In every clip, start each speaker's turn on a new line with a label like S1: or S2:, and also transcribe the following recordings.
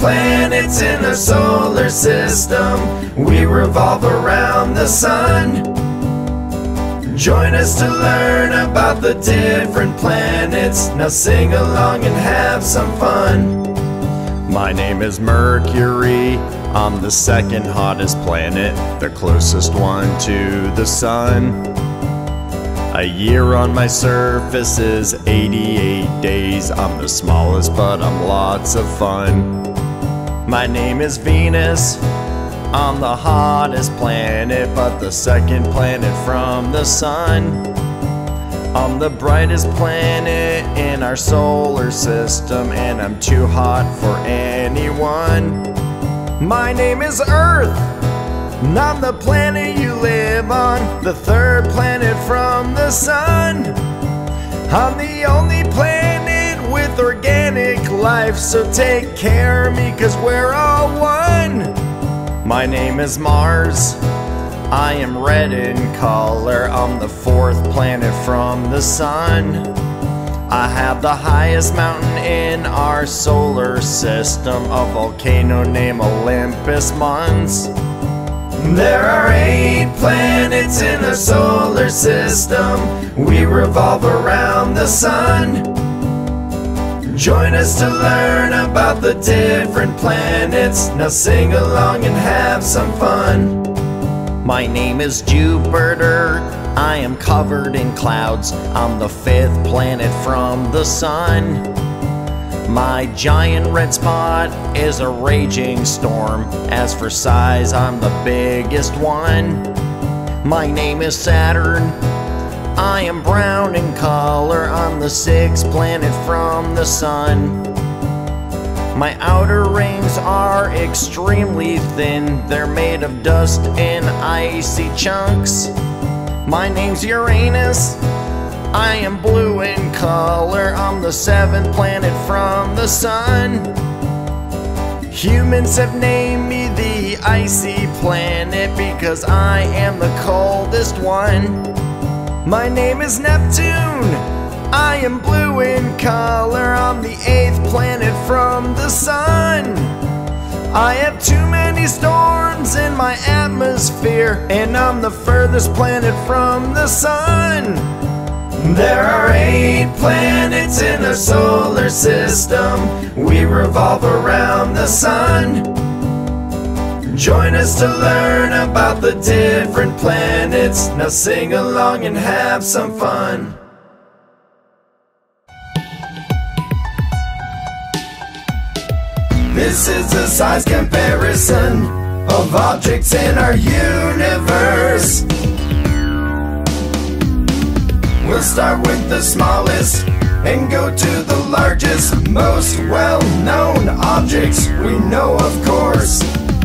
S1: planets in our solar system. We revolve around the sun. Join us to learn about the different planets. Now sing along and have some fun.
S2: My name is Mercury. I'm the second hottest planet, the closest one to the sun. A year on my surface is 88 days. I'm the smallest, but I'm lots of fun. My name is Venus. I'm the hottest planet, but the second planet from the sun. I'm the brightest planet in our solar system, and I'm too hot for anyone. My name is Earth. And I'm the planet you live on, the third planet from the sun. I'm the only planet with organic life, so take care of me, cause we're all one. My name is Mars. I am red in color. I'm the fourth planet from the sun. I have the highest mountain in our solar system, a volcano named Olympus Mons.
S1: There are eight planets in our solar system. We revolve around the sun. Join us to learn about the different planets. Now sing along and have some fun.
S2: My name is Jupiter. I am covered in clouds. I'm the fifth planet from the sun. My giant red spot is a raging storm. As for size, I'm the biggest one. My name is Saturn. I am brown in color. I'm the sixth planet from the sun. My outer rings are extremely thin. They're made of dust and icy chunks. My name's Uranus. I am blue in color. I'm the seventh planet from the sun. Humans have named me the icy planet because I am the coldest one. My name is Neptune. I am blue in color. I'm the eighth planet from the sun. I have too many storms in my atmosphere, and I'm the furthest planet from the sun.
S1: There are eight planets in our solar system. We revolve around the sun. Join us to learn about the different planets. Now sing along and have some fun. This is a size comparison of objects in our universe. We'll start with the smallest and go to the largest, most well known objects we know, of course.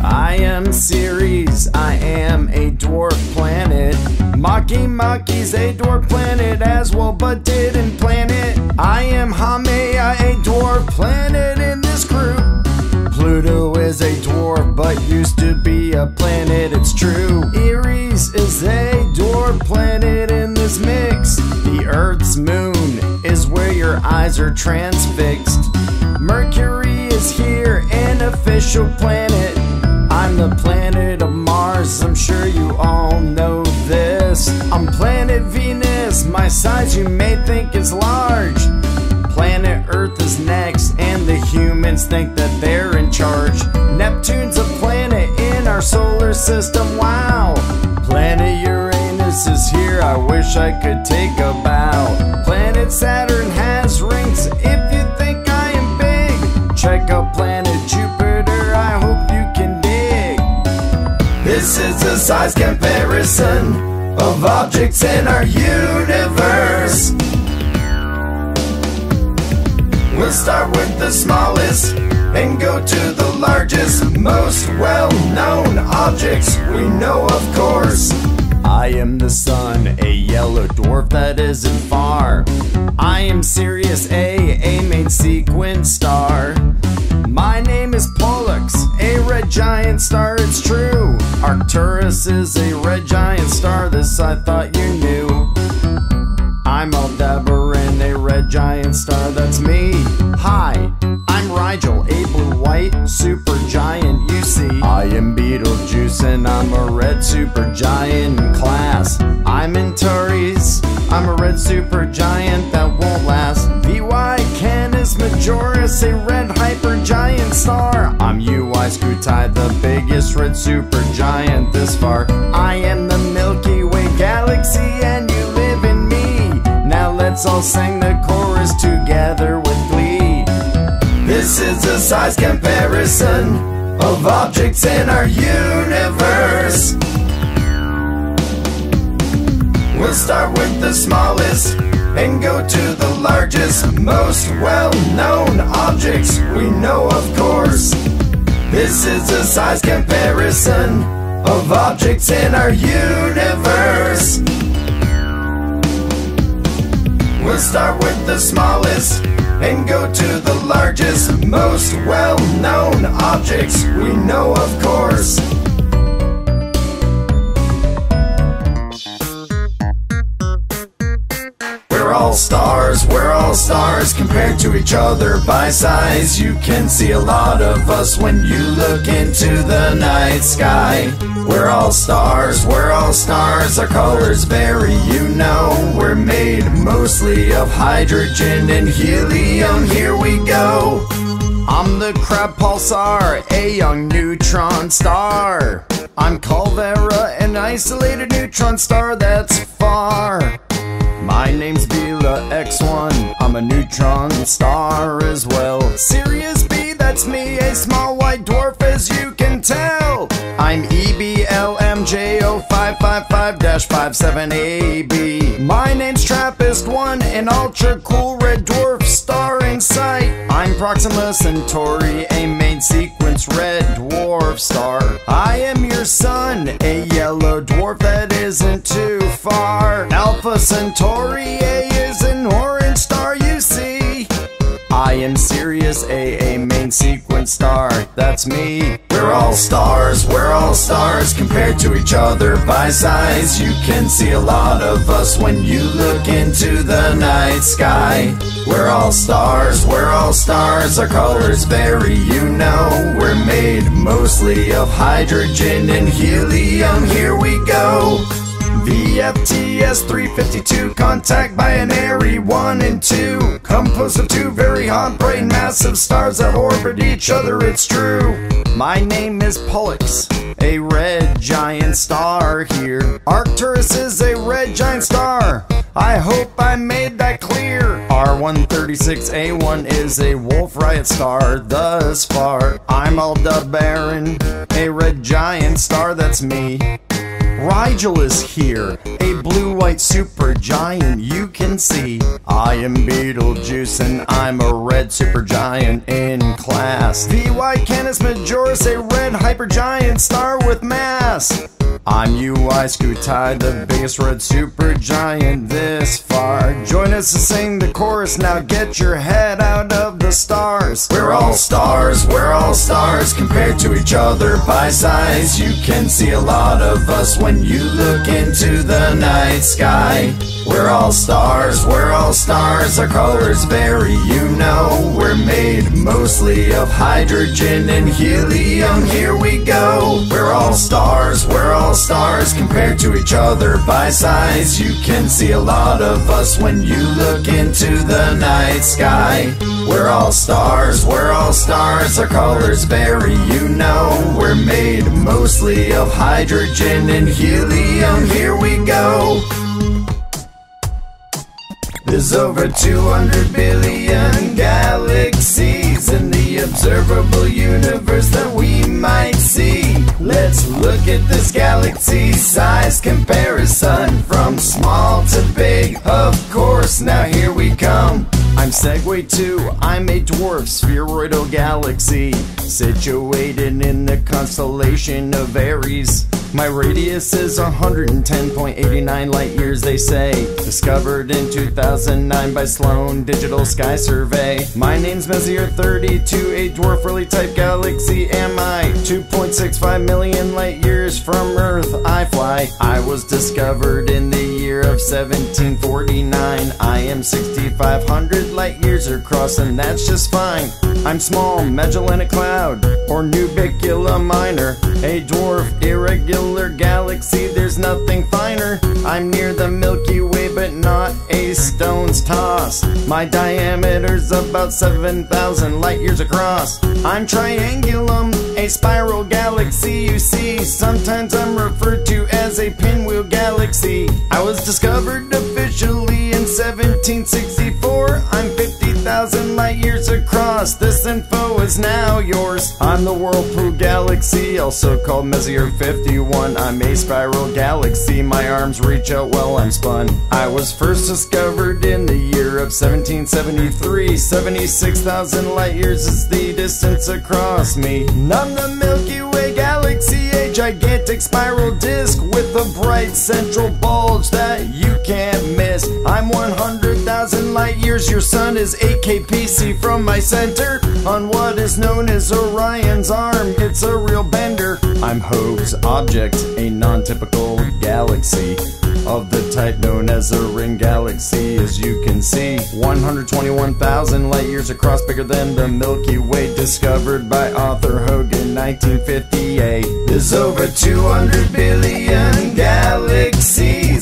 S2: I am Ceres, I am a dwarf planet. Makemake's a dwarf planet as well, but didn't plan it. I am Haumea, a dwarf planet in this group. Pluto is a dwarf, but used to be a planet, it's true. Eris is a dwarf planet in this mix. The Earth's moon is where your eyes are transfixed. Mercury is here, an official planet. I'm the planet of Mars, I'm sure you all know this. I'm planet Venus, my size you may think is large. Planet Earth is next, and the humans think that they're in charge. Neptune's a planet in our solar system, wow. Planet Uranus is here, I wish I could take a bow. Planet Saturn has rings, if you think I am big. Check out planet Jupiter,
S1: This is a size comparison of objects in our universe. We'll start with the smallest and go to the largest, most well known objects we know, of course.
S2: I am the sun, a yellow dwarf that isn't far. I am Sirius A, a main sequence star. My name is Pollux, a red giant star, it's true. Arcturus is a red giant star, this I thought you knew. I'm Aldebaran, a red giant star, that's me. Hi, I'm Rigel, a blue-white supergiant, you see.
S3: I am Betelgeuse and I'm a red supergiant in class.
S2: I'm Antares, I'm a red supergiant that won't last. VY Canis Majoris, a red hypergiant star.
S3: I'm UY Scuti, the biggest red supergiant this far.
S2: I am the Milky Way galaxy and let's all sing the chorus together with glee.
S4: This is a size comparison of objects in our universe. We'll start with the smallest and go to the largest, most well known objects we know, of course. This is a size comparison of objects in our universe. We'll start with the smallest and go to the largest, most well known objects we know, of course. All stars, we're all stars compared to each other by size. You can see a lot of us when you look into the night sky. We're all stars, we're all stars, our colors vary, you know. We're made mostly of hydrogen and helium, here we go.
S2: I'm the crab pulsar, a young neutron star. I'm Calvera, an isolated neutron star that's far. My name's Vela X1, I'm a neutron star as well. Sirius B, that's me, a small white dwarf as you can tell. I'm E EBLMJ0555-57AB. My name's Trappist1, an ultra cool red dwarf star in sight. I'm Proxima Centauri, a main sequence red dwarf star. I am your sun, a yellow dwarf that isn't too far. Alpha Centauri, A is an orange star, you see. I am Sirius A, a main sequence star. That's me.
S4: We're all stars, we're all stars compared to each other by size. You can see a lot of us when you look into the night sky. We're all stars, we're all stars, our colors vary, you know. We're made mostly of hydrogen and helium, here we go. VFTS 352 contact binary 1 and 2 composed of two very hot bright massive stars that orbit each other it's true
S2: My name is Pollux, a red giant star here. Arcturus is a red giant star. I hope I made that clear. R136A1 is a Wolf-Rayet star thus far. I'm Aldebaran, a red giant star, that's me. Rigel is here, a blue-white supergiant you can see. I am Betelgeuse and I'm a red supergiant in class. VY Canis Majoris, a red hypergiant star with mass. I'm UY Scuti, the biggest red supergiant this far. Join us to sing the chorus, now get your head out of the stars.
S4: We're all stars, we're all stars compared to each other by size. You can see a lot of us when you look into the night sky. We're all stars, we're all stars, our colors vary, you know. We're made mostly of hydrogen and helium, here we go. We're all stars, we're all stars compared to each other by size. You can see a lot of us when you look into the night sky. We're all stars, we're all stars, our colors vary, you know. We're made mostly of hydrogen and helium, here we go. There's over 200 billion galaxies in the observable universe that we might see. Let's look at this galaxy size comparison from small to big. Of course, now here we come.
S2: I'm Segue 2, I'm a dwarf spheroidal galaxy situated in the constellation of Aries. My radius is 110.89 light years, they say. Discovered in 2009 by Sloan Digital Sky Survey. My name's Messier 32, a dwarf early type galaxy am I. 2.65 million light years from Earth I fly. I was discovered in the year of 1749. I am 6,500 light years across, and that's just fine. I'm small, Magellanic Cloud, or Nubecula Minor, a dwarf, irregular galaxy. There's nothing finer. I'm near the Milky Way, but not a stone's toss. My diameter's about 7,000 light years across. I'm Triangulum, a spiral galaxy. You see, sometimes I'm referred to as a pinwheel galaxy. I was discovered officially in 1764. I'm 50,000 light years across. This info is now yours. I'm the Whirlpool Galaxy, also called Messier 51. I'm a spiral galaxy. My arms reach out while I'm spun. I was first discovered in the year of 1773. 76,000 light years is the distance across me. I'm the Milky Way galaxy, gigantic spiral disk with a bright central bulge that you can't miss. I'm 100,000 light years, your sun is 8 kpc from my center. On what is known as Orion's arm, it's a real bender. I'm Hoag's object, a non-typical galaxy of the type known as a ring galaxy. As you can see, 121,000 light years across, bigger than the Milky Way, discovered by Arthur Hoag, 1958.
S4: There's over 200 billion galaxies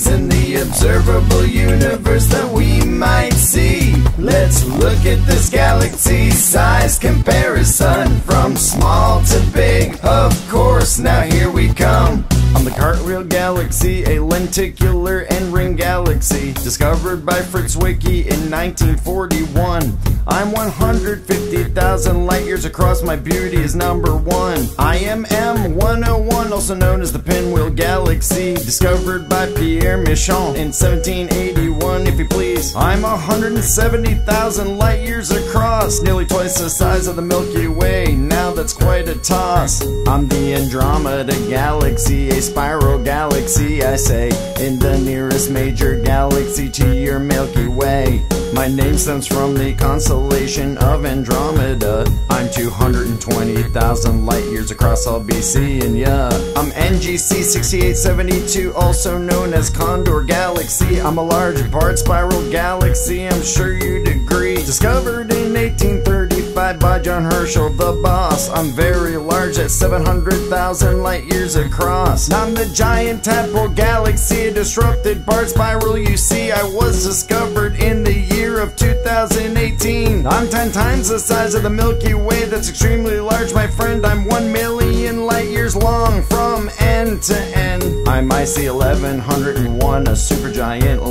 S4: in the observable universe that we might Let's look at this galaxy size comparison from small to big. Of course, now here we come.
S2: I'm the Cartwheel Galaxy, a lenticular and ring galaxy, discovered by Fritz Zwicky in 1941. I'm 150,000 light years across, my beauty is number one. I am M101, also known as the Pinwheel Galaxy, discovered by Pierre Méchain in 1781, if you please. I'm 170,000 light years across, nearly twice the size of the Milky Way, now that's quite a toss. I'm the Andromeda Galaxy, a spiral galaxy, I say, in the nearest major galaxy to your Milky Way. My name stems from the constellation of Andromeda. I'm 220,000 light years across all BC, and yeah, I'm NGC 6872, also known as Condor Galaxy. I'm a large barred spiral galaxy, I'm sure you'd agree. Discovered in 1835 by John Herschel, the boss. I'm very large at 700,000 light years across. I'm the giant tadpole galaxy, a disrupted barred spiral. You see, I was discovered in the year of 2018. I'm 10 times the size of the Milky Way, that's extremely large, my friend. I'm 1 million light years long from end to end. I'm IC 1101, a supergiant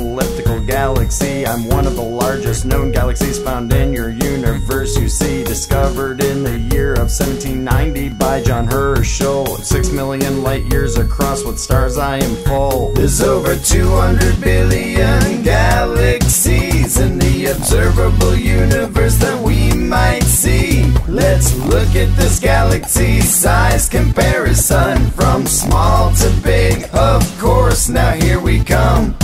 S2: galaxy. I'm one of the largest known galaxies found in your universe. You see, discovered in the year of 1790 by John Herschel. 6 million light years across, with stars I am full.
S4: There's over 200 billion galaxies in the observable universe that we might see. Let's look at this galaxy size comparison from small to big. Of course, now here we come.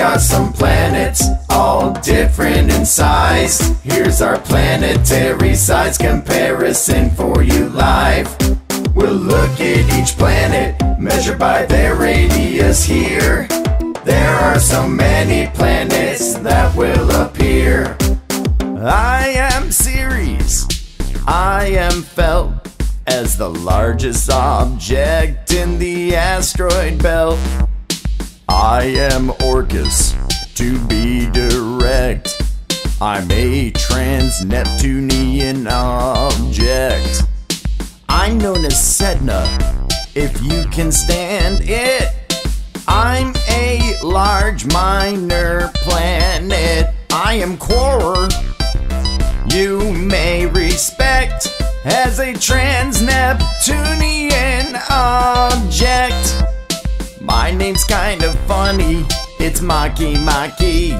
S4: Are some planets, all different in size. Here's our planetary size comparison for you live. We'll look at each planet, measured by their radius here. There are so many planets that will appear.
S2: I am Ceres. I am felt as the largest object in the asteroid belt. I am Orcus, to be direct. I'm a trans Neptunian object. I'm known as Sedna, if you can stand it. I'm a large minor planet. I am Quaoar. You may respect as a trans Neptunian object. My name's kind of funny, it's Makemake.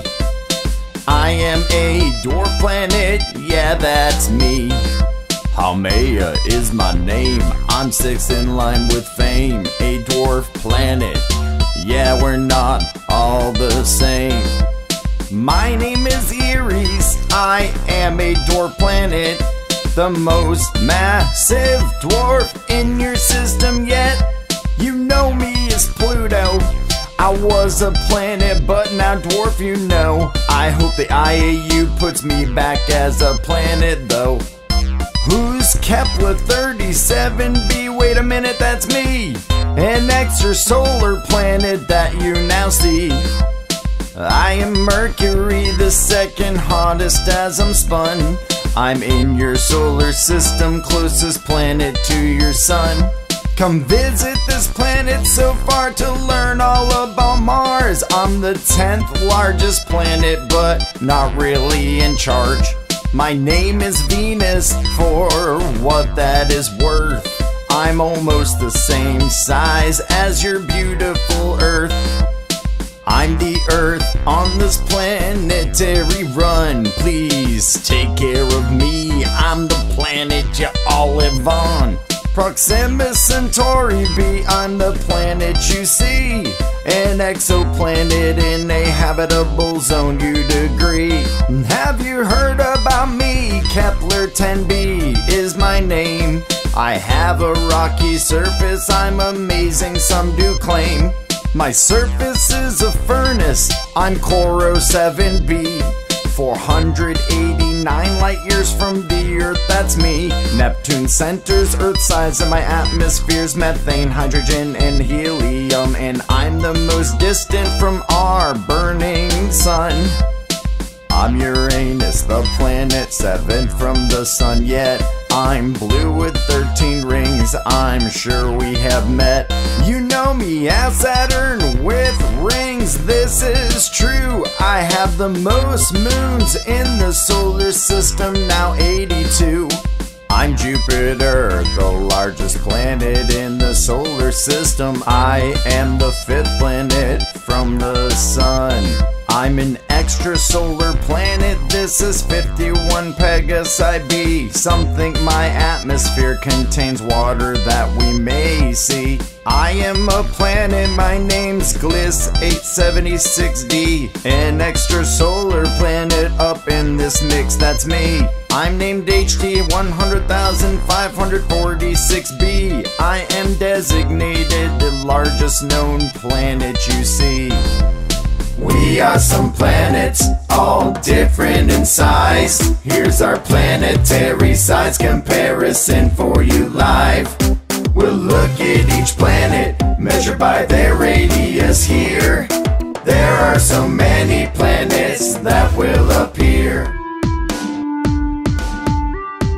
S2: I am a dwarf planet, yeah, that's me. Haumea is my name, I'm six in line with fame. A dwarf planet, yeah, we're not all the same. My name is Eris, I am a dwarf planet. The most massive dwarf in your system yet. Was a planet, but now dwarf you know. I hope the IAU puts me back as a planet though. Who's Kepler 37b? Wait a minute, that's me. An extrasolar planet that you now see. I am Mercury, the second hottest as I'm spun. I'm in your solar system, closest planet to your sun. Come visit this planet so far to learn all about Mars. I'm the 10th largest planet, but not really in charge. My name is Venus for what that is worth. I'm almost the same size as your beautiful Earth. I'm the Earth on this planetary run. Please take care of me. I'm the planet you all live on. Proxima Centauri B, I'm the planet you see. An exoplanet in a habitable zone, you'd agree. Have you heard about me? Kepler 10b is my name. I have a rocky surface, I'm amazing, some do claim. My surface is a furnace, I'm CoRoT-7b. 489 light years from the Earth, that's me. Neptune centers Earth size, and my atmosphere's methane, hydrogen, and helium. And I'm the most distant from our burning sun. I'm Uranus, the planet seventh from the sun, yet I'm blue with 13 rings. I'm sure we have met. You know me as Saturn with rings. This is true. I have the most moons in the solar system, now 82. I'm Jupiter, the largest planet in the solar system. I am the fifth planet from the sun. I'm an extrasolar planet. This is 51 Pegasi b. Some think my atmosphere contains water that we may see. I am a planet, my name's Gliese 876d. An extrasolar planet up in this mix, that's me. I'm named HD 100,546b. I am designated the largest known planet you see.
S4: We are some planets, all different in size. Here's our planetary size comparison for you live. We'll look at each planet, measured by their radius here. There are so many planets that will appear.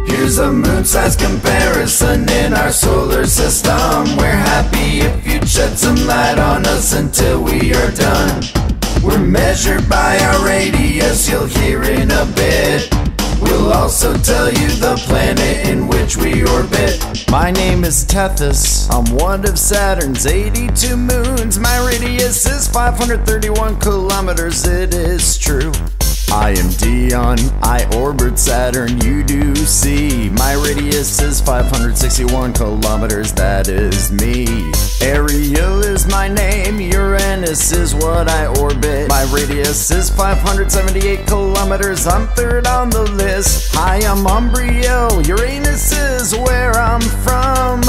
S4: Here's a moon size comparison in our solar system. We're happy if you'd shed some light on us until we are done. We're measured by our radius, you'll hear in a bit. We'll also tell you the planet in which we orbit.
S2: My name is Tethys. I'm one of Saturn's 82 moons. My radius is 531 kilometers. It is true. I am Dione. I orbit Saturn. You do see. My radius is 561 kilometers. That is me. Ariel is my name. Uranus is what I orbit. My radius is 578 kilometers. I'm third on the list. Hi, I'm Umbriel. Uranus is where I'm from.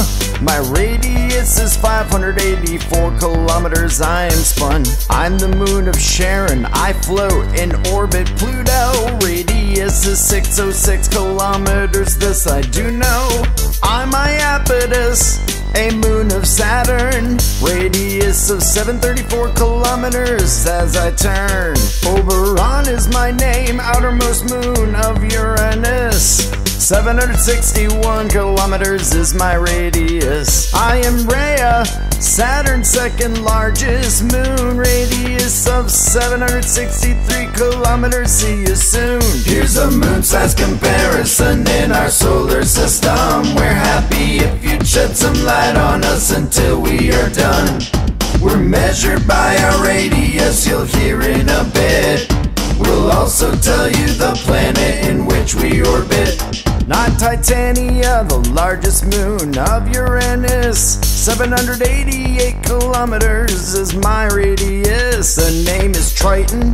S2: My radius is 584 kilometers. I am spun. I'm the moon of Charon, I float in orbit Pluto. Radius is 606 kilometers. This I do know. I'm Iapetus, a moon of Saturn. Radius of 734 kilometers as I turn. Oberon is my name, outermost moon of Uranus. 761 kilometers is my radius. I am Rhea, Saturn's second largest moon. Radius of 763 kilometers. See you soon.
S4: Here's a moon size comparison in our solar system. We're happy if you'd shed some light on us until we are done. We're measured by our radius, you'll hear in a bit. We'll also tell you the planet in which we orbit.
S2: Not Titania, the largest moon of Uranus. 788 kilometers is my radius. The name is Triton,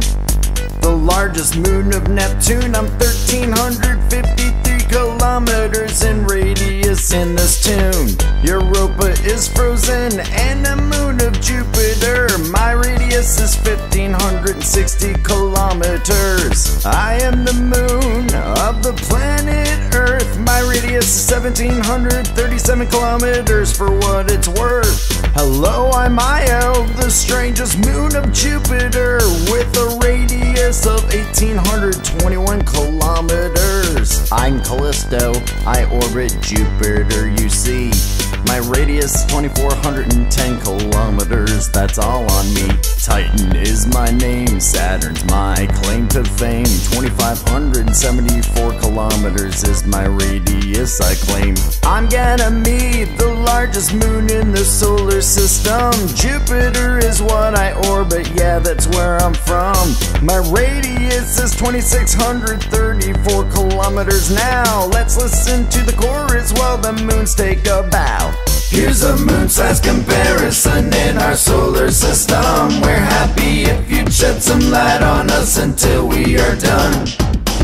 S2: the largest moon of Neptune. I'm 1353 kilometers in radius in this tune. Europa is frozen and the moon of Jupiter. My radius is 1560 kilometers. I am the moon of the planet Earth. My radius is 1737 kilometers for what it's worth. Hello, I'm Io, the strangest moon of Jupiter, with a radius of 1821 kilometers. I'm Callisto, I orbit Jupiter, you see. My radius 2410 kilometers, that's all on me. Titan is my name, Saturn's my claim to fame. 2574 kilometers is my radius, I claim. I'm Ganymede the largest moon in the solar system. Jupiter is what I orbit, yeah, that's where I'm from. My radius is 2634 kilometers now. Let's listen to the chorus while the moons take a bow.
S4: Here's a moon size comparison in our solar system. We're happy if you'd shed some light on us until we are done.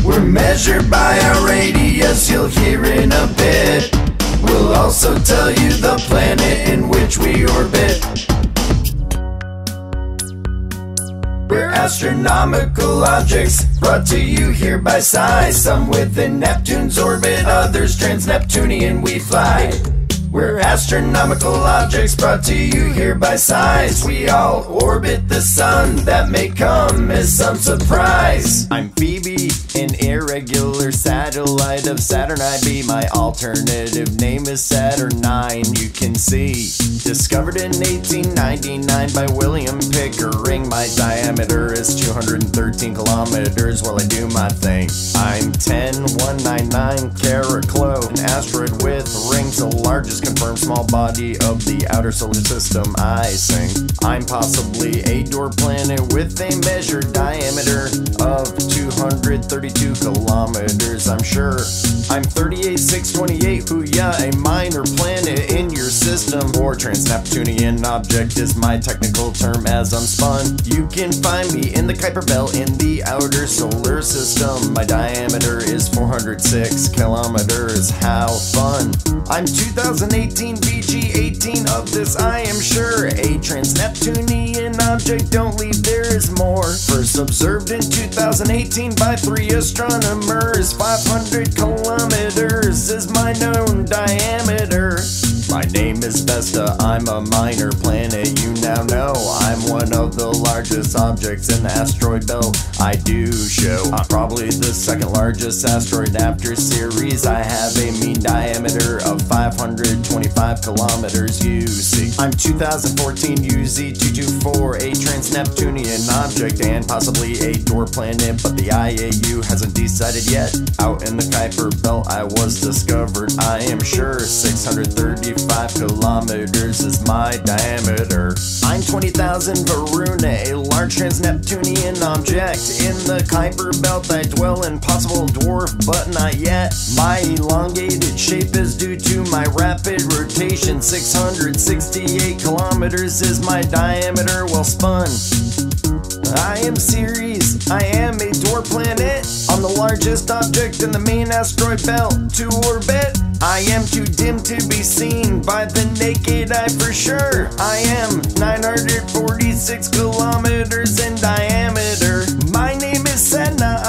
S4: We're measured by our radius, you'll hear in a bit. We'll also tell you the planet in which we orbit. We're astronomical objects brought to you here by size. Some within Neptune's orbit, others trans-Neptunian we fly. We're astronomical objects brought to you here by size. We all orbit the sun, that may come as some surprise.
S2: I'm Phoebe, an irregular satellite of Saturn IB. My alternative name is Saturn 9, you can see. Discovered in 1899 by William Pickering. My diameter is 213 kilometers while I do my thing. I'm 10199 Chariklo, an asteroid with rings, the largest confirmed small body of the outer solar system. I sing. I'm possibly a dwarf planet with a measured diameter of 232 kilometers, I'm sure. I'm 38628, Huya, a minor planet in your system. Or trans-Neptunian object is my technical term as I'm spun. You can find me in the Kuiper Belt in the outer solar system. My diameter is 406 kilometers. How fun! I'm 2018 VG18 of this, I am sure. A trans-Neptunian object, don't leave, there is more. First observed in 2018 by three astronomers. 500 kilometers is my known diameter. My name is Vesta, I'm a minor planet, you now know. I'm one of the largest objects in the asteroid belt. I do show. I'm probably the second largest asteroid after Ceres. I have a mean diameter of 525 kilometers, you see. I'm 2014 UZ224, a trans-Neptunian object and possibly a dwarf planet, but the IAU hasn't decided yet. Out in the Kuiper Belt, I was discovered, I am sure. 635 kilometers is my diameter. I'm 20,000 Varuna, a large trans-Neptunian object. In the Kuiper Belt, I dwell in possible dwarf, but not yet. My elongated shape is due to my rapid rotation. 668 kilometers is my diameter, well spun. I am Ceres, I am a dwarf planet. I'm the largest object in the main asteroid belt to orbit. I am too dim to be seen by the naked eye for sure. I am 946 kilometers in diameter. My name is Sedna,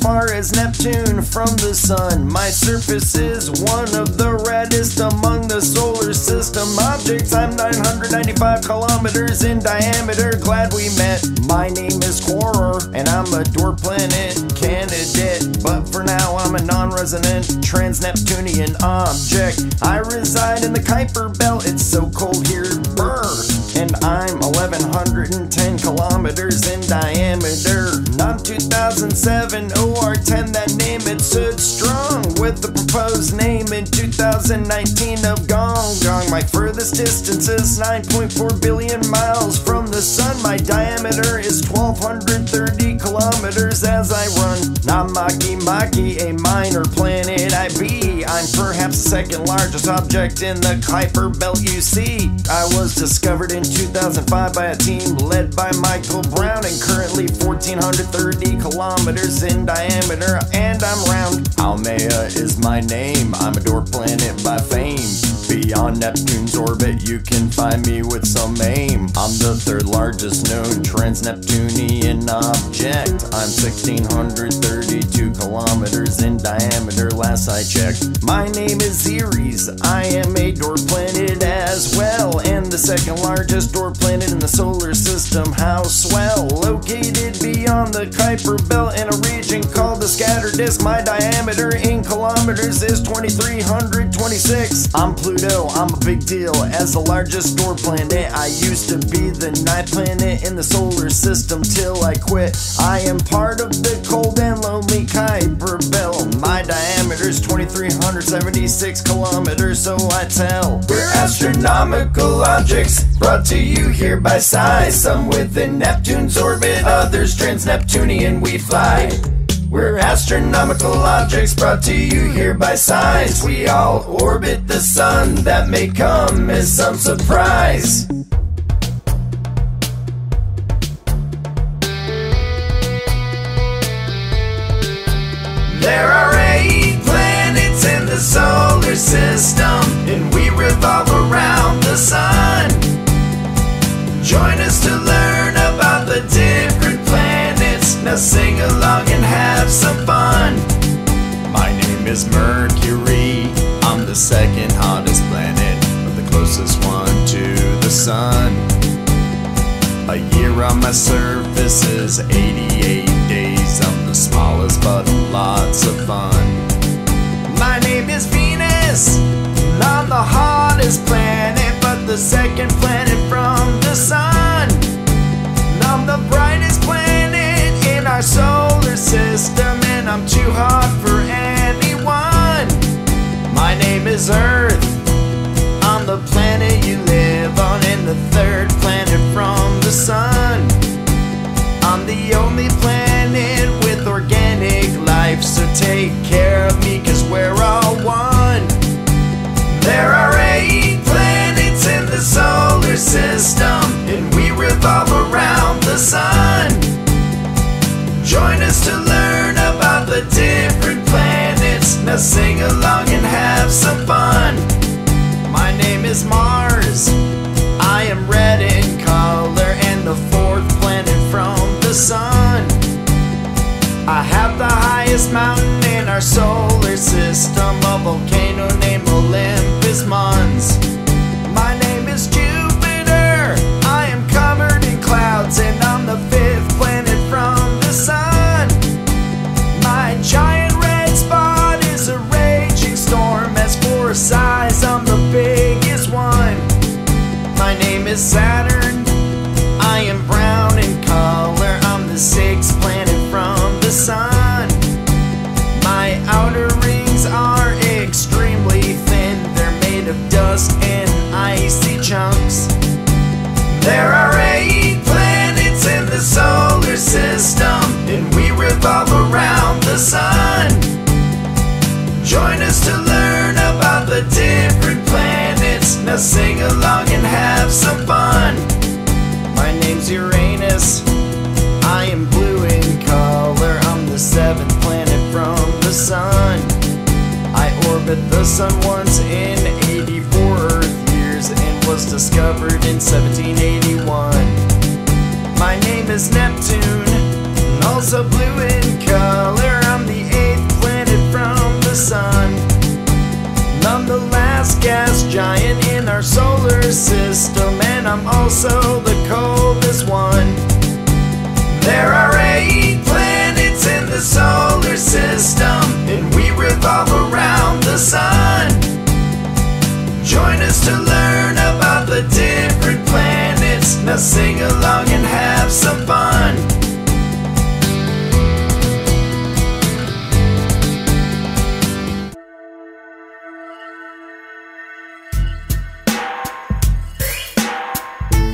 S2: far as Neptune from the sun. My surface is one of the reddest among the solar system objects. I'm 995 kilometers in diameter. Glad we met. My name is Quaoar, and I'm a dwarf planet candidate. But for now, I'm a non resident trans Neptunian object. I reside in the Kuiper Belt. It's so cold here, brr. And I'm 1110 kilometers in diameter. Not 2007 OR10, that name it stood strong with the proposed name in 2019 of Gong Gong. My furthest distance is 9.4 billion miles from the sun. My diameter is 1230 kilometers as I run. Not Makemake, a minor planet I be. I'm perhaps the second largest object in the Kuiper Belt you see. I was discovered in 2005 by a team led by Michael Brown and currently 1430 kilometers in diameter, and I'm round. Haumea is my name, I'm a dwarf planet by fame. Beyond Neptune's orbit, you can find me with some aim. I'm the third largest known trans-Neptunian object. I'm 1632 kilometers in diameter, last I checked. My name is Ceres, I am a dwarf planet as well, and the second largest dwarf planet in the solar system. How swell! Located beyond the Kuiper Belt in a region called the Scatter Disk. My diameter in kilometers is 2326. I'm Pluto, I'm a big deal. As the largest dwarf planet, I used to be the ninth planet in the solar system till I quit. I am part of the cold and lonely Kuiper Belt. My diameter is 2376 kilometers, so I tell.
S4: We're astronomical objects brought to you here by size. Some within Neptune's orbit, others trans-Neptunian we fly. We're astronomical objects brought to you here by science. We all orbit the sun, that may come as some surprise. There are eight planets in the solar system, and we revolve around the sun. Join us to learn about the Now sing along and have some fun.
S3: My name is Mercury. I'm the second hottest planet, but the closest one to the sun. A year on my surface is 88 days. I'm the smallest, but lots of fun.
S2: My name is Venus. I'm the hottest planet, but the second planet from the sun. Our solar system, and I'm too hot for anyone. My name is Earth. I'm the planet you live on, and the third planet from the sun. I'm the only planet with organic life, so take care of me, cause we're all one.
S4: There are eight planets in the solar system, and we revolve around the sun. Now sing along and have some fun.
S2: My name is Mars. I am red in color and the fourth planet from the sun. I have the highest mountain in our solar system, a volcano named Olympus Mons. Orbit the sun once in 84 Earth years and was discovered in 1781. My name is Neptune, also blue in color. I'm the eighth planet from the sun. I'm the last gas giant in our solar system, and I'm also the
S4: sing along and have some fun.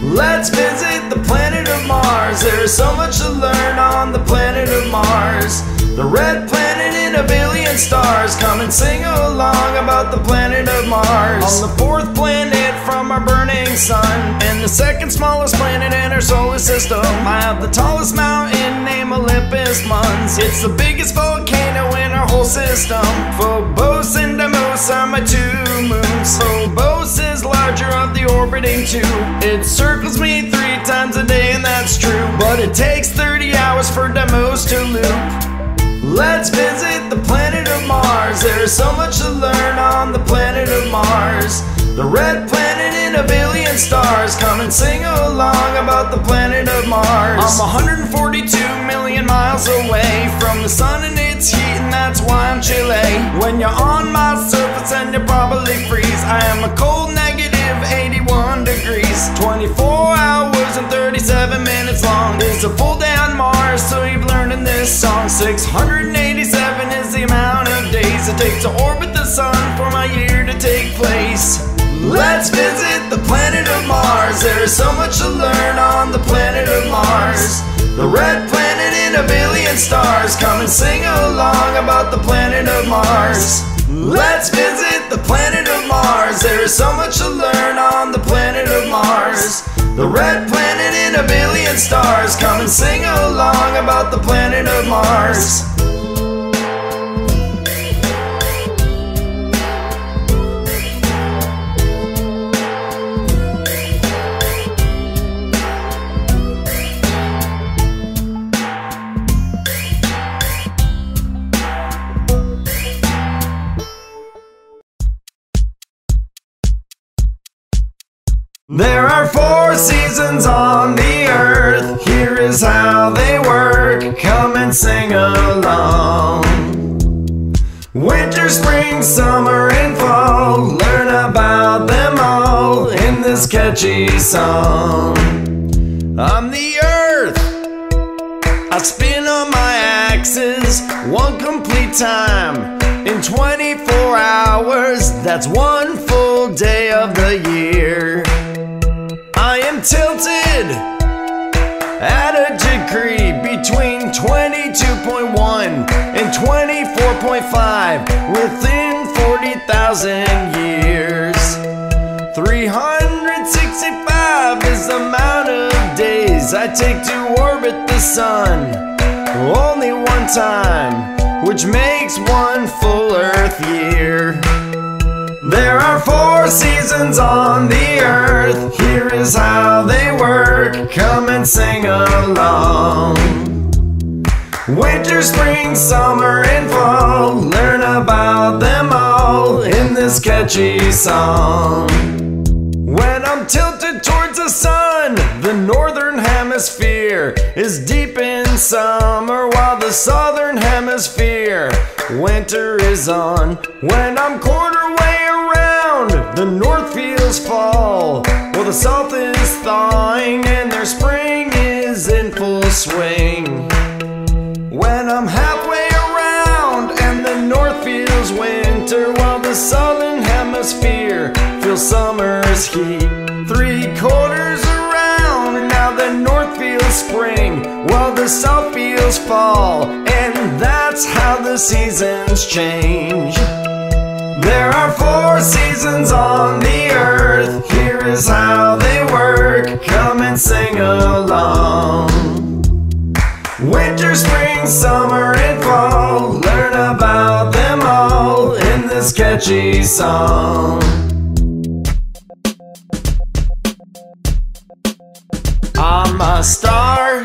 S2: Let's visit the planet of Mars. There's so much to learn on the planet of Mars. The red planet in a billion stars. Come and sing along about about the planet of Mars. On the fourth planet from our burning sun, and the second smallest planet in our solar system. I have the tallest mountain named Olympus Mons. It's the biggest volcano in our whole system. Phobos and Deimos are my two moons. Phobos is larger of the orbiting two. It circles me three times a day, and that's true. But it takes 30 hours for Deimos to loop. Let's visit the planet of Mars. There's so much to learn on the planet of Mars. The red planet in a billion stars. Come and sing along about the planet of Mars. I'm 142 million miles away from the sun and its heat, and that's why I'm chilly. When you're on my surface and you probably freeze, I am a cold negative 81 degrees. 24 hours and 37 minutes long. It's a full day on Mars, so you've learned in this song. 687 is the amount of days it takes to orbit the sun for my year to take place. Let's visit the planet of Mars. There's so much to learn on the planet of Mars. The red planet in a billion stars. Come and sing along about the planet of Mars. Let's visit the planet of Mars. There's so much to learn on the planet of Mars. The red planet in a billion stars. Come and sing along about the planet of Mars. Four seasons on the earth. Here is how they work. Come and sing along. Winter, spring, summer, and fall. Learn about them all in this catchy song. I'm the earth. I spin on my axis one complete time in 24 hours. That's one full day of the year. Tilted at a degree between 22.1 and 24.5 within 40,000 years. 365 is the amount of days I take to orbit the sun. Only one time, which makes one full Earth year. There are four seasons on the earth. Here is how they work. Come and sing along. Winter, spring, summer, and fall. Learn about them all in this catchy song. When I'm tilted towards the sun, the northern hemisphere is deep in summer, while the southern hemisphere winter is on. When I'm quarter way the north feels fall, while the south is thawing, and their spring is in full swing. When I'm halfway around and the north feels winter while the southern hemisphere feels summer's heat. Three quarters around now the north feels spring while the south feels fall. And that's how the seasons change. There are four seasons on the earth. Here is how they work. Come and sing along. Winter, spring, summer, and fall. Learn about them all in this catchy song. I'm a star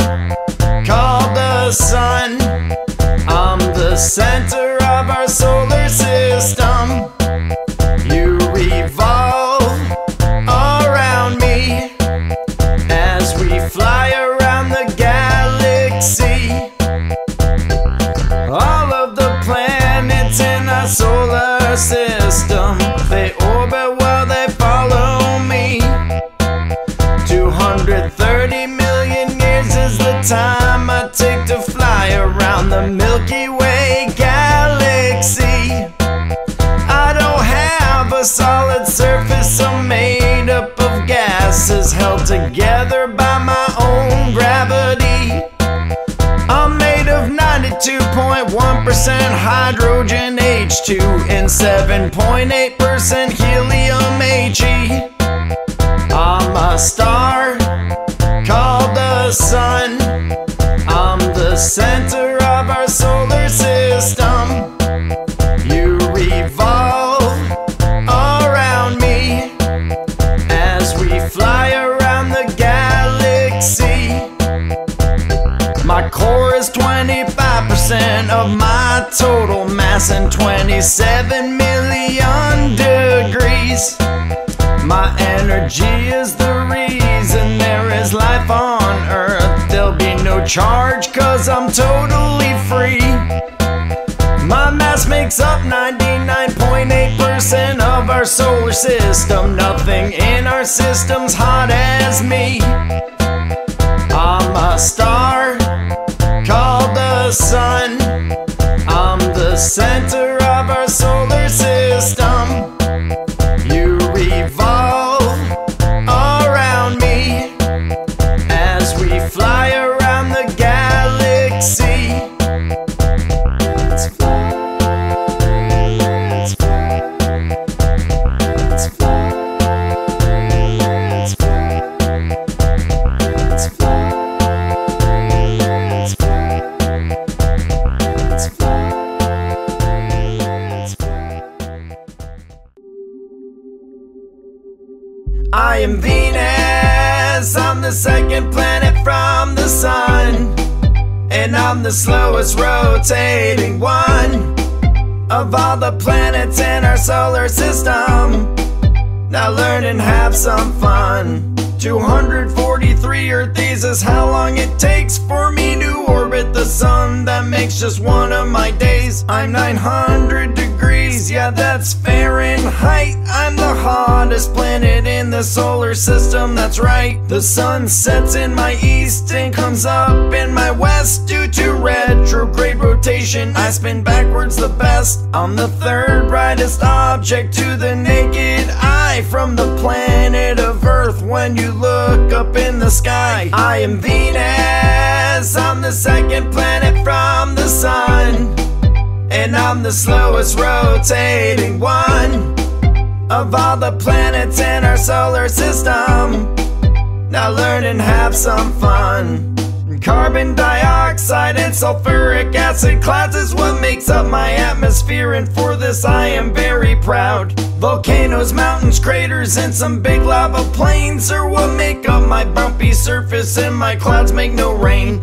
S2: called the sun. I'm the center time I take to fly around the Milky Way galaxy. I don't have a solid surface, I'm made up of gases held together by my own gravity. I'm made of 92.1% hydrogen, H2 and 7.8% helium Ag. I'm a star called the sun. The center of our solar system. You revolve around me as we fly around the galaxy. My core is 25% of my total mass and 27 million degrees. My energy is charge, cause I'm totally free. My mass makes up 99.8% of our solar system. Nothing in our system's hot as me. I'm a star called the sun. I'm the center of our solar system. I am Venus, I'm the second planet from the sun. And I'm the slowest rotating one of all the planets in our solar system. Now learn and have some fun. 243 Earthies is how long it takes for me to orbit the sun. That makes just one of my days. I'm 900 degrees, yeah, that's Fahrenheit. I'm the hottest planet in the solar system, that's right. The sun sets in my east and comes up in my west due to retrograde rotation. I spin backwards the best. I'm the third brightest object to the naked eye from the planet of Earth when you look up in the sky. I am Venus, I'm the second planet from the sun. And I'm the slowest rotating one of all the planets in our solar system. Now learn and have some fun. Carbon dioxide and sulfuric acid clouds is what makes up my atmosphere, and for this I am very proud. Volcanoes, mountains, craters, and some big lava plains are what make up my bumpy surface, and my clouds make no rain.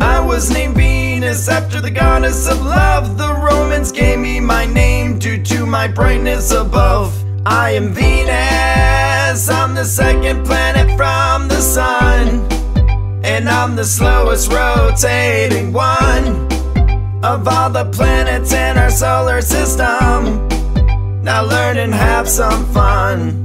S2: I was named Venus after the goddess of love. The Romans gave me my name due to my brightness above. I am Venus, I'm the second planet from the sun. And I'm the slowest rotating one of all the planets in our solar system. Now learn and have some fun.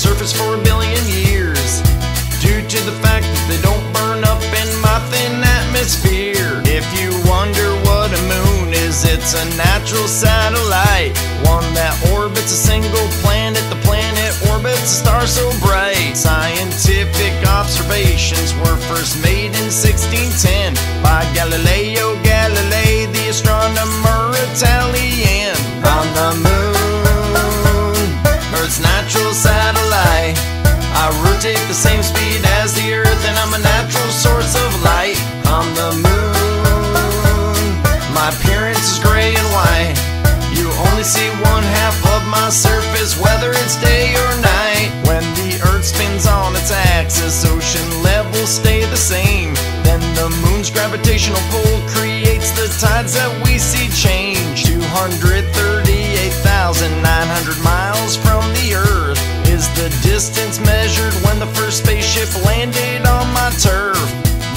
S2: Surface for a billion years. Due to the fact that they don't burn up in my thin atmosphere. If you wonder what a moon is, it's a natural satellite. One that orbits a single planet. The planet orbits a star so bright. Scientific observations were first made in 1610 by Galileo Galilei, surface, whether it's day or night. When the earth spins on its axis, ocean levels stay the same. Then the moon's gravitational pull creates the tides that we see change. 238,900 miles from the earth is the distance measured when the first spaceship landed on my turf.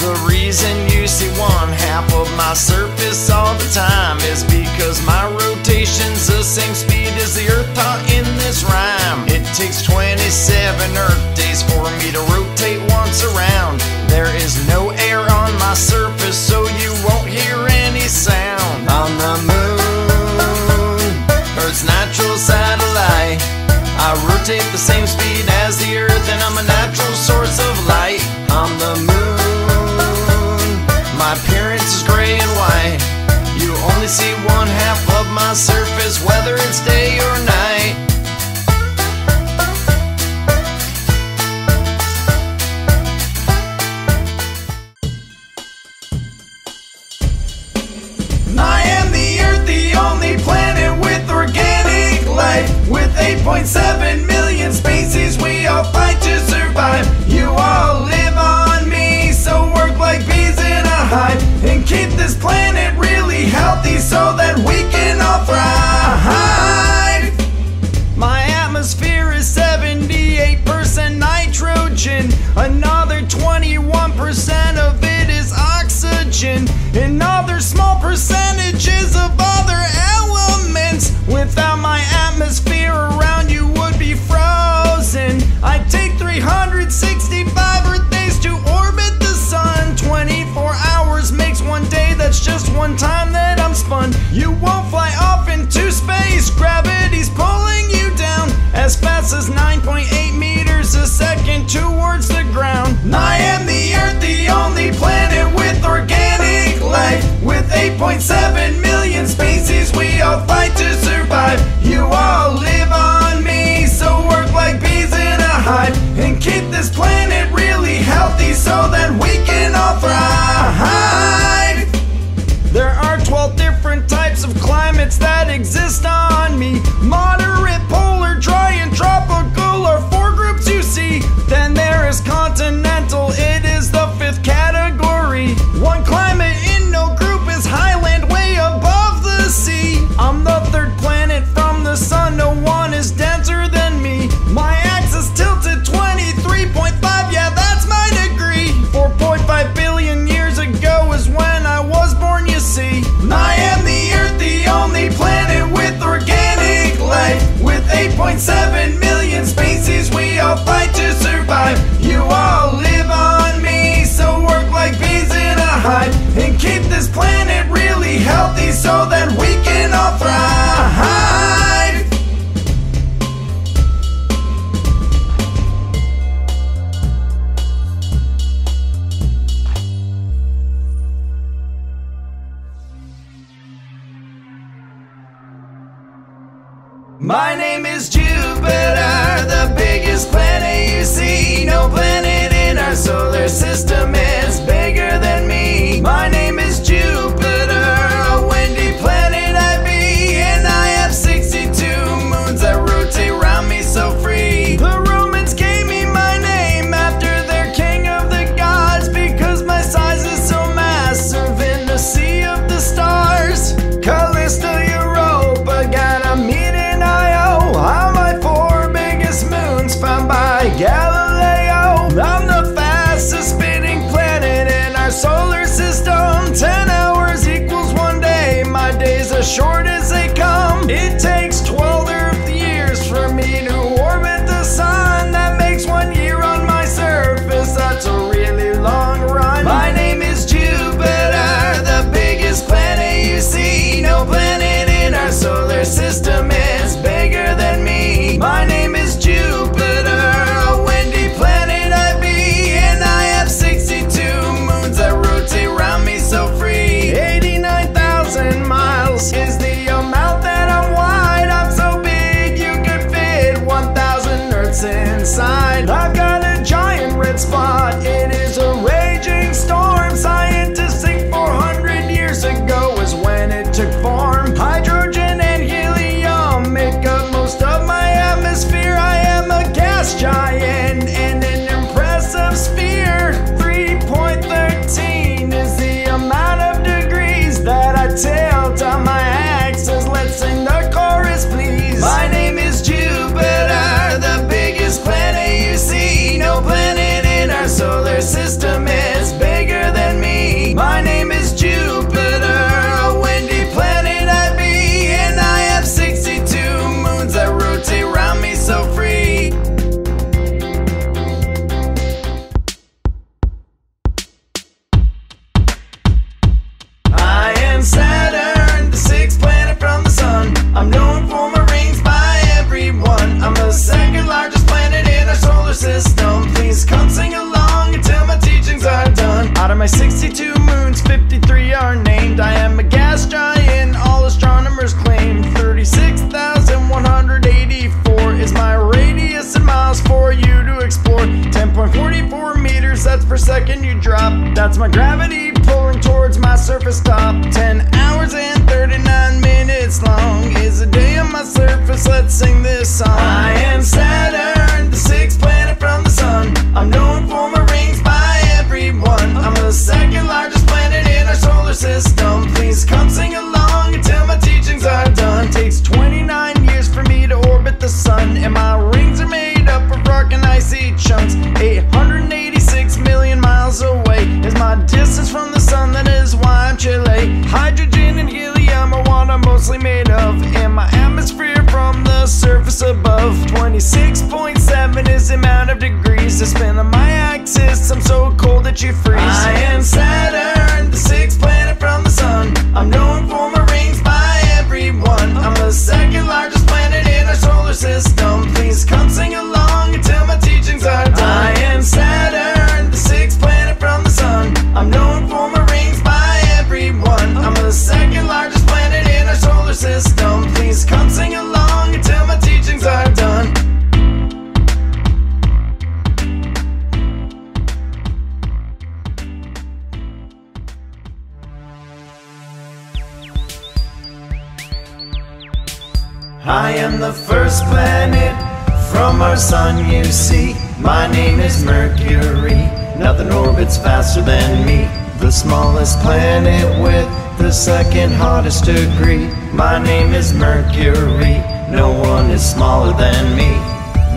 S2: The reason you see one half of my surface all the time is because my rotation's the same speed takes 27 Earth days for me to 8.7 million species. We all fight to 1.7 million species we all fight to survive. You all live on me, so work like bees in a hive. And keep this planet really healthy so that we can all thrive. I am the first planet from our sun you see. My name is Mercury. Nothing orbits faster than me. The smallest planet with the second hottest degree. My name is Mercury. No one is smaller than me.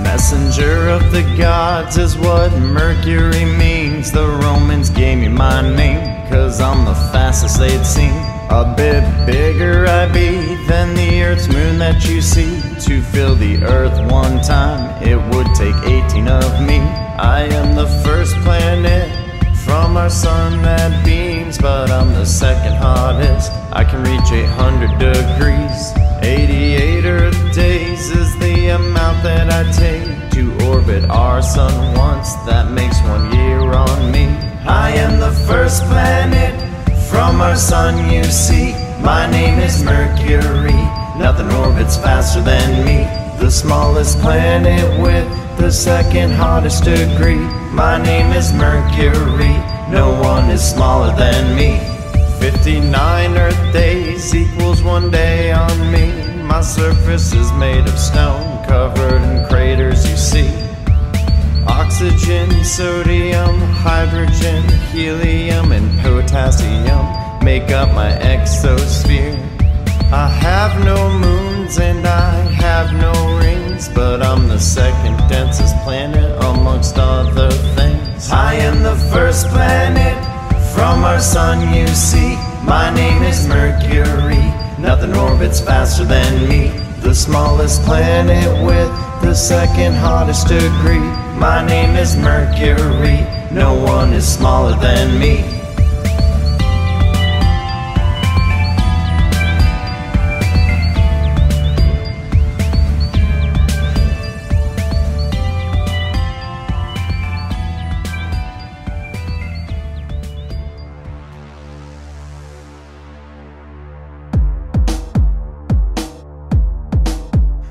S2: Messenger of the gods is what Mercury means. The Romans gave me my name, cause I'm the fastest they'd seen. A bit bigger I be than the Earth's moon that you see. To fill the Earth one time, it would take 18 of me. I am the first planet from our sun that beams, but I'm the second hottest. I can reach 800 degrees. 88 Earth days is the amount that I take to orbit our sun once. That makes one year on me. I am the first planet from our sun you see. My name is Mercury. Nothing orbits faster than me. The smallest planet with the second hottest degree. My name is Mercury. No one is smaller than me. 59 Earth days equals one day on me. My surface is made of stone, covered in craters you see. Oxygen, sodium, hydrogen, helium, and potassium make up my exosphere. I have no moons and I have no rings, but I'm the second densest planet amongst other things. I am the first planet from our sun you see. My name is Mercury. Nothing orbits faster than me. The smallest planet with the second hottest degree. My name is Mercury. No one is smaller than me.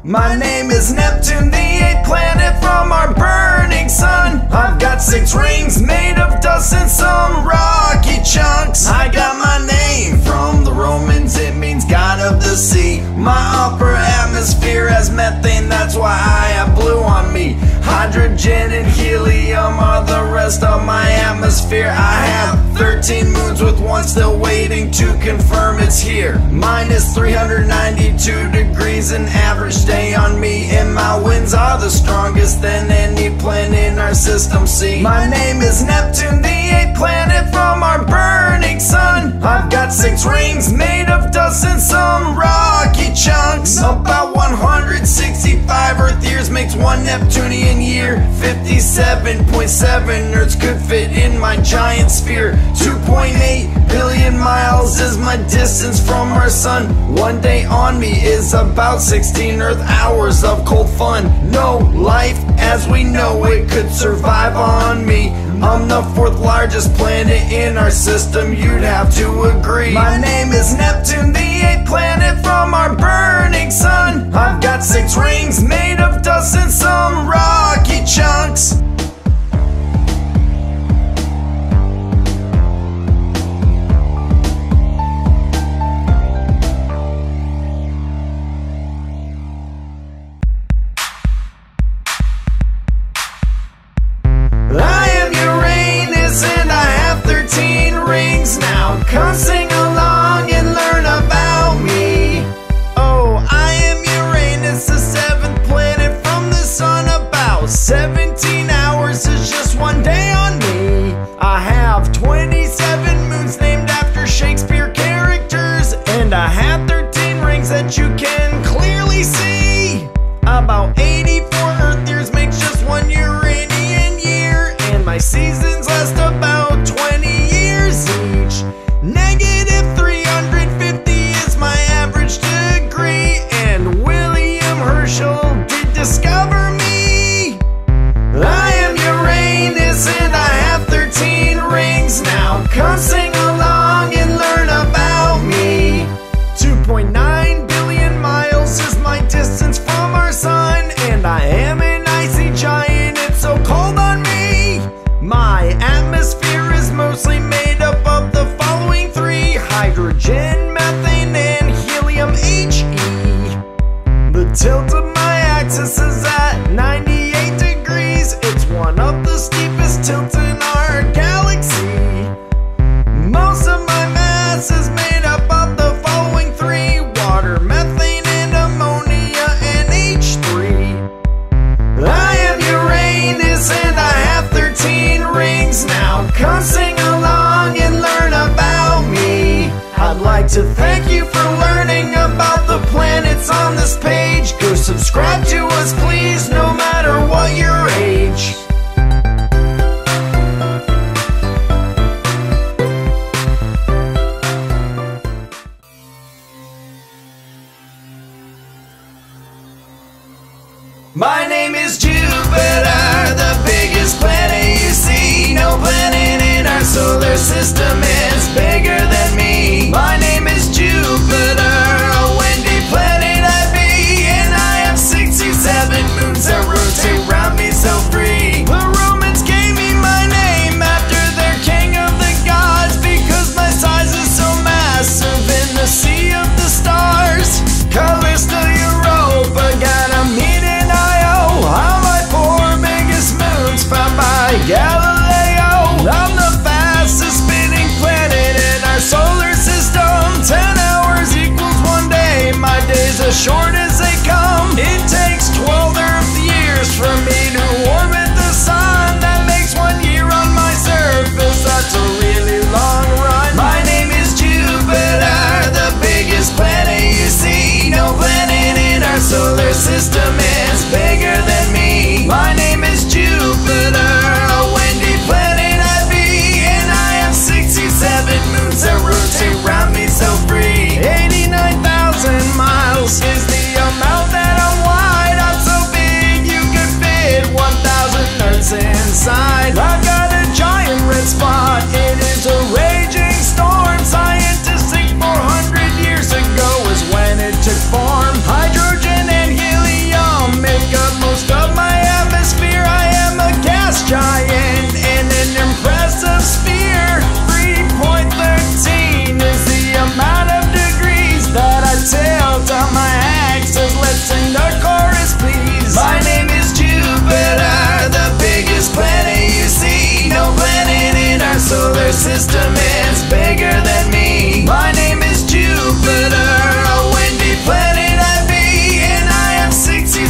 S2: My name is Neptune, the eighth planet from our burning sun. I've got six rings made of dust and some rocky chunks. I got my name from the Romans, it means God of the sea. My upper atmosphere has methane, that's why I have blue on me. Hydrogen and helium are the rest of my atmosphere. I have 13 moons with one still waiting to confirm it's here. Minus 392 degrees, an average day on me, and my winds are the strongest than any planet in our system. See, my name is Neptune, the eighth planet from our burning sun. I've got six rings made of dust and some rocky chunks. About 165 Earth years makes one Neptunian year. 57.7 Earths could fit in my giant sphere. 2.8 billion miles is my distance from our sun. One day on me is about 16 Earth hours of cold fun. No life as we know it could survive on me. I'm the fourth largest planet in our system, you'd have to agree. My name is Neptune, the eighth planet from our burning sun. I've got six rings made of dust and some rocky chunks. about system is bigger than me. My name is Jupiter, a windy planet I be, and I have 67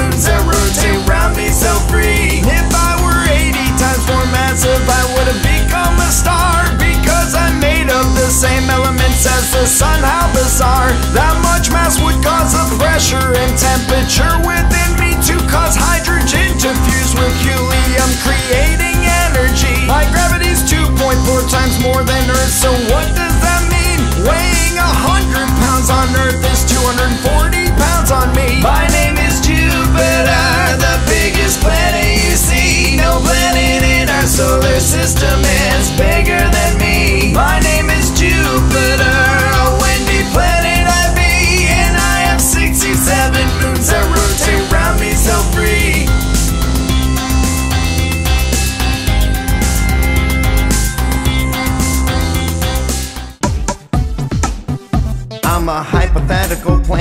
S2: moons that rotate around me so free. If I were 80 times more massive, I would have become a star because I'm made of the same elements as the sun. How bizarre! That much mass would cause the pressure and temperature.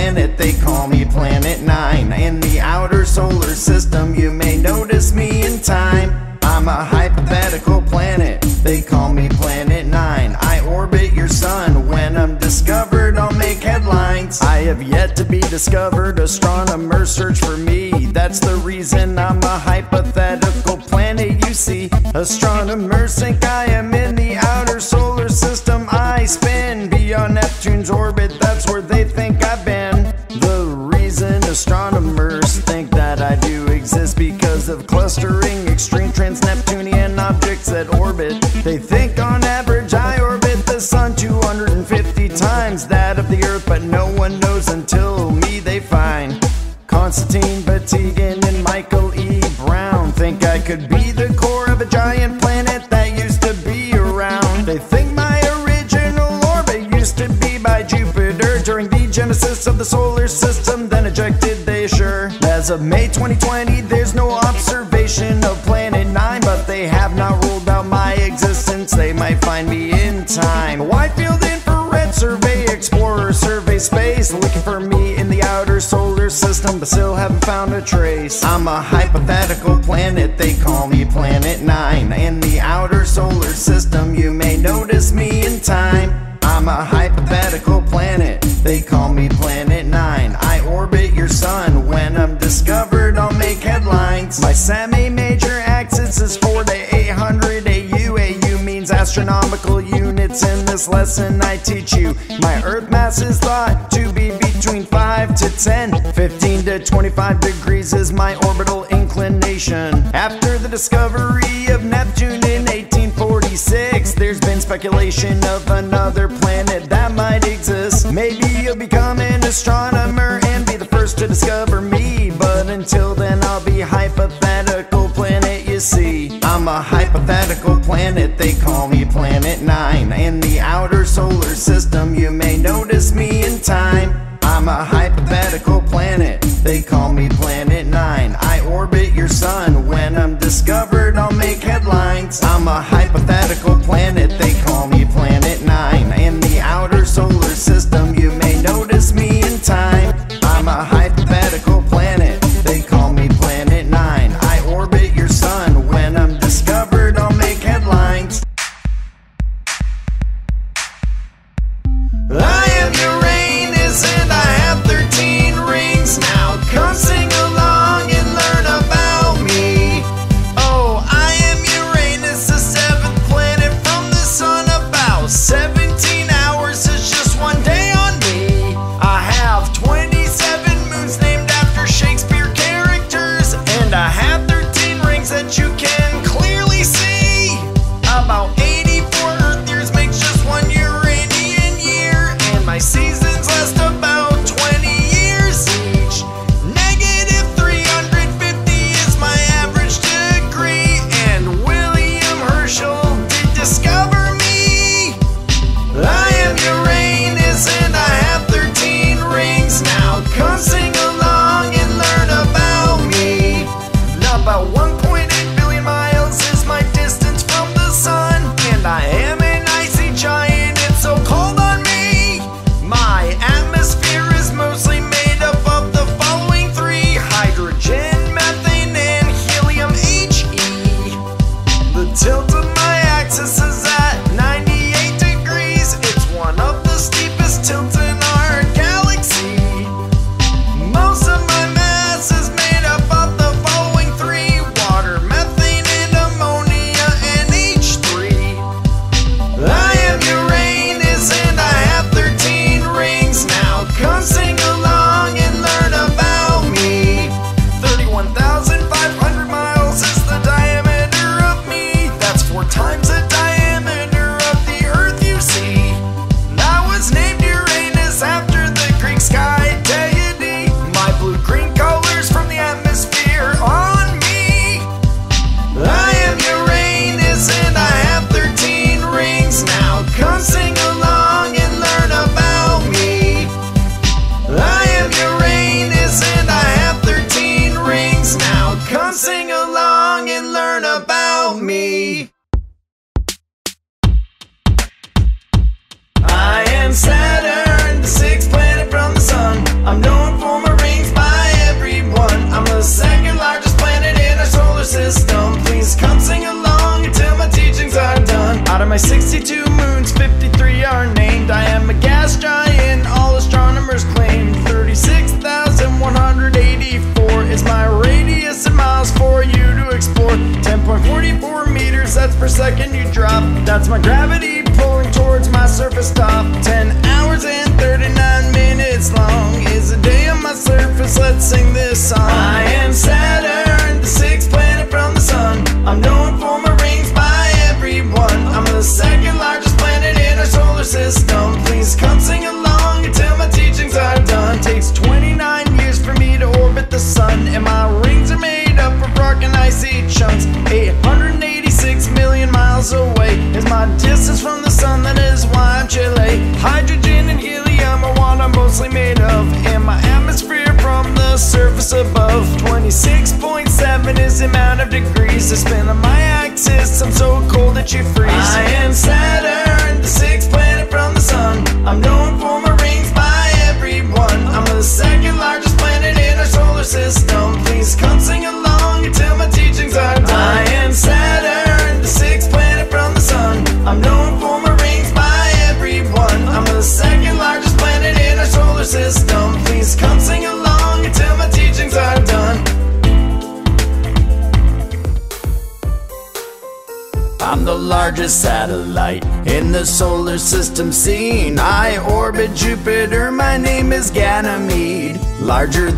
S2: planet, they call me Planet 9. In the outer solar system, you may notice me in time. I'm a hypothetical planet, they call me Planet 9. I orbit your sun, when I'm discovered, I'll make headlines. I have yet to be discovered, astronomers search for me. That's the reason I'm a hypothetical planet, you see. Astronomers think I am in the clustering extreme trans Neptunian objects that orbit. They think on average I orbit the sun 250 times that of the Earth, but no one knows until me they find. Konstantin Batygin and Michael E. Brown think I could be the core of a giant planet that used to be around. They think my original orbit used to be by Jupiter during the genesis of the solar system, then ejected, they sure. As of May 2020, there's no observation of Planet 9, but they have not ruled out my existence. They might find me in time. Wide field infrared survey, explorer survey space, looking for me in the outer solar system, but still haven't found a trace. I'm a hypothetical planet, they call me Planet 9. In the outer solar system, you may notice me in time. I'm a hypothetical planet, they call me Planet 9. I orbit your sun, when I'm discovered, headlines. My semi major axis is 4 to 800 AU. AU means astronomical units. In this lesson, I teach you my Earth mass is thought to be between 5 to 10. 15 to 25 degrees is my orbital inclination. After the discovery of Neptune in 1846, there's been speculation of another planet that might exist. Maybe you'll become an astronomer until then, I'll be hypothetical planet, you see. I'm a hypothetical planet, they call me Planet 9. In the outer solar system, you may notice me in time. I'm a hypothetical planet, they call me Planet 9. I orbit your sun, when I'm discovered, I'll make headlines. I'm a hypothetical planet, they call me Planet 9. In the outer solar system, you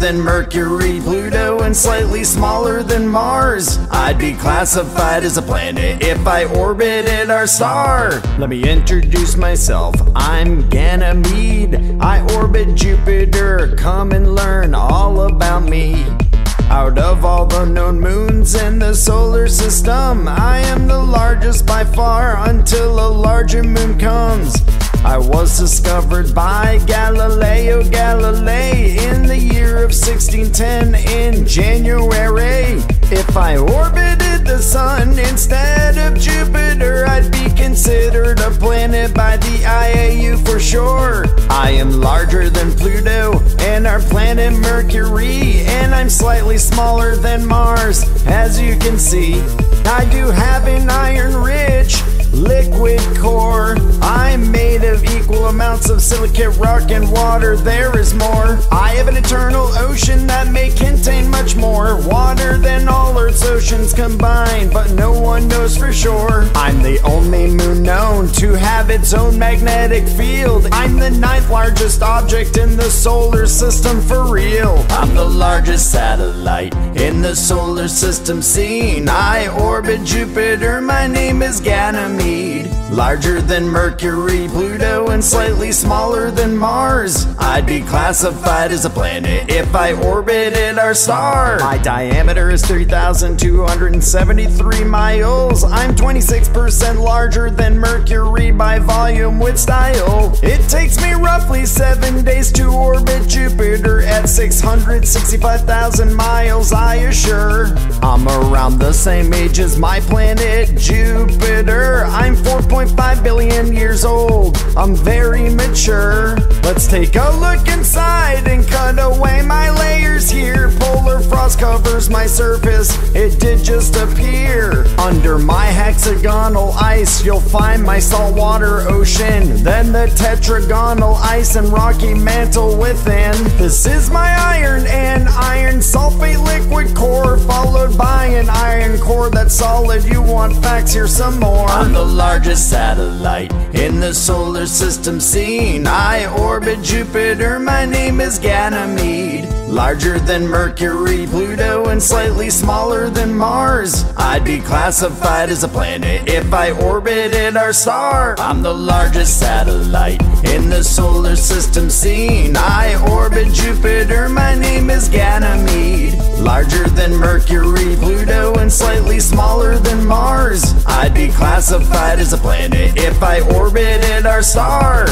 S2: than Mercury, Pluto, and slightly smaller than Mars. I'd be classified as a planet if I orbited our star. Let me introduce myself, I'm Ganymede. I orbit Jupiter, come and learn all about me. Out of all the known moons in the solar system, I am the largest by far until a larger moon comes. I was discovered by Galileo Galilei in the year of 1610 in January. If I orbited the sun instead of Jupiter, I'd be considered a planet by the IAU for sure. I am larger than Pluto and our planet Mercury, and I'm slightly smaller than Mars, as you can see. I do have an iron rich liquid core. I'm made of equal amounts of silicate rock and water. There is more. I have an eternal ocean that may contain much more water than all Earth's oceans combined, but no one knows for sure. I'm the only moon known to have its own magnetic field. I'm the ninth largest object in the solar system for real. I'm the largest satellite in the solar system seen. I orbit Jupiter. My name is Ganymede. Larger than Mercury, Pluto, and slightly smaller than Mars. I'd be classified as a planet if I orbited our star. My diameter is 3,273 miles. I'm 26% larger than Mercury by volume with style. It takes me roughly seven days to orbit Jupiter at 665,000 miles, I assure. I'm around the same age as my planet Jupiter. I'm 4.5 billion years old. I'm very mature. Let's take a look inside and cut away my layers here. Polar frost covers my surface. It did just appear. Under my hexagonal ice, you'll find my saltwater ocean. Then the tetragonal ice and rocky mantle within. This is my iron and iron sulfate liquid core, followed by an iron core that's solid. You want facts? Here's some more. I'm the largest satellite in the solar system seen. I orbit Jupiter, my name is Ganymede. Larger than Mercury, Pluto, and slightly smaller than Mars. I'd be classified as a planet if I orbited our star. I'm the largest satellite in the solar system seen. I orbit Jupiter, my name is Ganymede. Larger than Mercury, Pluto, and slightly smaller than Mars. I'd be classified as a planet if I orbited our star.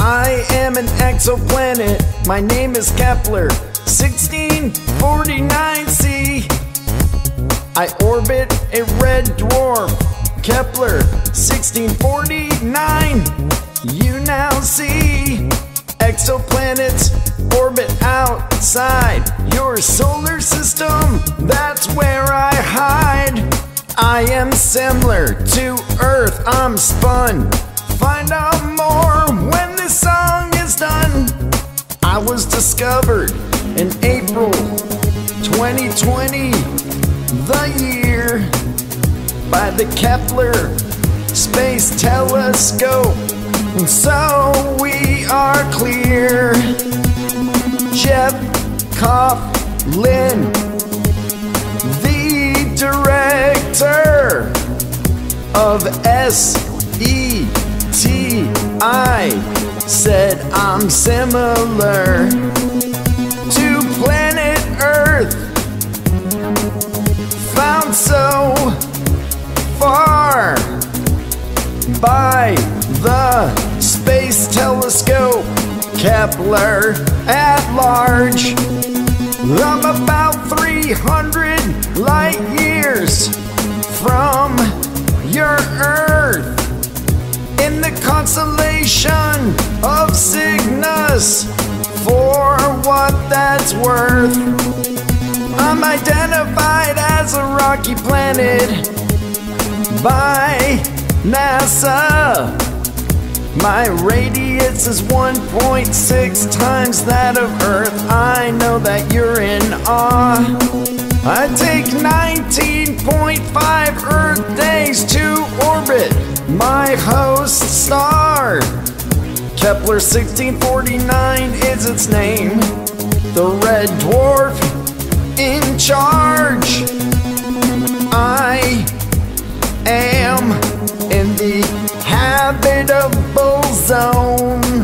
S2: I am an exoplanet. My name is Kepler 1649c. I orbit a red dwarf. Kepler 1649. You now see exoplanets orbit outside your solar system. That's where I hide. I am similar to Earth. I'm spun. Find out more song is done. I was discovered in April 2020, the year, by the Kepler Space Telescope. And so we are clear. Jeff Coughlin, the director of T I said I'm similar to planet Earth. Found so far by the Space Telescope, Kepler at large. I'm about 300 light years from your Earth in the constellation of Cygnus. For what that's worth, I'm identified as a rocky planet by NASA. My radius is 1.6 times that of Earth. I know that you're in awe. I take 19.5 Earth days to orbit my host star. Kepler 1649 is its name. The red dwarf in charge. I am in the habitable zone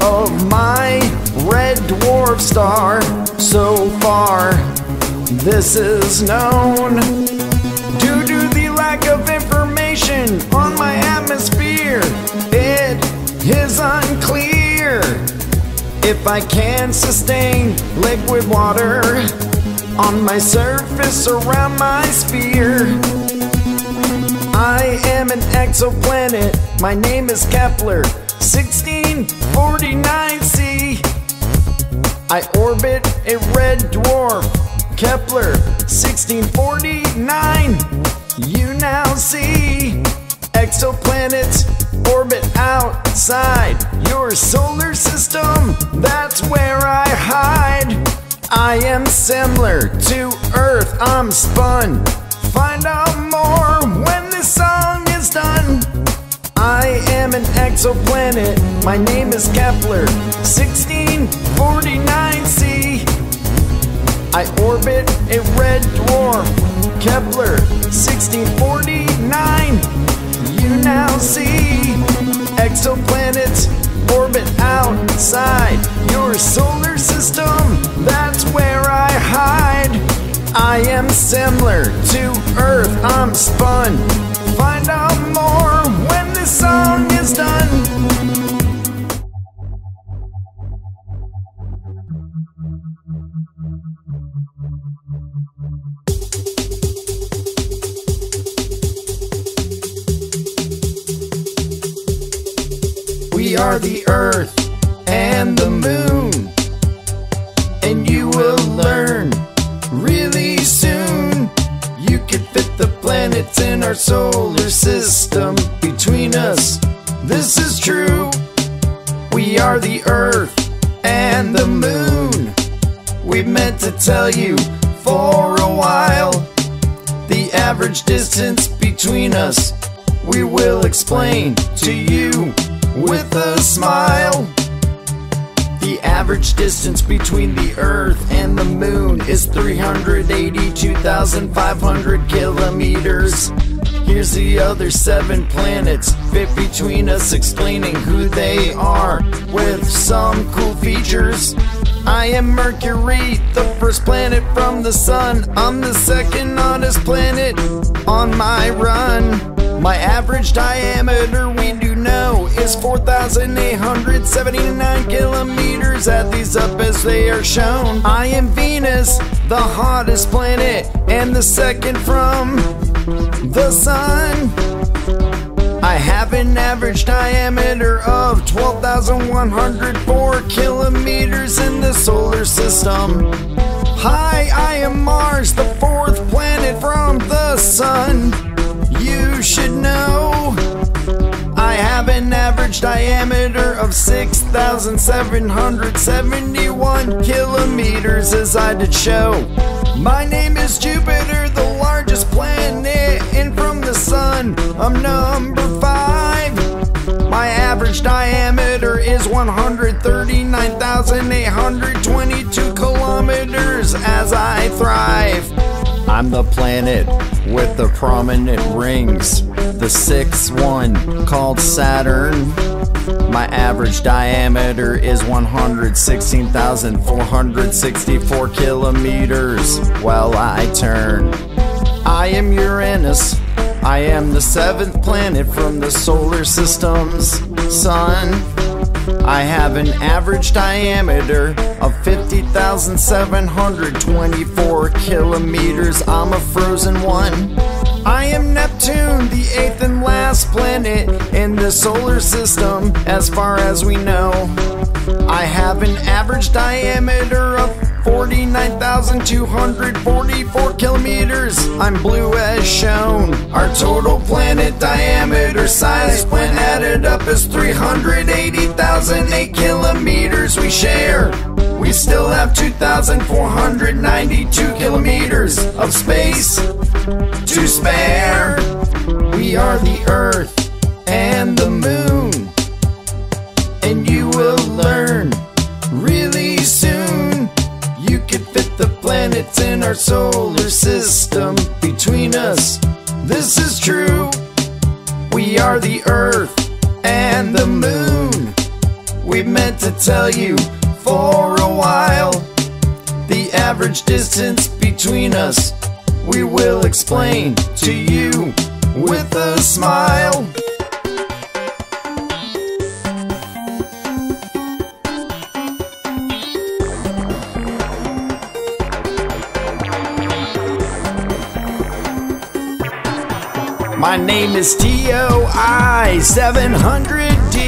S2: of my red dwarf star. So far, this is known due to the lack of on my atmosphere. It is unclear if I can sustain liquid water on my surface around my sphere. I am an exoplanet. My name is Kepler 1649c. I orbit a red dwarf, Kepler 1649. Now see exoplanets orbit outside your solar system. That's where I hide. I am similar to Earth. I'm spun. Find out more when this song is done. I am an exoplanet. My name is Kepler 1649c. I orbit a red dwarf, Kepler 1649. You now see exoplanets orbit outside your solar system. That's where I hide. I am similar to Earth. I'm spun. Find out more when this song is done. We are the Earth and the Moon, and you will learn really soon. You can fit the planets in our solar system between us. This is true. We are the Earth and the Moon. We meant to tell you for a while the average distance between us. We will explain to you with a smile. The average distance between the Earth and the Moon is 382,500 kilometers. Here's the other seven planets fit between us, explaining who they are with some cool features. I am Mercury, the first planet from the Sun. I'm the second hottest planet on my run. My average diameter, we do know, is 4,879 kilometers. Add these up as they are shown. I am Venus, the hottest planet, and the second from the Sun. I have an average diameter of 12,104 kilometers in the solar system. Hi, I am Mars, the fourth planet from the Sun. You should know have an average diameter of 6,771 kilometers as I did show. My name is Jupiter, the largest planet, and from the sun, I'm number five. My average diameter is 139,822 kilometers as I thrive. I'm the planet with the prominent rings, the sixth one called Saturn. My average diameter is 116,464 kilometers while I turn. I am Uranus. I am the seventh planet from the solar system's sun. I have an average diameter of 50,724 kilometers. I'm a frozen one. I am Neptune, the eighth and last planet in the solar system, as far as we know. I have an average diameter of 49,244 kilometers. I'm blue as shown. Our total planet diameter size, when added up, is 380,008 kilometers we share. We still have 2,492 kilometers of space to spare. We are the Earth and the Moon, learn really soon. You could fit the planets in our solar system between us. This is true. We are the Earth and the Moon. We meant to tell you for a while the average distance between us. We will explain to you with a smile. My name is TOI 700D,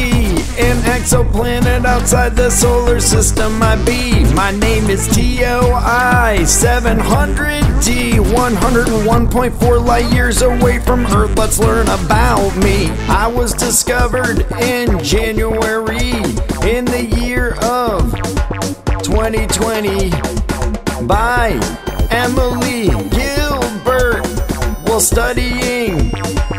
S2: an exoplanet outside the solar system. I be. My name is TOI 700D, 101.4 light years away from Earth. Let's learn about me. I was discovered in January in the year of 2020 by Emily while studying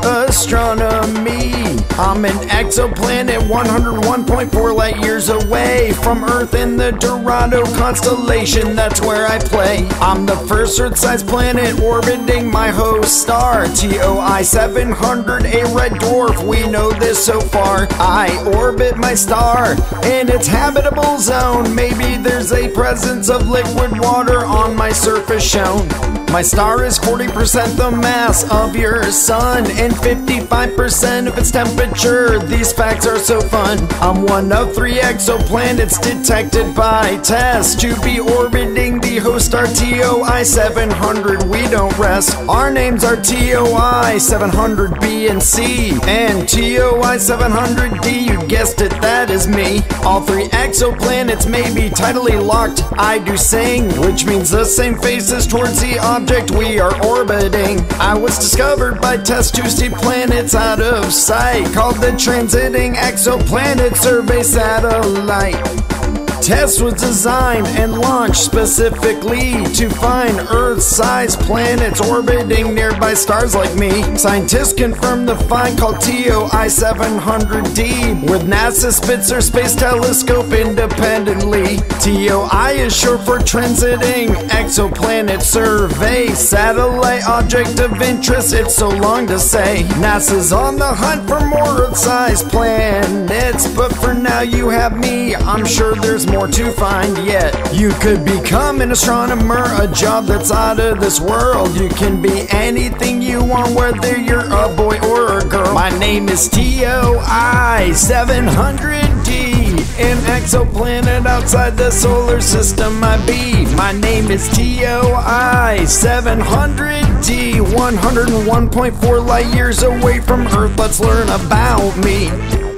S2: astronomy. I'm an exoplanet 101.4 light years away from Earth in the Dorado constellation. That's where I play. I'm the first Earth sized planet orbiting my host star, TOI 700, a red dwarf. We know this so far. I orbit my star in its habitable zone. Maybe there's a presence of liquid water on my surface shown. My star is 40% the mass of your sun and 55% of its temperature. These facts are so fun. I'm one of three exoplanets detected by TESS to be orbiting the host star TOI 700. We don't rest. Our names are TOI 700B and C and TOI 700D. You guessed it, that is me. All three exoplanets may be tidally locked. I do sing, which means the same faces towards the object we are orbiting. I was discovered by TESS to see planets out of sight, called the Transiting Exoplanet Survey Satellite. TESS was designed and launched specifically to find Earth-sized planets orbiting nearby stars like me. Scientists confirmed the find called TOI 700D with NASA Spitzer Space Telescope independently. TOI is short for Transiting Exoplanet Survey Satellite Object of Interest. It's so long to say. NASA's on the hunt for more Earth-sized planets, but for now you have me. I'm sure there's more to find yet. You could become an astronomer, a job that's out of this world. You can be anything you want, whether you're a boy or a girl. My name is TOI 700D, an exoplanet outside the solar system. I be. My name is TOI 700D, 101.4 light years away from Earth. Let's learn about me.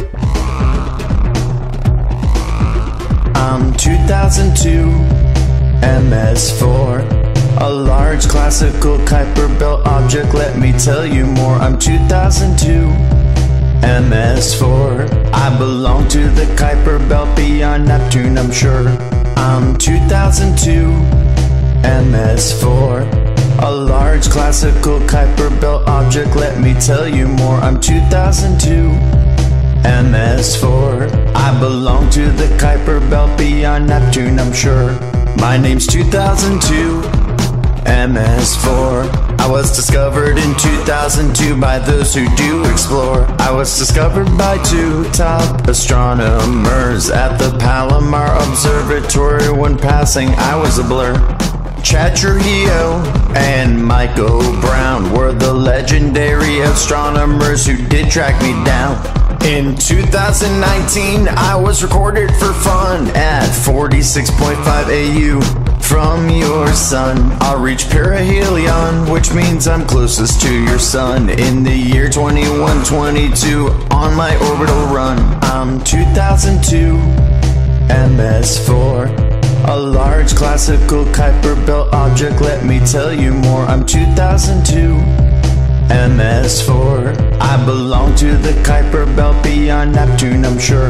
S4: I'm 2002 MS4 a large classical Kuiper belt object, let me tell you more. I'm 2002 MS4. I belong to the Kuiper belt beyond Neptune, I'm sure. I'm 2002 MS4. A large classical Kuiper belt object, let me tell you more. I'm 2002 MS4. I belong to the Kuiper belt beyond Neptune, I'm sure. My name's 2002 MS4. I was discovered in 2002 by those who do explore. I was discovered by two top astronomers at the Palomar Observatory. When passing, I was a blur. Chad Trujillo and Michael Brown were the legendary astronomers who did track me down.
S2: In 2019, I was recorded for fun at 46.5 AU from your sun. I'll reach perihelion, which means I'm closest to your sun. In the year 2122, on my orbital run, I'm 2002 MS4. A large classical Kuiper belt object, let me tell you more. I'm 2002 MS4. I belong to the Kuiper belt beyond Neptune, I'm sure.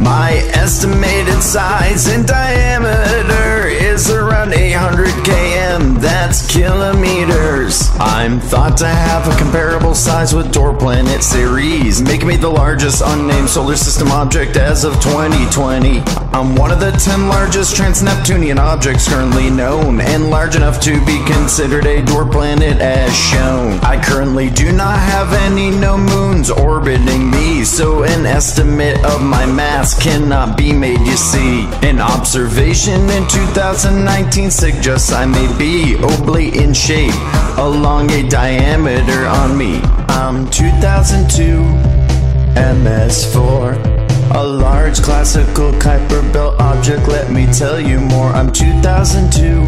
S2: My estimated size and diameter is around 800 km, that's kilometers. I'm thought to have a comparable size with Dwarf Planet Ceres, making me the largest unnamed solar system object as of 2020. I'm one of the 10 largest trans-Neptunian objects currently known, and large enough to be considered a dwarf planet as shown. I currently do not have any known moons orbiting me, so an estimate of my mass cannot be made, you see. An observation in 2019 suggests I may be oblate in shape along a diameter on me. I'm 2002 MS4. A large classical Kuiper belt object, let me tell you more. I'm 2002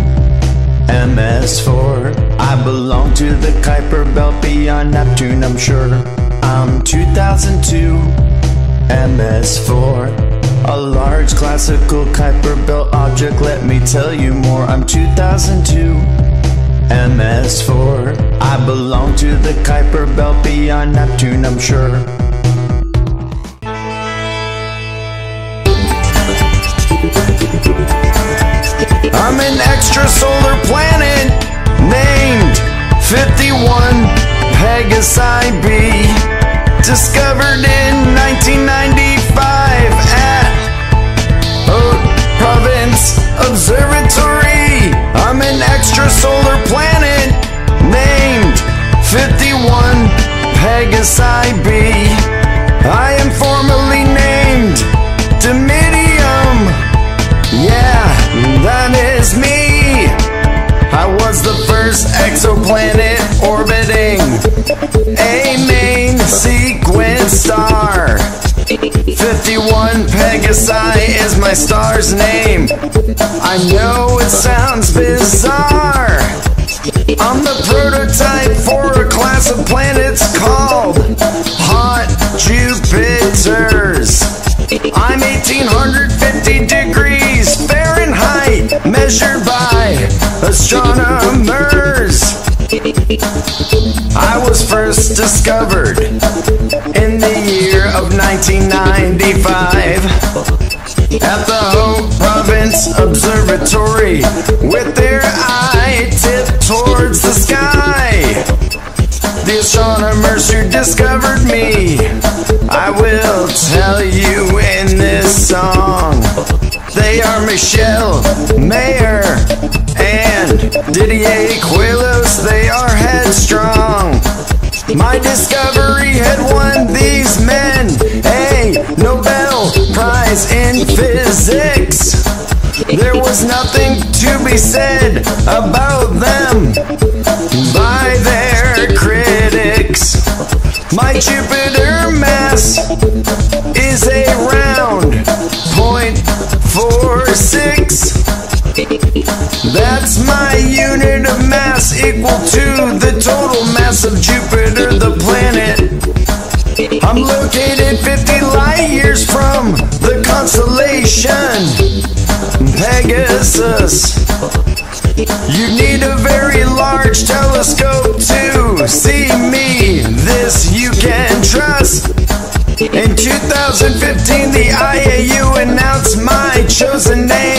S2: MS4. I belong to the Kuiper belt beyond Neptune, I'm sure. I'm 2002 MS4. A large classical Kuiper belt object, let me tell you more. I'm 2002 MS4. I belong to the Kuiper belt beyond Neptune, I'm sure. I'm an extrasolar planet named 51 Pegasi b, discovered in 1995 Observatory. I'm an extrasolar planet named 51 Pegasi b. I am formally named Dimidium. Yeah, that is me. I was the first exoplanet orbiting a main sequence star. 51 Pegasi is my star's name. I know it sounds bizarre. I'm the prototype for a class of planets called Hot Jupiters. I'm 1850 degrees Fahrenheit, measured by astronomers. I was first discovered in the year of 1995 at the Haute-Provence Observatory with their eye tipped towards the sky. The astronomers who discovered me, I will tell you in this song. They are Michel Mayor and Didier Queloz. They are headstrong. My discovery had won these men a Nobel Prize in Physics. There was nothing to be said about them by their critics. My Jupiter mass is a round six. That's my unit of mass equal to the total mass of Jupiter, the planet. I'm located 50 light years from the constellation Pegasus. You need a very large telescope to see me. This you can trust. In 2015, the IAU announced my chosen name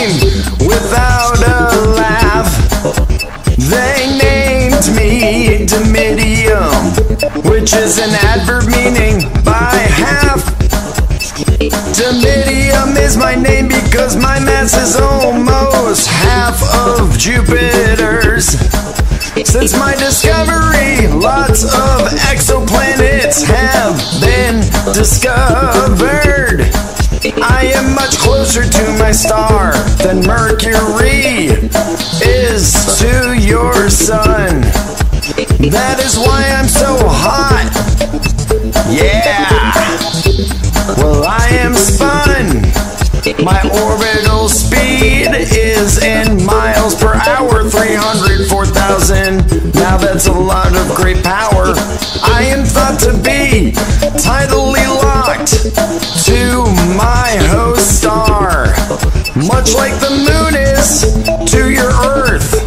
S2: which is an adverb meaning by half. Dimidium is my name because my mass is almost half of Jupiter's. Since my discovery, lots of exoplanets have been discovered. I am much closer to my star than Mercury is to your sun. That is why I'm so hot. Yeah! Well, I am spun. My orbital speed is in miles per hour 300, 4,000. Now that's a lot of great power. I am thought to be tidally locked to my host star, much like the moon is to your Earth,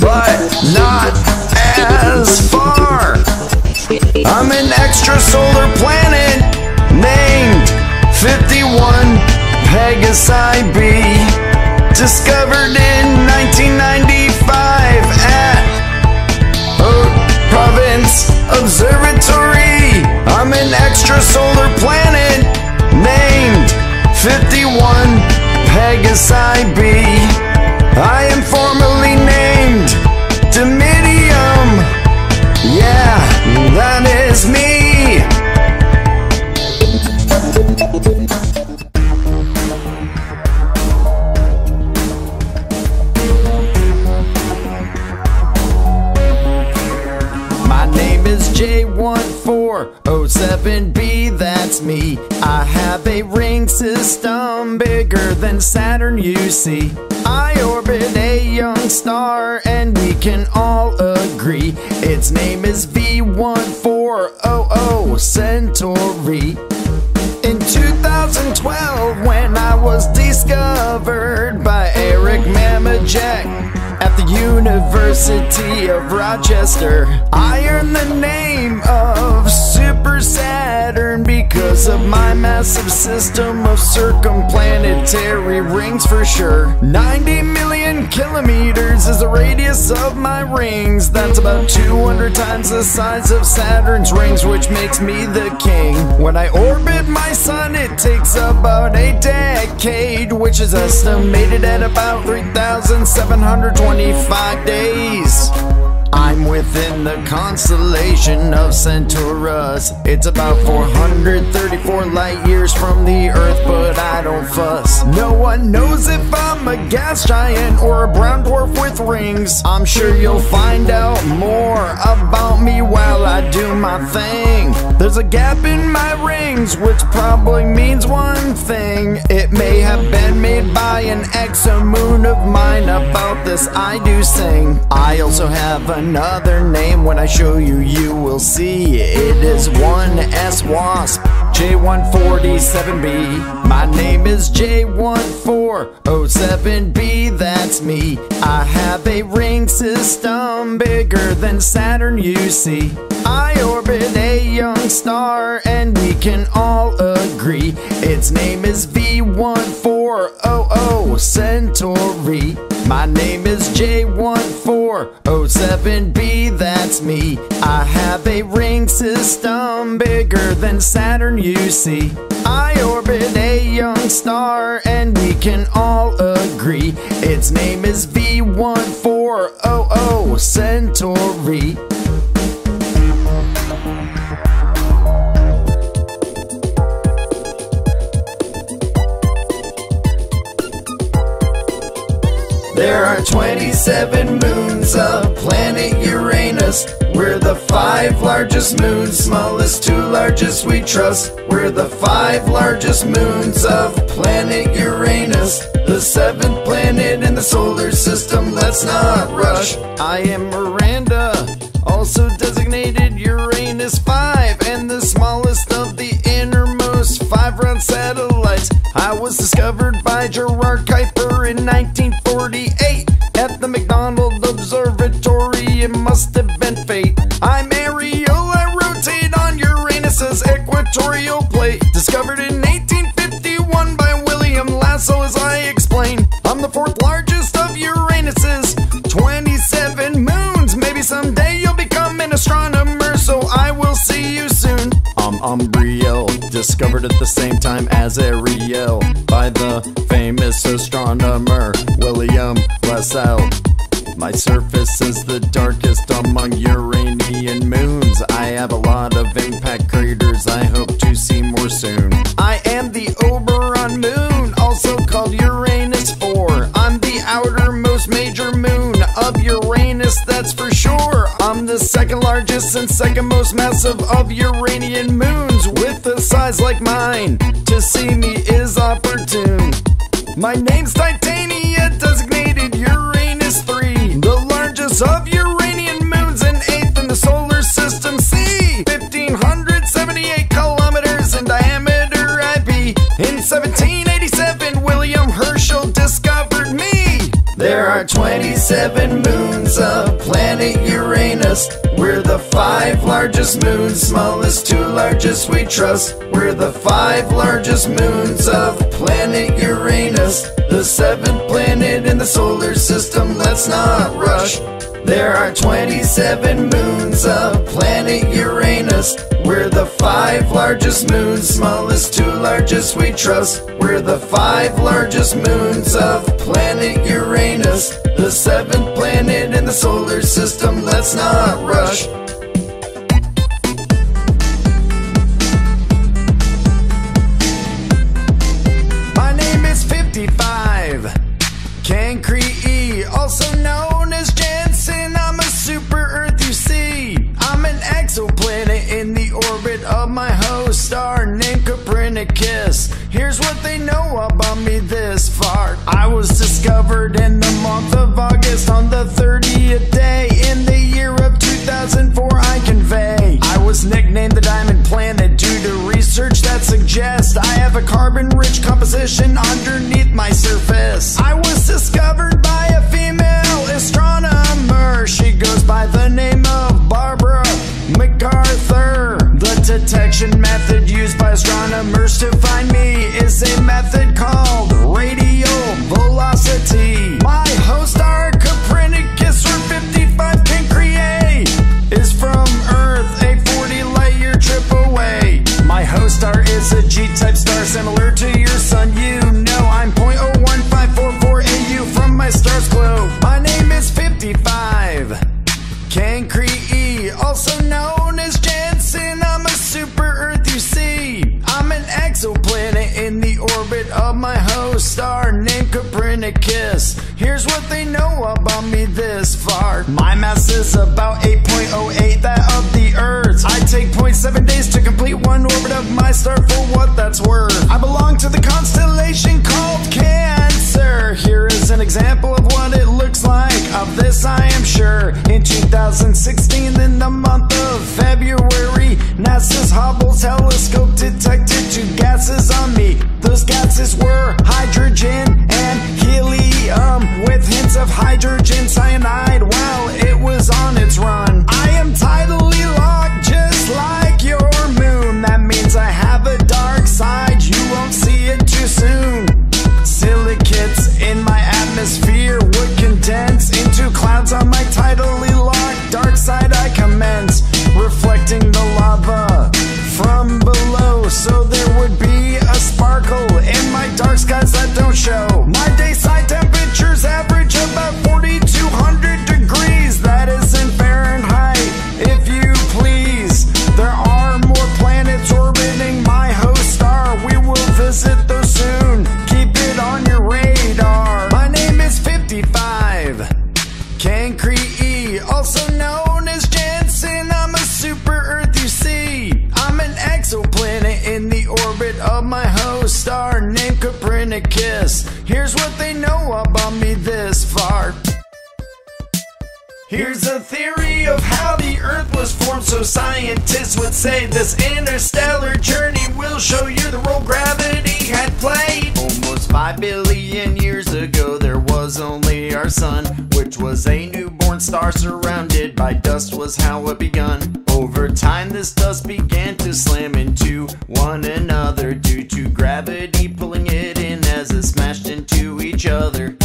S2: but not as far. I'm an extrasolar planet named 51 Pegasi b, discovered in 1995 at Haute Province Observatory. I'm an extrasolar planet named 51 Pegasi b. I am formally J1407B, that's me. I have a ring system bigger than Saturn, you see. I orbit a young star, and we can all agree its name is V1400 Centauri. In 2012, when I was discovered by Eric Mamajek University of Rochester, I earned the name of Super Saturn because of my massive system of circumplanetary rings for sure. 90 million kilometers is the radius of my rings. That's about 200 times the size of Saturn's rings, which makes me the king. When I orbit my sun, it takes about a decade, which is estimated at about 3,725 days. I'm within the constellation of Centaurus. It's about 434 light years from the Earth, but I don't fuss. No one knows if I'm a gas giant or a brown dwarf with rings. I'm sure you'll find out more about me while I do my thing. There's a gap in my rings, which probably means one thing. It may have been made by an exomoon of mine. About this, I do sing. I also have another name. When I show you, you will see. It is 1SWASP. J147B. My name is J1407B, that's me. I have a ring system bigger than Saturn, you see. I orbit a young star, and we can all agree its name is V1400 Centauri. My name is J1407B, that's me. I have a ring system bigger than Saturn, you see. I orbit a young star, and we can all agree its name is V1400 Centauri.
S4: There are 27 moons of planet Uranus. We're the five largest moons, smallest two largest we trust. We're the five largest moons of planet Uranus. The seventh planet in the solar system, let's not rush.
S2: I am Miranda, also designated Uranus 5, and the smallest of the innermost five round satellites. I was discovered by Gerard Kuiper in 1948 at the McDonald Observatory. It must have been fate. I'm Ariel, I rotate on Uranus's equatorial plate. Discovered in 1851 by William Lassell, as I explained. I'm the fourth largest of Uranus's 27 moons. Maybe someday you'll become an astronomer, Umbriel, discovered at the same time as Ariel by the famous astronomer William Lassell. My surface is the darkest among Uranian moons. I have a lot of impact craters I hope to see more soon. I am the Oberon moon, also called Uranus 4. I'm the outermost major moon of Uranus, that's for sure. I'm the second largest and second most massive of Uranian moons with a size like mine. To see me is opportune. My name's Titania, designated Uranus 3, the largest of Uranian moons and eighth in the solar system C. 1578 kilometers in diameter, I be in 17.
S4: 27 moons of planet Uranus. We're the five largest moons, smallest two largest we trust. We're the five largest moons of planet Uranus. The seventh planet in the solar system, let's not rush. There are 27 moons of planet Uranus. We're the five largest moons, smallest two largest we trust. We're the five largest moons of planet Uranus. The seventh planet in the solar system, let's not rush.
S2: Here's what they know about me this far. I was discovered in the month of August on the 30th day in the year of 2004. I convey. I was nicknamed the Diamond Planet due to research that suggests I have a carbon rich composition underneath my surface. I was discovered by a female astronomer. She goes by the name of Barbara McArthur. The detection method used by astronomers to find me method called radial velocity. My host star Copernicus or 55 Cancri is from Earth, a 40 light year trip away. My host star is a G-type star similar to your sun. You they know about me this far. My mass is about 8.08 that of the Earth's. I take 0.7 days to complete one orbit of my star for what that's worth. I belong to the constellation this I am sure. In 2016, in the month of February, NASA's Hubble telescope detected two gases on me. Those gases were hydrogen and helium, with hints of hydrogen cyanide while it was on its run. I am tidally dark skies that don't show. Here's a theory of how the Earth was formed, so scientists would say this interstellar journey will show you the role gravity had played. Almost 5 billion years ago, there was only our sun, which was a newborn star surrounded by dust, was how it begun. Over time, this dust began to slam into one another due to gravity pulling it in as it smashed into each other.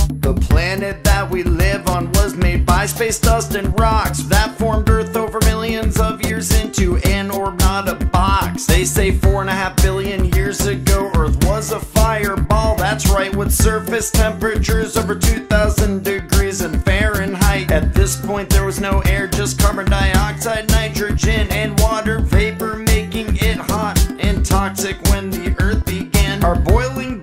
S2: Planet that we live on was made by space dust and rocks that formed Earth over millions of years into an orb, not a box. They say four and a half billion years ago, Earth was a fireball. That's right, with surface temperatures over 2,000 degrees in Fahrenheit. At this point, there was no air, just carbon dioxide, nitrogen, and water vapor, making it hot and toxic when the Earth began. Our boiling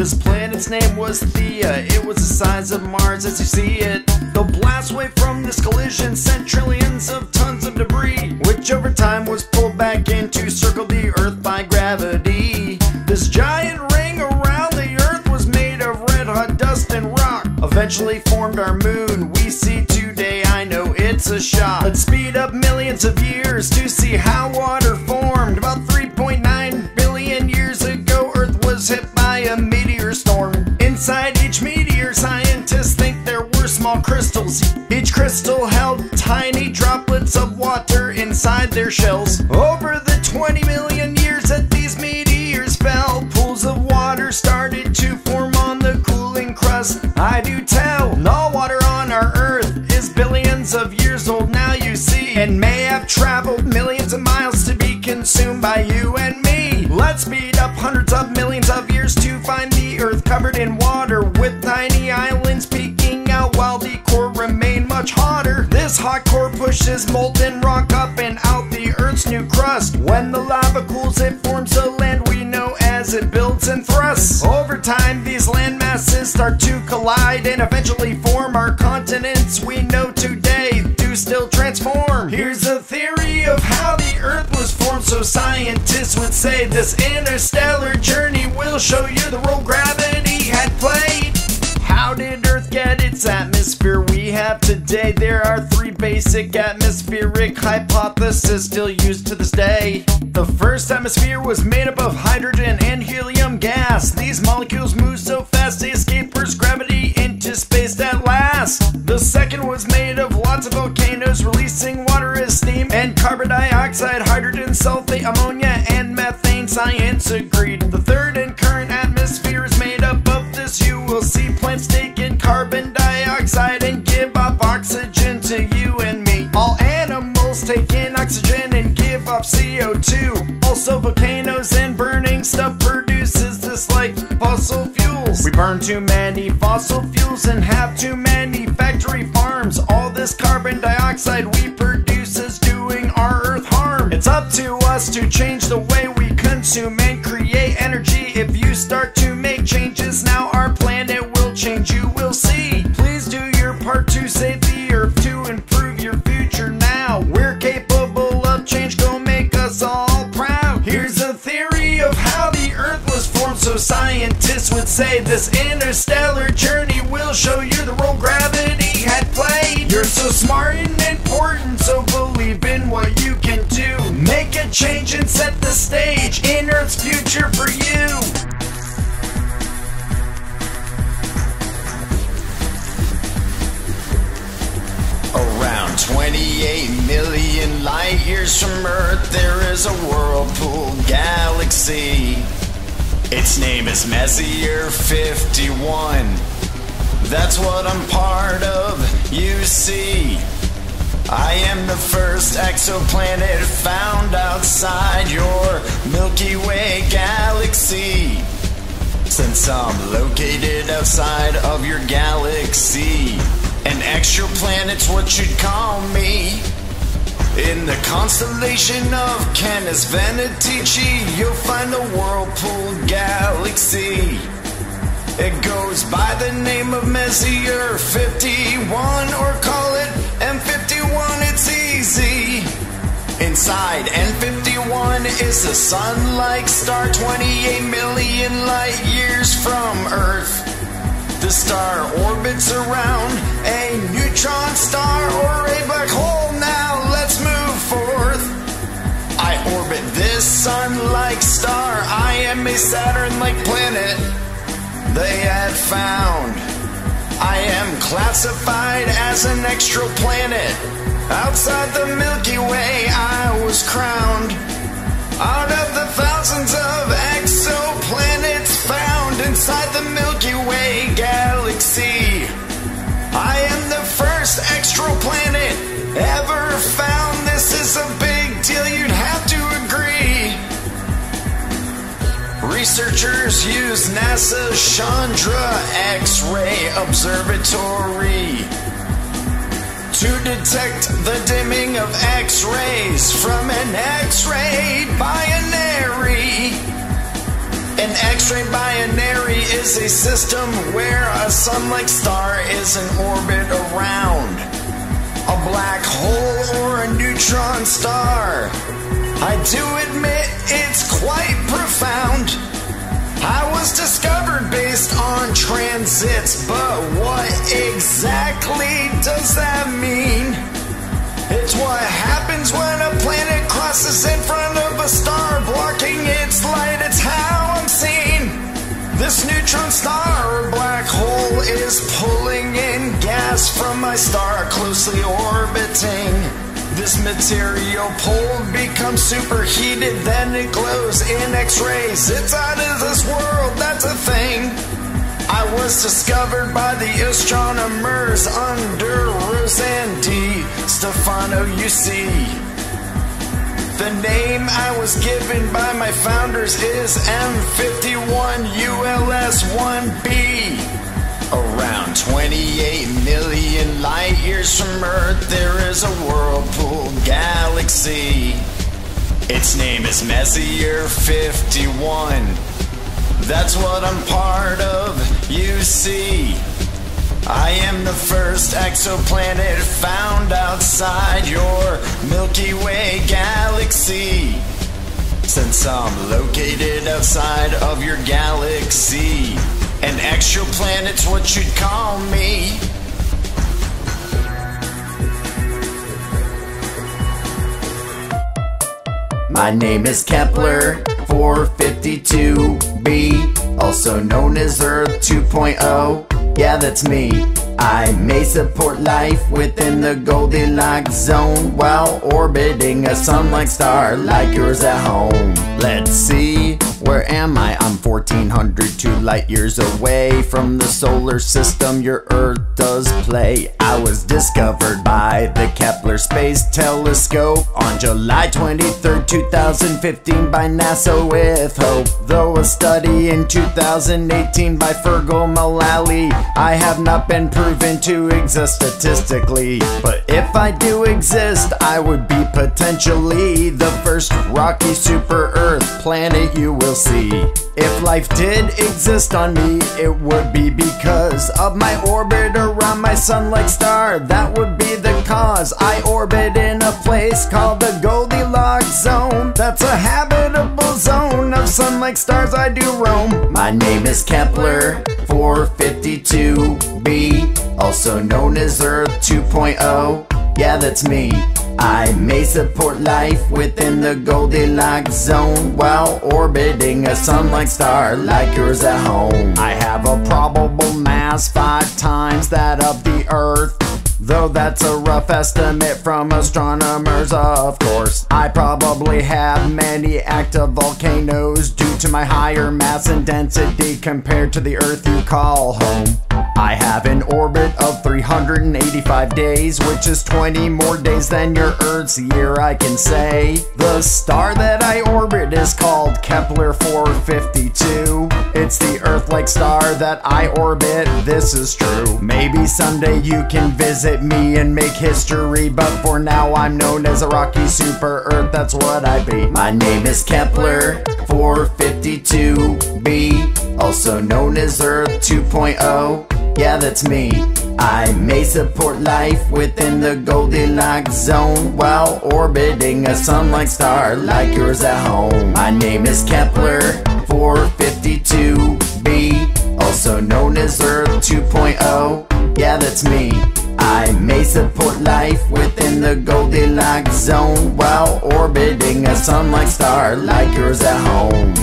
S2: This planet's name was Theia. It was the size of Mars as you see it. The blast wave from this collision sent trillions of tons of debris, which over time was pulled back in to circle the Earth by gravity. This giant ring around the Earth was made of red hot dust and rock. Eventually formed our moon we see today. I know it's a shock. Let's speed up millions of years to see how water formed. About 3.9 billion years ago, Earth was hit by a Inside each meteor, scientists think there were small crystals. Each crystal held tiny droplets of water inside their shells. Over the 20 million years that these meteors fell, pools of water started to form on the cooling crust. I do tell, all water on our Earth is billions of years old now, you see, and may have traveled millions of miles to be consumed by you and me. Let's speed up hundreds of millions of years to find the earth covered in water with tiny islands peeking out while the core remain much hotter. This hot core pushes molten rock up and out the earth's new crust. When the lava cools, it forms the land we know as it builds and thrusts. Over time, these land masses start to collide and eventually form our continents we know today still transform. Here's a theory of how the earth was formed, so scientists would say this interstellar journey will show you the role gravity had played. How did Earth get its atmosphere we have today? There are three basic atmospheric hypotheses still used to this day. The first atmosphere was made up of hydrogen and helium gas. These molecules move so fast they escape second was made of lots of volcanoes releasing water as steam and carbon dioxide, hydrogen, sulfate, ammonia, and methane. Science agreed. The third and current atmosphere is made up of this. You will see plants take in carbon dioxide and give off oxygen to you and me. All animals take in oxygen and give off CO2. Also, volcanoes and burning stuff We burn too many fossil fuels and have too many factory farms. All this carbon dioxide we produce is doing our earth harm. It's up to us to change the way we consume and create energy. Say this interstellar journey will show you the role gravity had played. You're so smart and important, so believe in what you can do. Make a change and set the stage in Earth's future for you.
S3: Around 28 million light years from Earth, there is a whirlpool galaxy. Its name is Messier 51. That's what I'm part of, you see. I am the first exoplanet found outside your Milky Way galaxy. Since I'm located outside of your galaxy, an exoplanet's what you'd call me. In the constellation of Canis Venatici, you'll find the Whirlpool Galaxy. It goes by the name of Messier 51, or call it M51, it's easy. Inside M51 is a sun like star 28 million light years from Earth. The star orbits around a neutron star or a black hole. Now this sun like star. I am a Saturn like planet they had found. I am classified as an exoplanet. Outside the Milky Way, I was crowned. Out of the thousands of exoplanets found inside the Milky Researchers use NASA's Chandra X ray Observatory to detect the dimming of X rays from an X ray binary. An X ray binary is a system where a sun like star is in orbit around a black hole or a neutron star. I do admit it's quite profound. I was discovered based on transits, but what exactly does that mean? It's what happens when a planet crosses in front of a star, blocking its light. It's how I'm seen. This neutron star or black hole is pulling in gas
S2: from my star closely orbiting. This material pulled becomes superheated, then it glows in X rays. It's out of this world, that's a thing. I was discovered by the astronomers under Rosanne Di Stefano, you see. The name I was given by my founders is M51ULS1B. Around 28 million light years from Earth, there is a whirlpool galaxy. Its name is Messier 51. That's what I'm part of, you see. I am the first exoplanet found outside your Milky Way galaxy. Since I'm located outside of your galaxy, an exoplanet's what you'd call me. My name is Kepler 452b, also known as Earth 2.0. Yeah, that's me. I may support life within the Goldilocks zone while orbiting a sun-like star like yours at home. Let's see, where am I? I'm 1402 light years away from the solar system your Earth does play. I was discovered by the Kepler Space Telescope on July 23rd, 2015 by NASA with hope. Though a study in 2018 by Fergal Mullally, I have not been proven to exist statistically. But if I do exist, I would be potentially the first rocky super Earth planet you will see. If life did exist on me, it would be because of my orbit around my sun-like star. That would be the cause. I orbit in a place called the Goldilocks zone. That's a habitable zone of sun-like stars I do roam. My name is Kepler 452b, also known as Earth 2.0. Yeah, that's me. I may support life within the Goldilocks zone while orbiting a sun-like star like yours at home. I have a probable mass five times that of the Earth. Though that's a rough estimate from astronomers, of course. I probably have many active volcanoes due to my higher mass and density compared to the Earth you call home. I have an orbit of 385 days, which is 20 more days than your Earth's year, I can say. The star that I orbit is called Kepler 452. It's the Earth-like star that I orbit, this is true. Maybe someday you can visit me and make history, but for now I'm known as a rocky super Earth, that's what I be. My name is Kepler 452b, also known as Earth 2.0. Yeah, that's me. I may support life within the Goldilocks zone while orbiting a sun-like star like yours at home. My name is Kepler 452b, also known as Earth 2.0. Yeah, that's me. I may support life within the Goldilocks zone while orbiting a sun-like star like yours at home.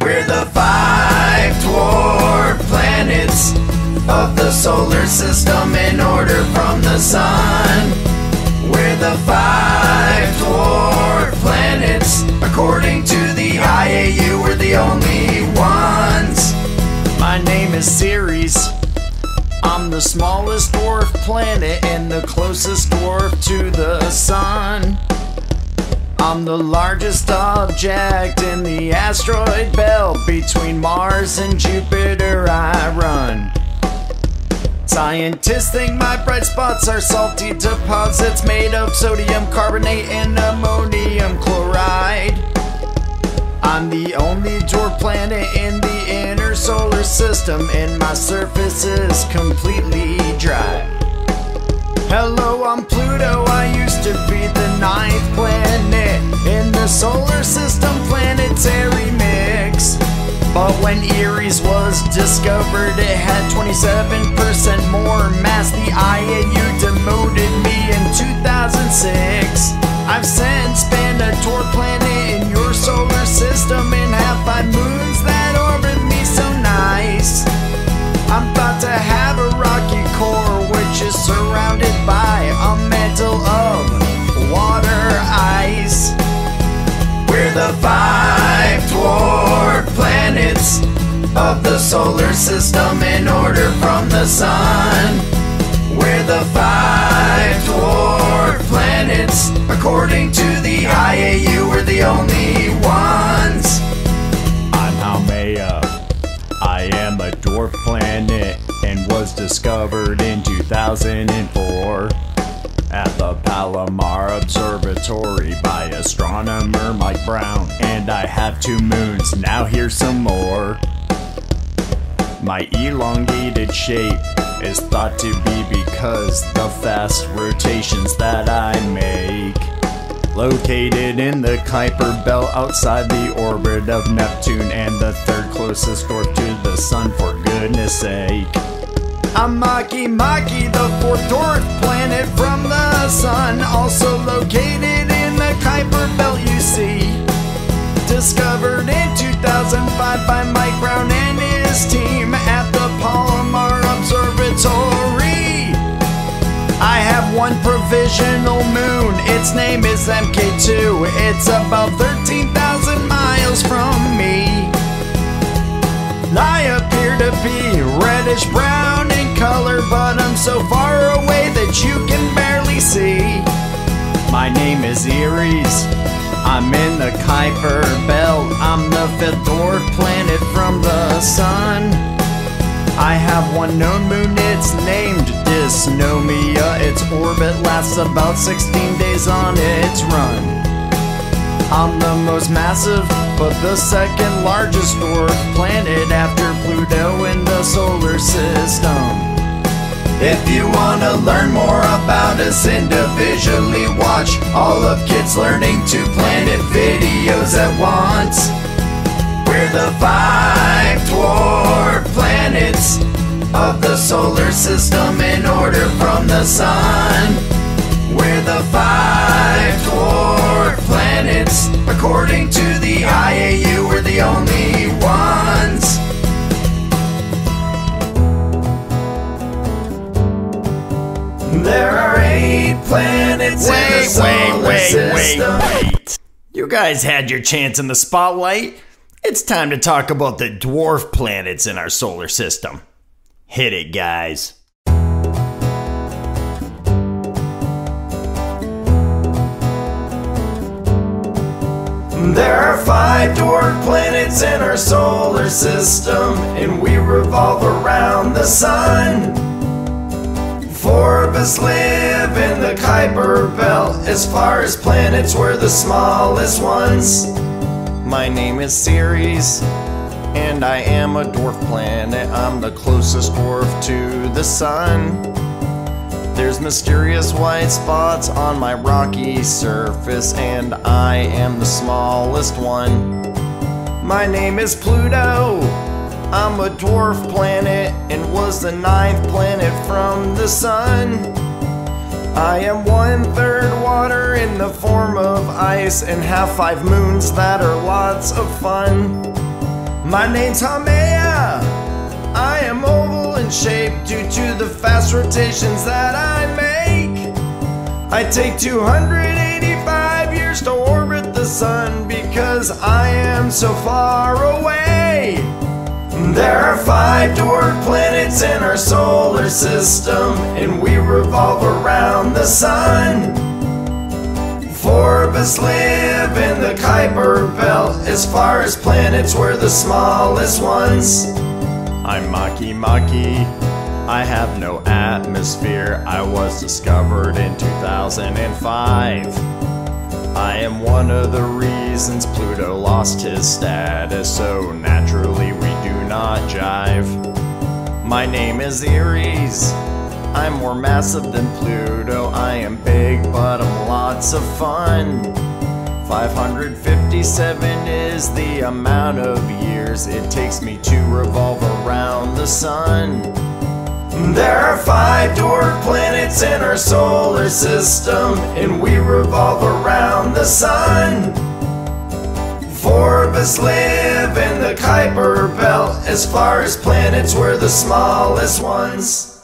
S2: We're the five of the solar system in order from the sun. We're the five dwarf planets. According to the IAU, we're the only ones. My name is Ceres. I'm the smallest dwarf planet and the closest dwarf to the sun. I'm the largest object in the asteroid belt between Mars and Jupiter. I run. Scientists think my bright spots are salty deposits made of sodium carbonate and ammonium chloride. I'm the only dwarf planet in the inner solar system, and my surface is completely dry. Hello, I'm Pluto. I used to be the ninth planet in the solar system planetary mix. But when Eris was discovered, it had 27% more mass. The IAU demoted me in 2006. I've since been a dwarf planet in your solar system and have five moons that orbit me so nice. I'm
S4: about
S2: to have a rocky core which is surrounded by a mantle
S4: of water ice. We're the five solar system in order from the sun. We're the five dwarf planets. According to the IAU, we're the only ones.
S2: I'm Haumea. I am a dwarf planet and was discovered in 2004 at the Palomar Observatory by astronomer Mike Brown. And I have two moons, now here's some more. My elongated shape is thought to be because the fast rotations that I make. Located in the Kuiper Belt outside the orbit of Neptune and the third closest dwarf to the Sun, for goodness sake.
S5: I'm Makemake, the fourth dwarf planet from the sun, also located in the Kuiper Belt, you see. Discovered in 2005 by Mike Brown and his team at the Palomar Observatory. I have one provisional moon, its name is MK2. It's about 13,000 miles from me. I appear to be reddish brown but I'm so far away that you can barely see.
S2: My name is Eris. I'm in the Kuiper Belt. I'm the fifth dwarf planet from the sun. I have one known moon, it's named Dysnomia. Its orbit lasts about 16 days on its run. I'm the most massive, but the second largest dwarf planet after Pluto in the solar system.
S4: If you wanna learn more about us individually, watch all of Kids Learning Tube Planet videos at once. We're the five dwarf planets of the solar system in order from the sun. We're the five dwarf planets. According to the IAU, we're the only ones. There are eight planets in the
S2: Wait,
S4: solar
S2: wait, wait,
S4: system.
S2: wait, wait. You guys had your chance in the spotlight. It's time to talk about the dwarf planets in our solar system. Hit it, guys.
S4: There are five dwarf planets in our solar system, and we revolve around the sun. Four of us live in the Kuiper Belt. As far as planets, we're the smallest ones.
S2: My name is Ceres, and I am a dwarf planet. I'm the closest dwarf to the sun. There's mysterious white spots on my rocky surface, and I am the smallest one. My name is Pluto. I'm a dwarf planet and was the ninth planet from the sun. I am one third water in the form of ice and have five moons that are lots of fun. My name's Haumea. I am oval in shape due to the fast rotations that I make. I take 285 years to orbit the sun because I am so far away.
S4: There are five dwarf planets in our solar system, and we revolve around the sun. Four of us live in the Kuiper Belt. As far as planets, we're the smallest ones.
S2: I'm Makemake. I have no atmosphere. I was discovered in 2005. I am one of the reasons Pluto lost his status, so naturally we not jive. My name is Eris. I'm more massive than Pluto. I am big, but I'm lots of fun. 557 is the amount of years it takes me to revolve around the sun.
S4: There are five dwarf planets in our solar system, and we revolve around the sun. Four of us live in the Kuiper Belt. As far as planets, were the smallest ones.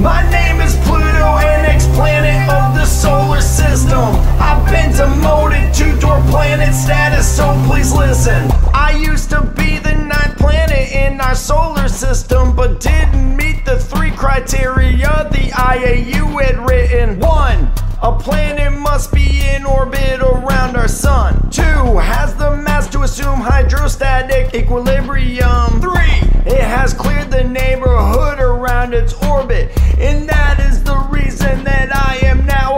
S4: My name is Pluto, ex-planet of the solar system. I've been demoted to planet status, so please listen.
S2: I used to be the ninth planet in our solar system, but didn't meet the three criteria the IAU had written. One, a planet must be in orbit around our sun. Two, has the mass to assume hydrostatic equilibrium. Three, it has cleared the neighborhood around its orbit. And that is the reason that I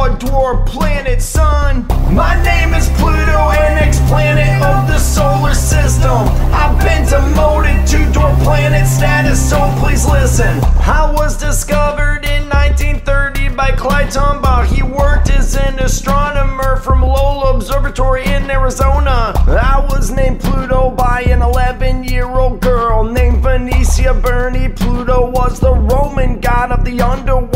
S2: a dwarf planet, son.
S4: My name is Pluto, an ex-planet of the solar system. I've been demoted to dwarf planet status, so please listen.
S2: I was discovered in 1930 by Clyde Tombaugh. He worked as an astronomer from Lowell Observatory in Arizona. I was named Pluto by an 11 year old girl named Venetia Burney. Pluto was the Roman god of the underworld.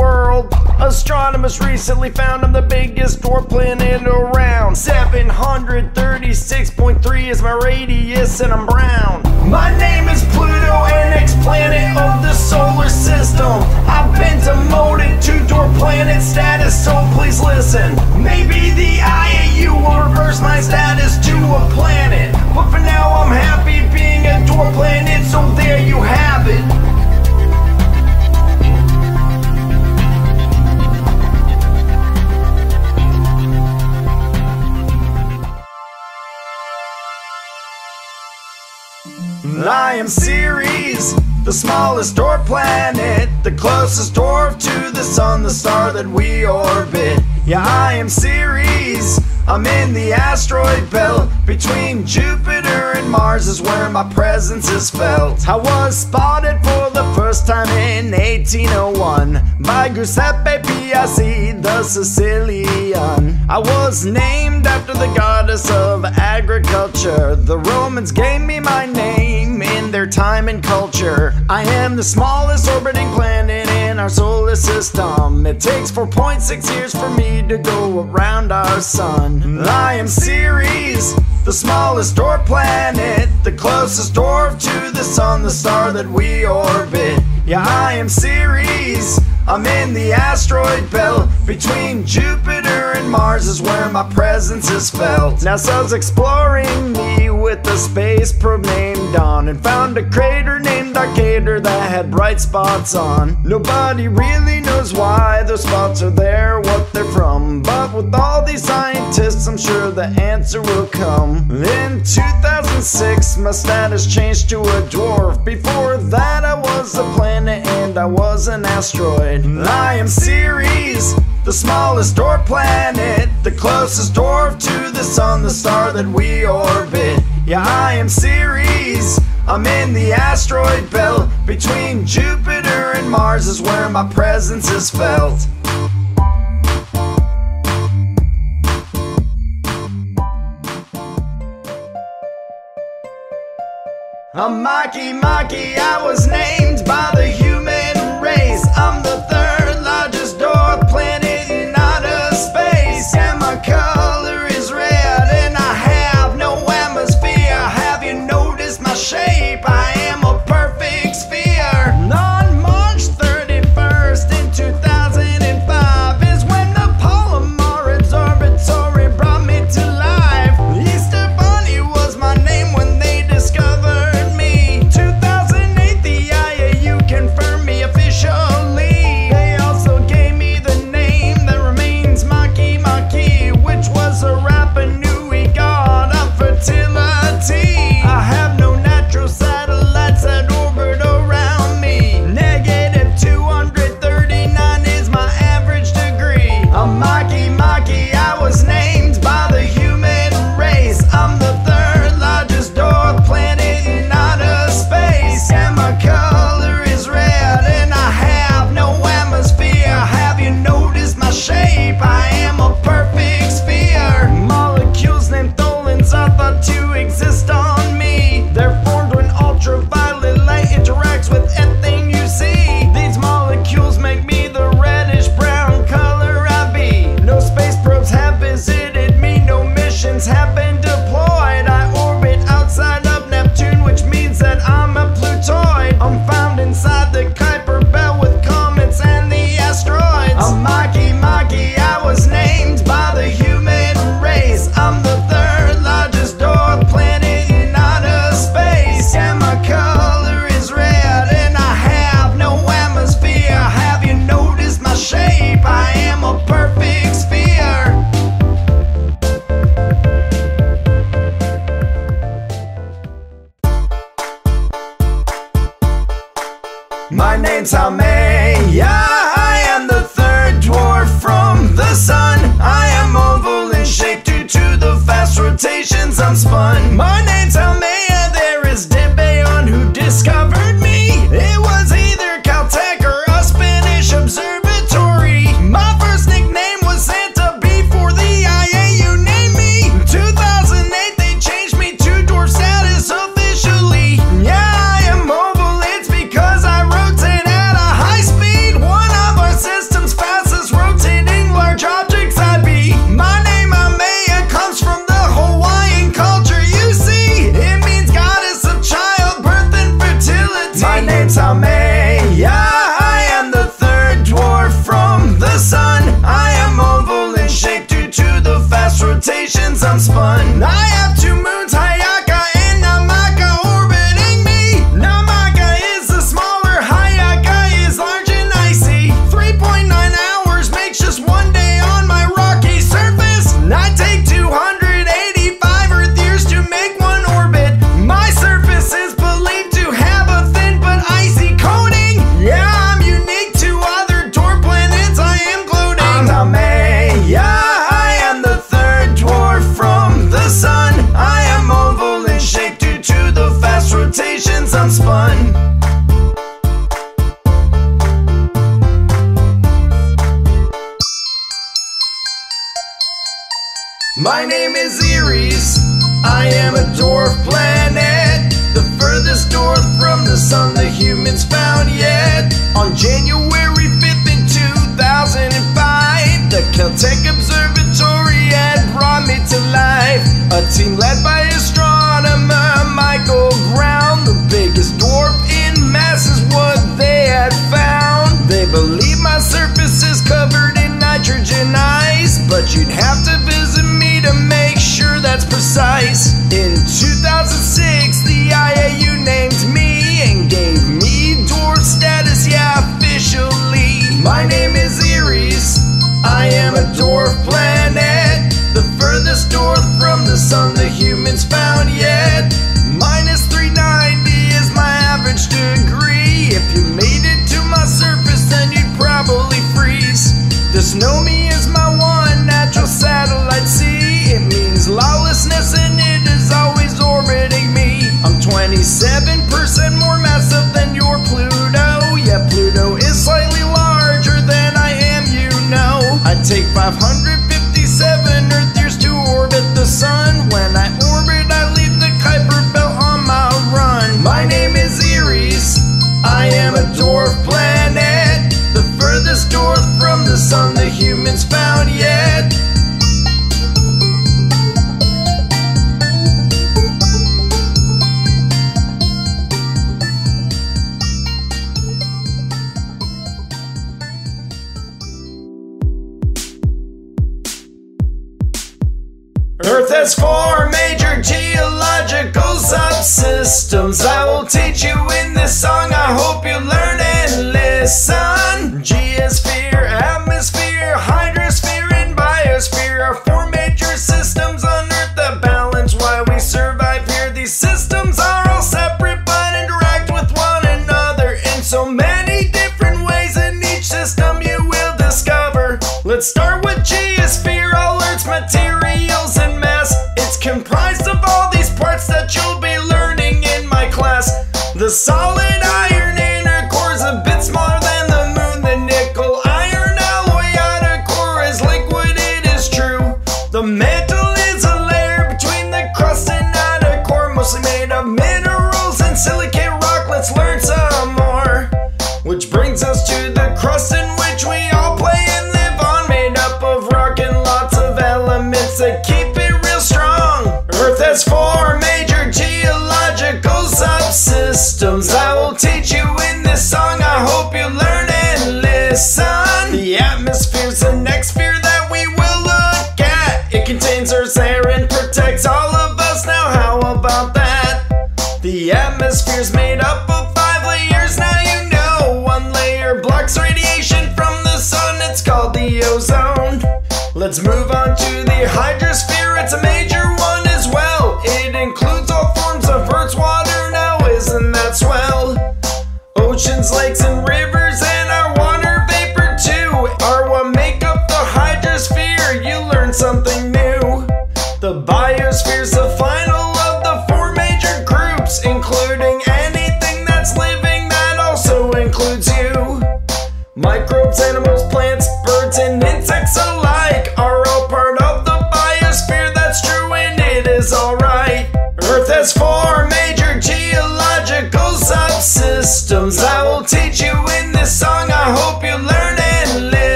S2: Astronomers recently found him the biggest dwarf planet around. 736.3 is my radius, and I'm brown.
S4: My name is Pluto, an ex-planet of the solar system. I've been demoted to dwarf planet status, so please listen. Maybe the IAU will reverse my status to a planet. But for now, I'm happy being a dwarf planet, so there you have it.
S2: I am Ceres, the smallest dwarf planet, the closest dwarf to the sun, the star that we orbit. Yeah, I am Ceres. I'm in the asteroid belt between Jupiter and Mars is where my presence is felt. I was spotted for the first time in 1801 by Giuseppe Piazzi, the Sicilian. I was named after the goddess of agriculture. The Romans gave me my name their time and culture. I am the smallest orbiting planet in our solar system. It takes 4.6 years for me to go around our sun. I am Ceres, the smallest dwarf planet, the closest dwarf to the sun, the star that we orbit. Yeah, I am Ceres. I'm in the asteroid belt between Jupiter and Mars is where my presence is felt. NASA's exploring me with a space probe named Dawn and found a crater named Occator that had bright spots on. Nobody really knows why those spots are there, what they're from. But with all these scientists, I'm sure the answer will come. In 2006, my status changed to a dwarf. Before that, I was a planet and I was an asteroid. I am Ceres, the smallest dwarf planet, the closest dwarf to the sun, the star that we orbit. Yeah, I am Ceres. I'm in the asteroid belt between Jupiter and Mars is where my presence is felt. A Makemake, I was named by the. I'm the third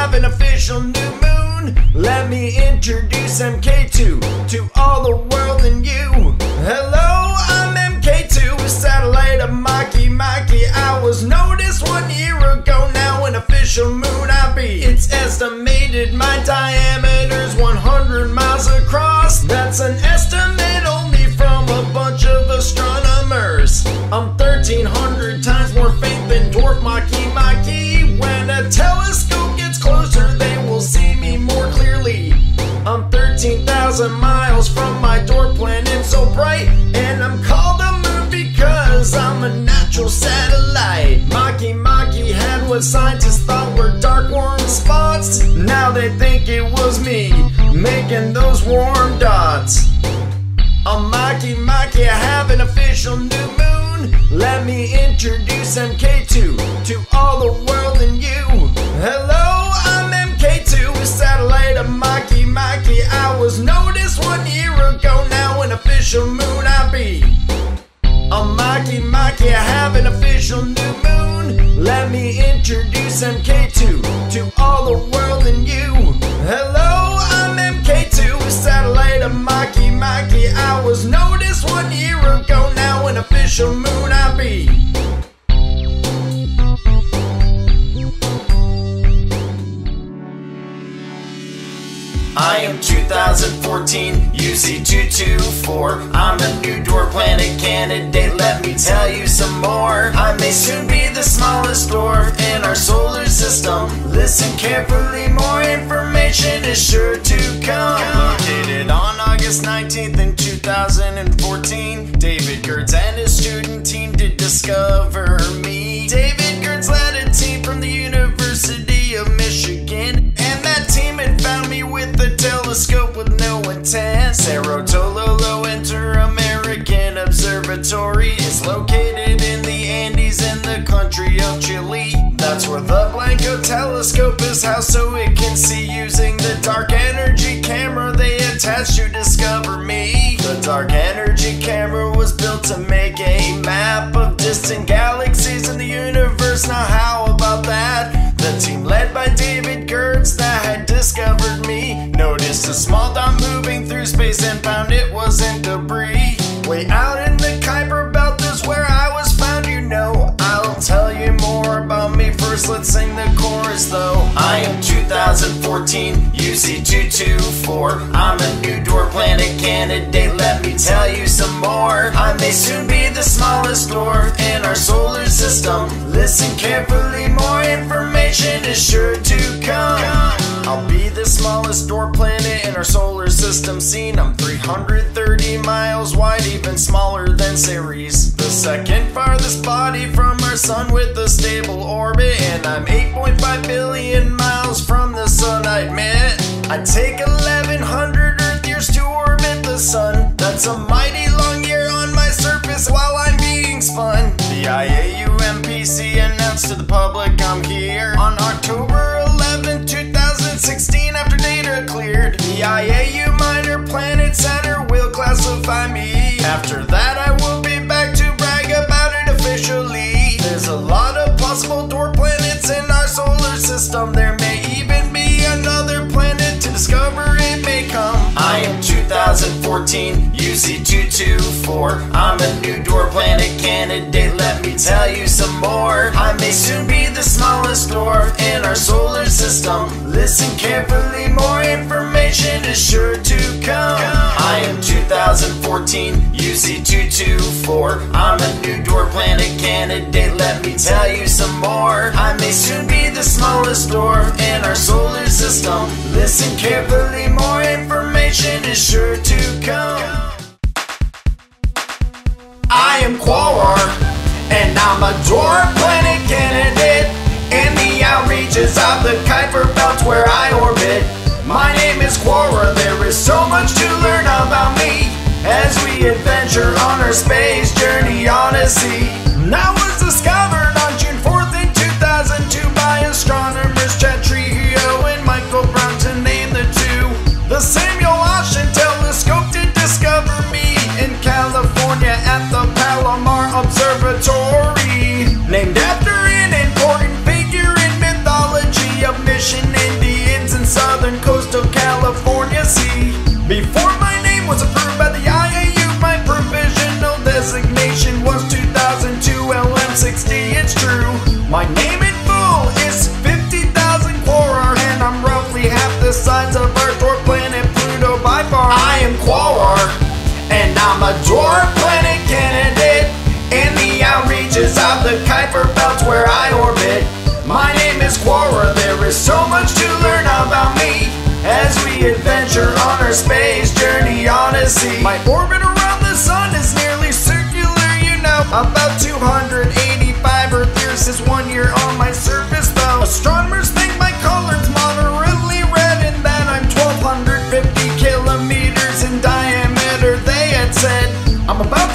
S4: have
S2: an official new moon. Let me introduce MK2 to all the world and you. Hello, I'm MK2, satellite of Makemake. I was noticed one year ago, now an official moon I be. It's estimated my diameter's 100 miles across. That's an estimate only from a bunch of astronomers. I'm 1300 times more faint than dwarf Maki Maki. 15,000 miles from my dwarf planet so bright. And I'm called the moon because I'm a natural satellite. Makemake had what scientists thought were dark warm spots. Now they think it was me making those warm dots. A Makemake, I have an official new moon. Let me introduce MK2 to all the world and you. Hello of Maki. I was noticed one year ago, now an official moon I be. On Makemake, I have an official new moon. Let me introduce MK2 to all the world and you. Hello, I'm MK2, satellite of Makemake. I was noticed one year ago, now an official moon I be. I am 2014 UZ224. I'm a new dwarf planet candidate. Let me tell you some more. I may soon be the smallest dwarf in our solar system. Listen carefully, more information is sure to come. Located on August 19th in 2014, David Gerdes and his student team did discover me. David intent. Cerro Tololo Inter-American Observatory is located in the Andes in the country of Chile. That's where the Blanco telescope is housed so it can see using the dark energy camera they attached to discover me. The dark energy camera was built to make a map of distant galaxies in the universe. Now, how about that? The team led by David Gerdes that had discovered me A small dot moving through space and found it wasn't debris. Way out in the Kuiper Belt is where I was found, you know. I'll tell you more about me first. Let's sing the chorus though. I am 2014 UZ224. I'm a new dwarf planet candidate. Let me tell you some more. I may soon be the smallest dwarf in our solar system. Listen carefully, more information is sure to come. I'll be the smallest dwarf planet in our solar system seen. I'm 330 miles wide, even smaller than Ceres. Second farthest body from our sun with a stable orbit. And I'm 8.5 billion miles from the sun, I admit. I take 1100 Earth years to orbit the sun. That's a mighty long year on my surface while I'm being spun. The IAU MPC announced to the public I'm here 2014 UZ224. I'm a new dwarf planet candidate. Let me tell you some more. I may soon be the smallest dwarf in our solar system. Listen carefully, more information is sure to come. I am 2014 UZ224. I'm a new dwarf planet candidate. Let me tell you some more. I may soon be the smallest dwarf in our solar system. Listen carefully, more information is sure to come. I am Quaoar, and I'm a dwarf planet candidate in the outreaches of the Kuiper Belt where I orbit. My name is Quaoar, there is so much to learn about me as we adventure on our space journey odyssey. Now was discovered Named after an important figure in mythology of Mission Indians in southern coastal California Sea. Before my name was approved by the IAU, my provisional designation was 2002 LM60. It's true. My name our space journey odyssey. My orbit around the sun is nearly circular, you know, about 285 Earth years is one year on my surface though. Astronomers think my color's moderately red and that I'm 1250 kilometers in diameter. They had said I'm about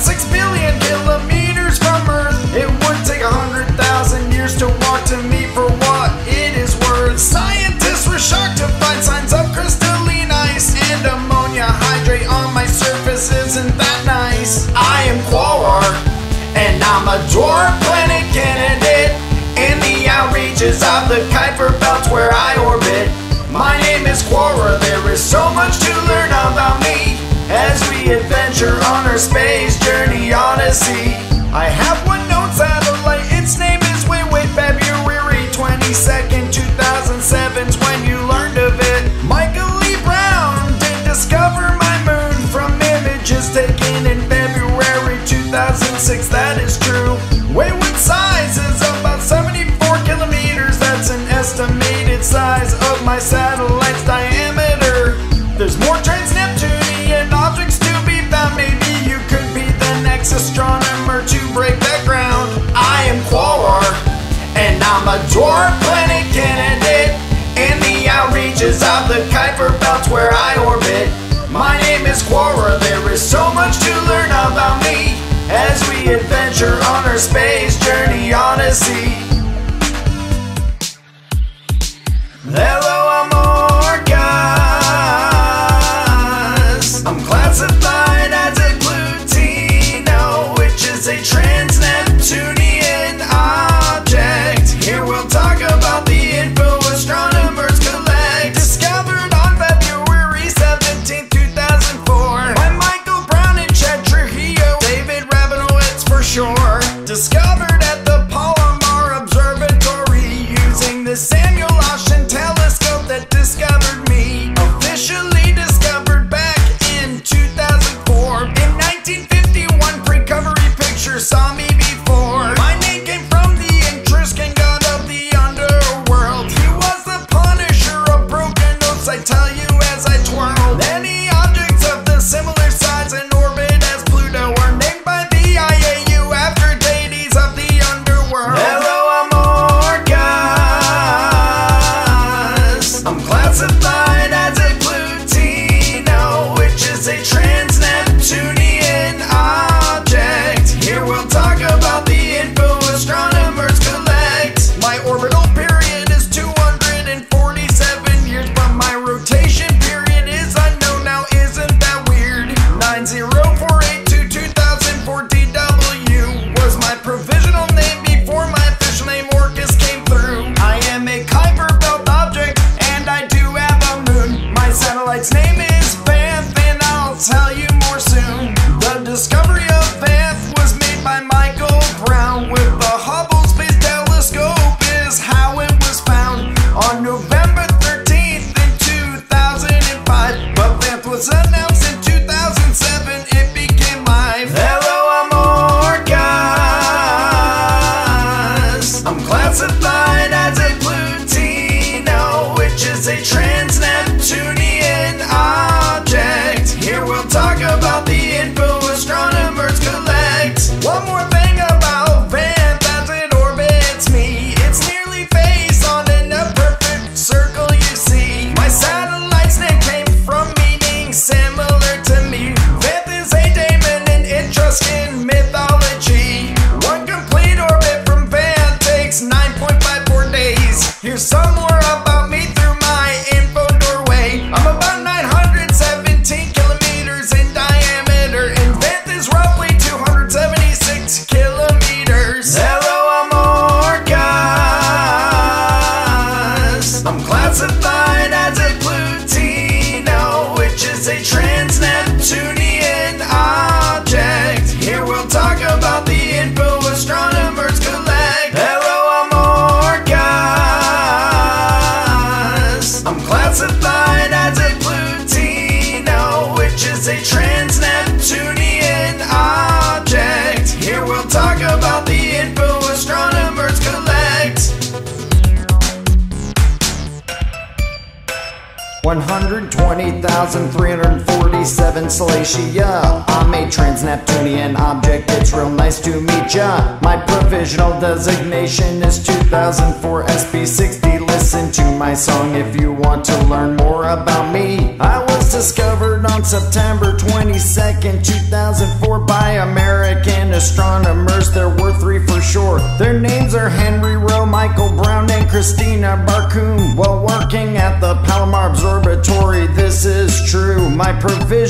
S2: our space journey odyssey. I have one known satellite, its name is Weywot February 22nd, 2007's when you learned of it. Michael Lee Brown did discover my moon from images taken in February 2006, that our space journey odyssey. I'm Orcus.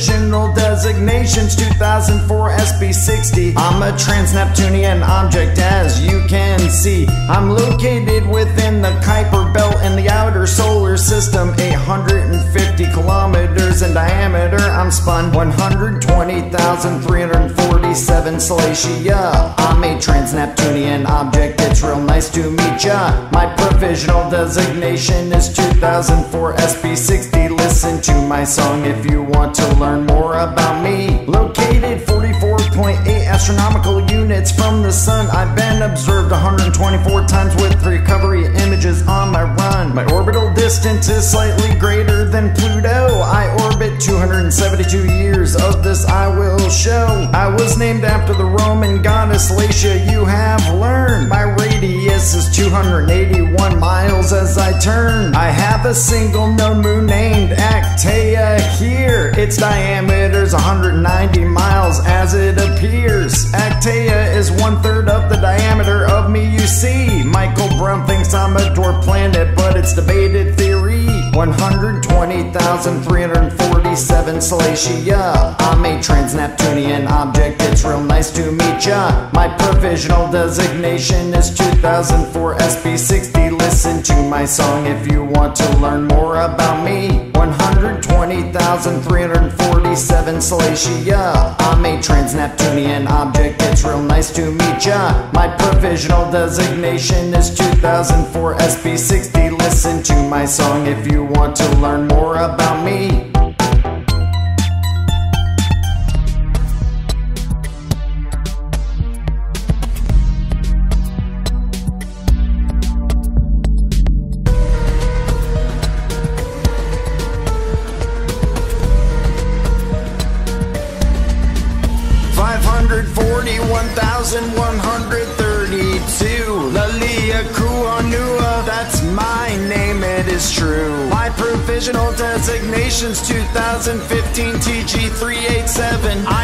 S2: Provisional designation's 2004 SP60. I'm a trans-Neptunian object, as you can see. I'm located within the Kuiper Belt in the outer solar system, 850 kilometers in diameter. I'm spun 120,347 Salacia. I'm a trans-Neptunian object, it's real nice to meet ya. My provisional designation is 2004 SP60. Listen to my song if you want to learn more about me. Located 44.8 astronomical units from the sun, I've been observed 124 times with recovery images on my run. My orbital distance is slightly greater than Pluto. I orbit 272 years, of this I will show. I was named after the Roman goddess Salacia, you have learned. My radius is 281 miles as I turn. I have a single known moon named Actaea here. Its diameter's 190 miles as it appears. Actaea is one third of the diameter of me, you see. Michael Brown thinks I'm a dwarf planet, but it's debated theory. 120,347 Salacia. I'm a trans-Neptunian object, it's real nice to meet ya. My provisional designation is 2004 SP60. Listen to my song if you want to learn more about me. 120,347 Salacia. I'm a trans-Neptunian object, it's real nice to meet ya. My provisional designation is 2004 SP60. Listen to my song if you want to learn more about me. Designation's 2015 TG387.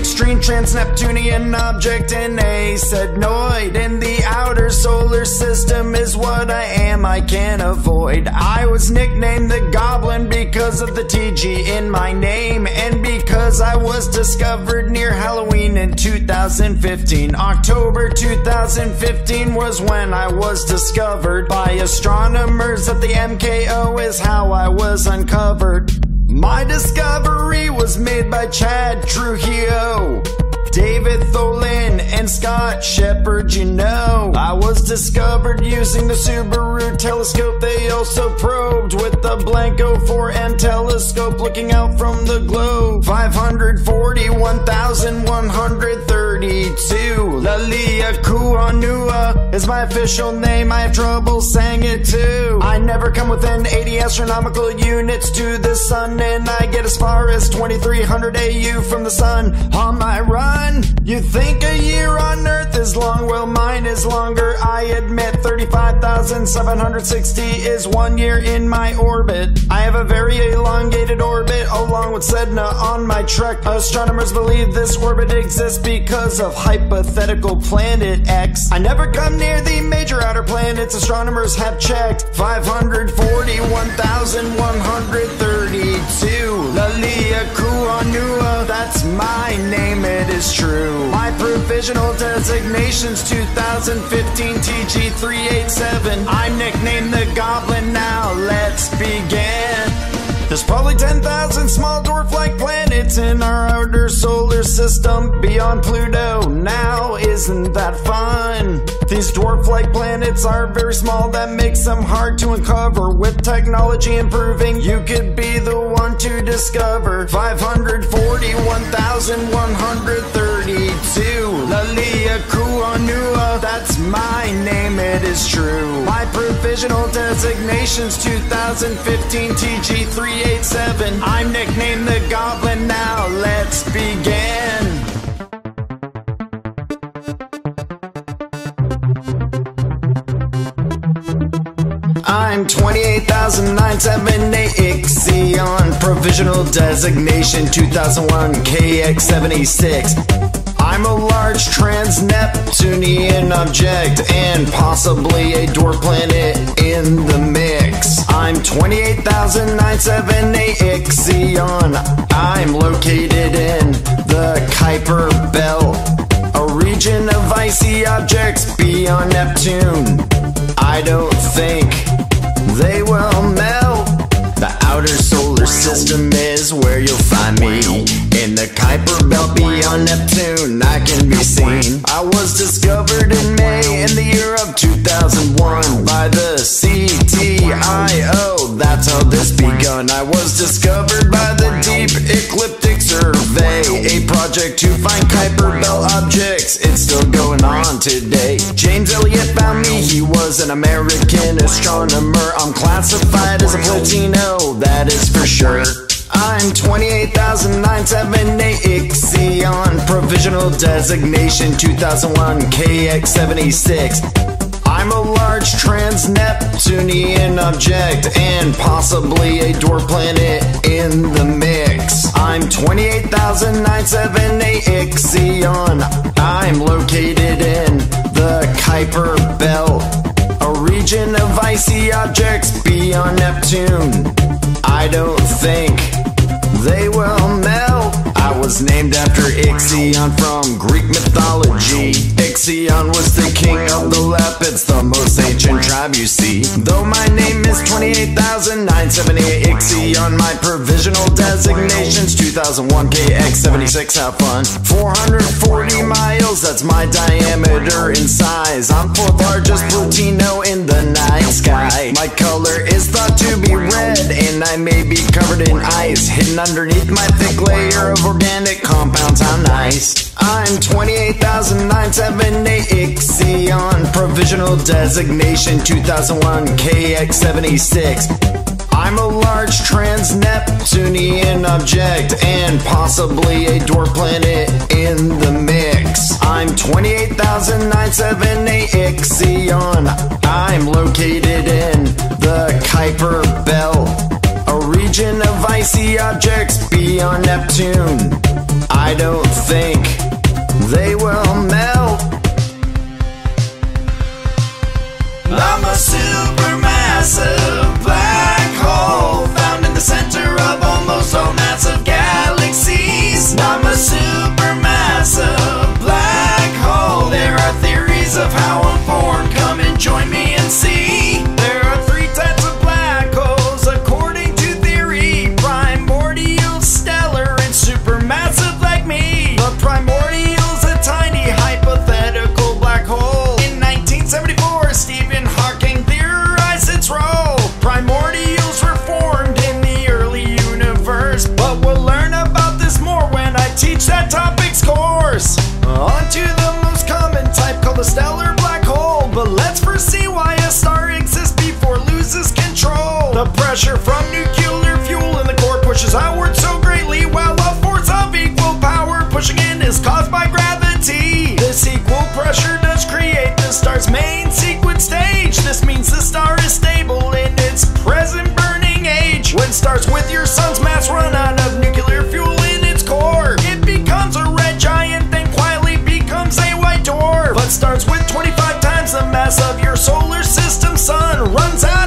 S2: Extreme trans-Neptunian object in a sednoid in the outer solar system is what I am, I can't avoid. I was nicknamed the Goblin because of the TG in my name and because I was discovered near Halloween in 2015. October 2015 was when I was discovered by astronomers at the MKO is how I was uncovered. My discovery was made by Chad Trujillo, David Tholen, and Scott Sheppard. You know, I was discovered using the Subaru telescope. They also probed with the Blanco 4M telescope looking out from the globe. 541,132. Lalia Kuanua is my official name. I have trouble saying it too. I never come within 80 astronomical units to the sun, and I get as far as 2300 AU from the sun on my run. You think a year on Earth is long? Well, mine is longer. I admit 35,760 is one year in my orbit. I have a very elongated orbit along with Sedna on my trek. Astronomers believe this orbit exists because of hypothetical planet X. I never come near the major outer planets astronomers have checked. 541,132. Lalia Kuanua, that's my name, it is true. My provisional designation's 2015 TG387. I'm nicknamed the Goblin now, let's begin. There's probably 10,000 small dwarf like planets in our outer solar system beyond Pluto. Now, isn't that fun? These dwarf like planets are very small, that makes them hard to uncover. With technology improving, you could be the one to discover. 541,132. Lalia Kuanua, that's my name, it is true. My provisional designation's 2015 TG387. I'm nicknamed the Goblin now, let's begin. I'm 28,978 Ixion, provisional designation 2001 KX76. I'm a large trans-Neptunian object and possibly a dwarf planet in the mix. I'm 28,978 Ixion. I'm located in the Kuiper Belt, a region of icy objects beyond Neptune. I don't think they will melt. Outer solar system is where you'll find me. In the Kuiper Belt beyond Neptune, I can be seen. I was discovered in May in the year of 2001 by the CTIO. That's how this begun. I was discovered by the Deep Ecliptic Survey, a project to find Kuiper Belt objects. It's still going on today. James Elliot found me. He was an American astronomer. I'm classified as a Plutino, that is for sure. I'm 28,978 Ixion, provisional designation 2001 KX76. I'm a large trans-Neptunian object and possibly a dwarf planet in the mix. I'm 28,978 Ixion. I'm located in the Kuiper Belt, a region of icy objects beyond Neptune. I don't think they will melt. I was named after Ixion from Greek mythology. Ixion was the king of the Lapiths, the most ancient tribe you see. Though my name is 28,978 Ixion, my provisional designation's 2001 KX76. Have fun. 440 miles, that's my diameter in size. I'm fourth largest Plutino in the night sky. My color is thought to be red, and I may be covered in ice, hidden underneath my thick layer of organic compounds. How nice. I'm 28,978 Ixion, provisional designation 2001 KX76. I'm a large trans-Neptunian object and possibly a dwarf planet in the mix. I'm 28,978 Ixion. I'm located in the Kuiper Belt, region of icy objects beyond Neptune. I don't think they will melt.
S4: I'm a supermassive black hole found in the center of almost all massive galaxies. I'm a supermassive black hole. There are theories of how I'm formed. Come and join me
S2: a stellar black hole, but let's first see why a star exists before it loses control. The pressure from nuclear fuel in the core pushes outward so greatly, while a force of equal power pushing in is caused by gravity. This equal pressure does create the star's main sequence stage. This means the star is stable in its present burning age. When stars with your sun's mass run out of your solar system sun runs out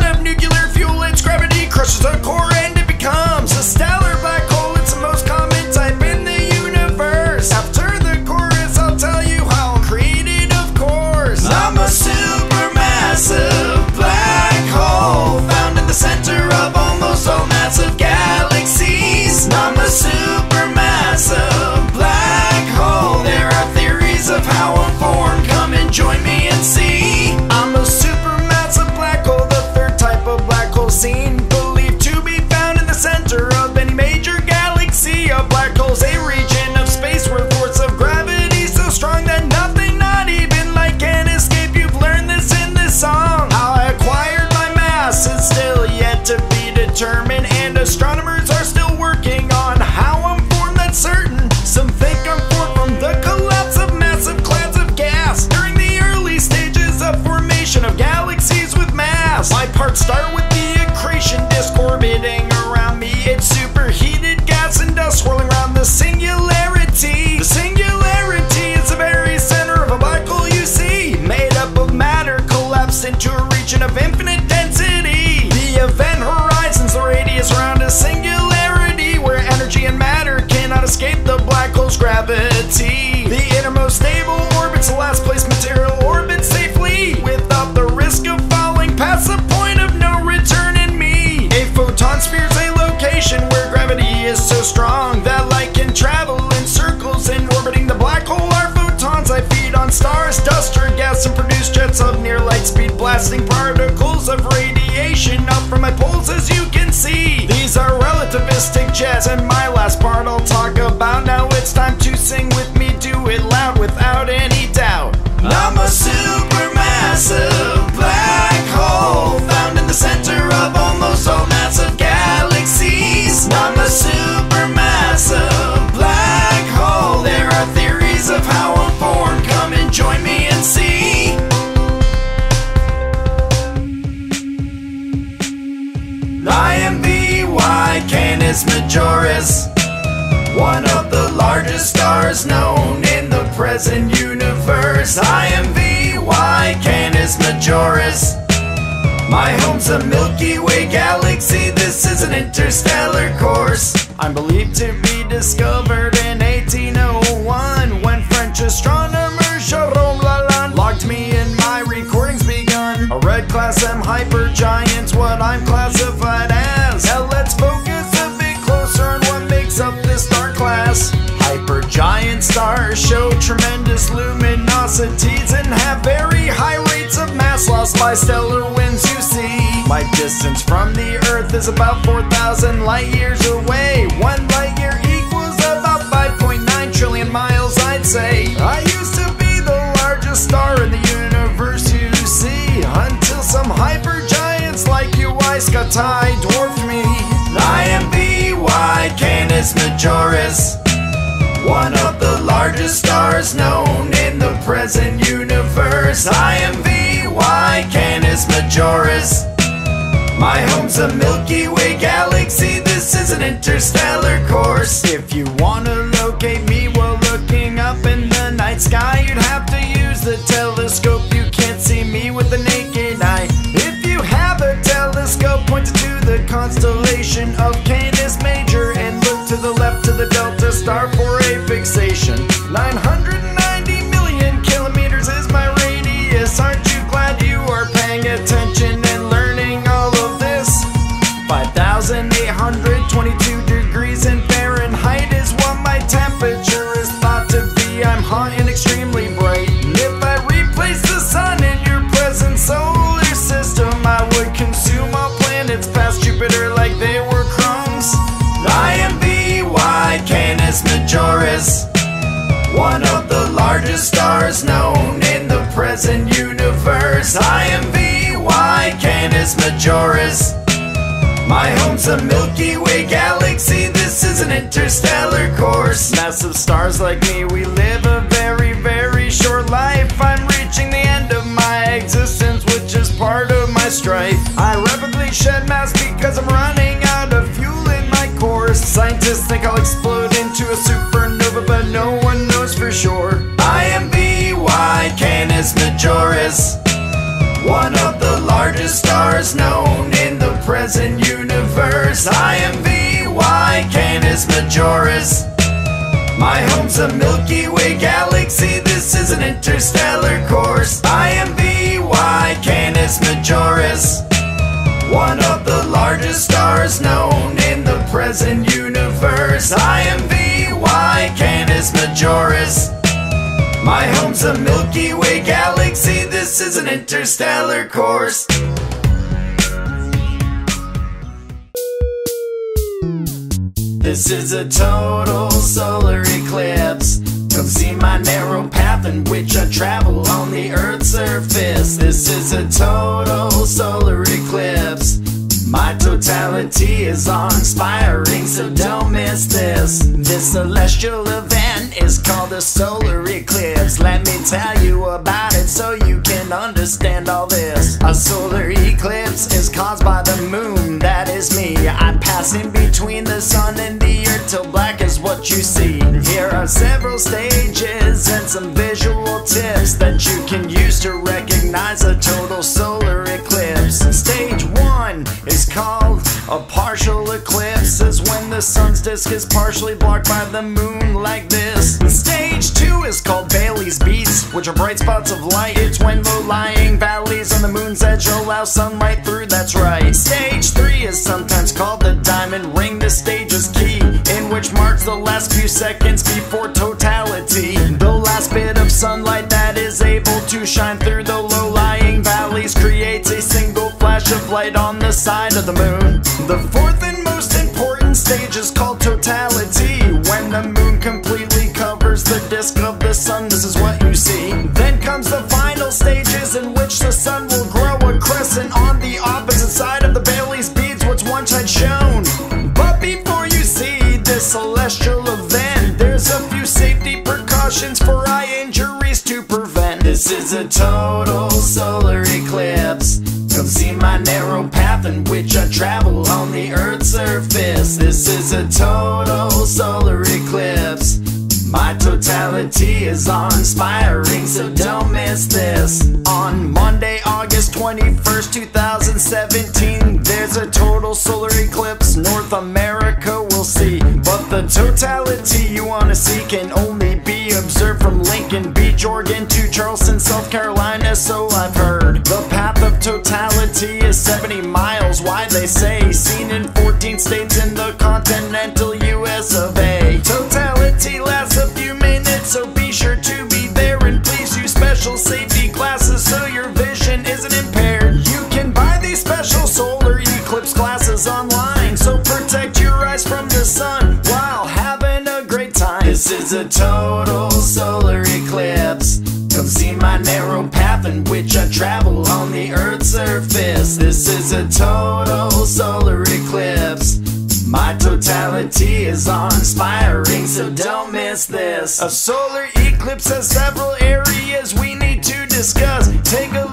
S2: is so strong that light can travel in circles and orbiting the black hole. Are photons I feed on stars, dust or gas, and produce jets of near light speed, blasting particles of radiation up from my poles, as you can see. These are relativistic jets, and my last part I'll talk about. Now it's time
S4: Majoris. One of the largest stars known in the present universe. I am VY Canis Majoris. My home's a Milky Way galaxy. This is an interstellar course.
S2: I'm believed to be discovered in 1801 when French astronomer Jerome Lalande logged me in my recordings begun. A red class M hypergiant's what I'm classified stars show tremendous luminosities and have very high rates of mass loss by stellar winds you see. My distance from the Earth is about 4,000 light years away. One light year equals about 5.9 trillion miles, I'd say. I used to be the largest star in the universe you see until some hypergiants like UY Scuti, dwarfed me.
S4: I am VY Canis Majoris. One of the largest stars known in the present universe. I am VY Canis Majoris. My home's a Milky Way galaxy. This is an interstellar course.
S2: If you wanna locate
S6: locate me while looking up in the night sky. You'd have to use the telescope. You can't see me with the naked eye. If you have a telescope, point to the constellation of Canis Major and look to the left to the Delta Star
S2: one of the largest stars known in the present universe. I am VY Canis Majoris. My home's a Milky Way galaxy. This is an interstellar course.
S6: Massive stars like me, we live a very, very short life. I'm reaching the end of my existence, which is part of my strife. I rapidly shed mass because I'm running out of fuel in my course. Scientists think I'll explode into a supernova, but no sure.
S2: I am VY Canis Majoris, one of the largest stars known in the present universe. I am VY Canis Majoris. My home's a Milky Way galaxy. This is an interstellar course. I am VY Canis Majoris. One of the largest stars known in the present universe. I am VY Canis Majoris. My home's a Milky Way galaxy. This is an interstellar course. This is a total solar eclipse. Come see my narrow path in which I travel on the Earth's surface. This is a total solar eclipse. My totality is awe-inspiring, so don't miss this. This celestial event is called a solar eclipse. Let me tell you about it so you can understand all this. A solar eclipse is caused by the moon, that is me. I pass in between the sun and the earth till black is what you see. Here are several stages and some visual tips that you can use to recognize a total solar eclipse. Stage one is called a partial eclipse, is when the sun's disk is partially blocked by the moon like this. Stage two is called Baily's Beads, which are bright spots of light. It's when low-lying valleys on the moon's edge allow sunlight through. That's right. Stage three is sometimes called the diamond ring. This stage is key, in which marks the last few seconds before totality. The last bit of sunlight that is able to shine through the on the side of the moon. The fourth and most important stage is called totality. When the moon completely covers the disk of the sun, this is what you see. Then comes the final stages in which the sun will grow a crescent on the opposite side of the Baily's beads, which once had shown. But before you see this celestial event, there's a few safety precautions for eye injuries to prevent. This is a total solar eclipse. My narrow path in which I travel on the Earth's surface. This is a total solar eclipse. My totality is awe-inspiring, so don't miss this. On Monday, August 21st, 2017, there's a total solar eclipse North America see. But the totality you wanna see can only be observed from Lincoln Beach, Oregon to Charleston, South Carolina, so I've heard. The path of totality is 70 miles wide, they say, seen in 14 states in the continental US of A. a total solar eclipse. Come see my narrow path in which I travel on the Earth's surface. This is a total solar eclipse. My totality is awe-inspiring, so don't miss this. A solar eclipse has several areas we need to discuss. Take a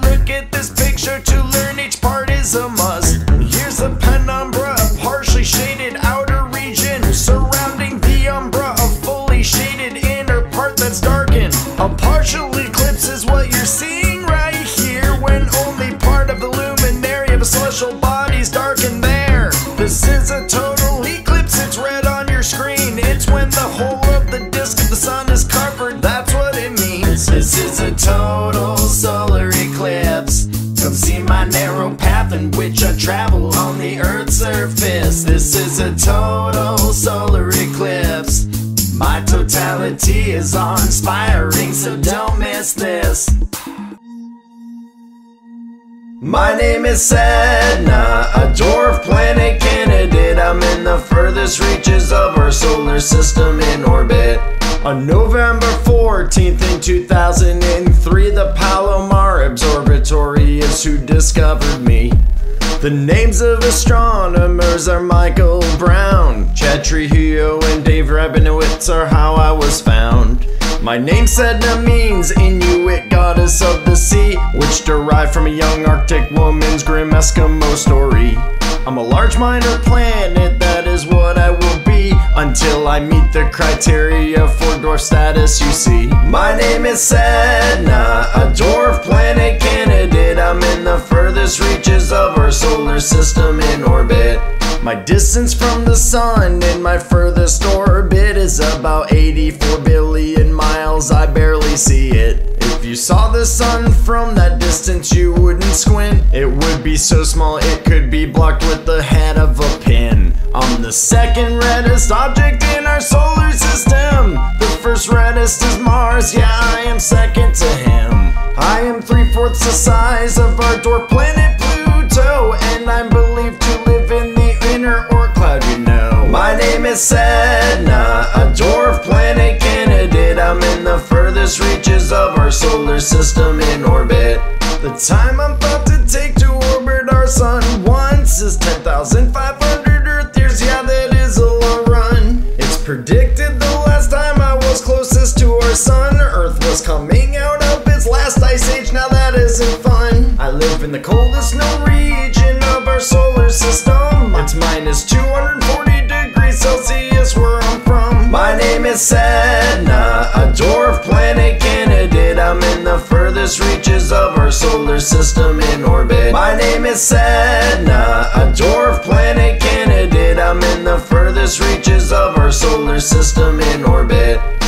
S2: A partial eclipse is what you're seeing right here when only part of the luminary of a celestial body dark in there. This is a total eclipse, it's red on your screen. It's when the whole of the disk of the sun is covered, that's what it means. This is a total solar eclipse. Come see my narrow path in which I travel on the Earth's surface. This is a total solar eclipse. My totality is awe-inspiring, so don't miss this. My name is Sedna, a dwarf planet candidate. I'm in the furthest reaches of our solar system in orbit. On November 14th in 2003, the Palomar Observatory is who discovered me. The names of astronomers are Michael Brown, Chad Trujillo, and Dave Rabinowitz are how I was found. My name Sedna means Inuit goddess of the sea, which derived from a young Arctic woman's grim Eskimo story. I'm a large minor planet, that is what I will be until I meet the criteria for dwarf status. You see, my name is Sedna, a dwarf planet candidate. I'm in the furthest reaches of our solar system in orbit. My distance from the sun in my furthest orbit is about 84 billion miles. I barely see it. If you saw the sun from that distance, you wouldn't squint. It would be so small it could be blocked with the head of a pin. I'm the second reddest object in our solar system. The first reddest is Mars, yeah, I am second to him. I am three fourths the size of our dwarf planet Pluto, and I'm believed to live inner cloud, you know. My name is Sedna, a dwarf planet candidate. I'm in the furthest reaches of our solar system in orbit. The time I'm about to take to orbit our sun once is 10,500 Earth years. Yeah, that is a long run. It's predicted the last time I was closest to our sun, Earth was coming out its last ice age. Now that isn't fun. I live in the coldest known region of our solar system. It's minus 240 degrees Celsius where I'm from. My name is Sedna, a dwarf planet candidate. I'm in the furthest reaches of our solar system in orbit. My name is Sedna, a dwarf planet candidate. I'm in the furthest reaches of our solar system in orbit.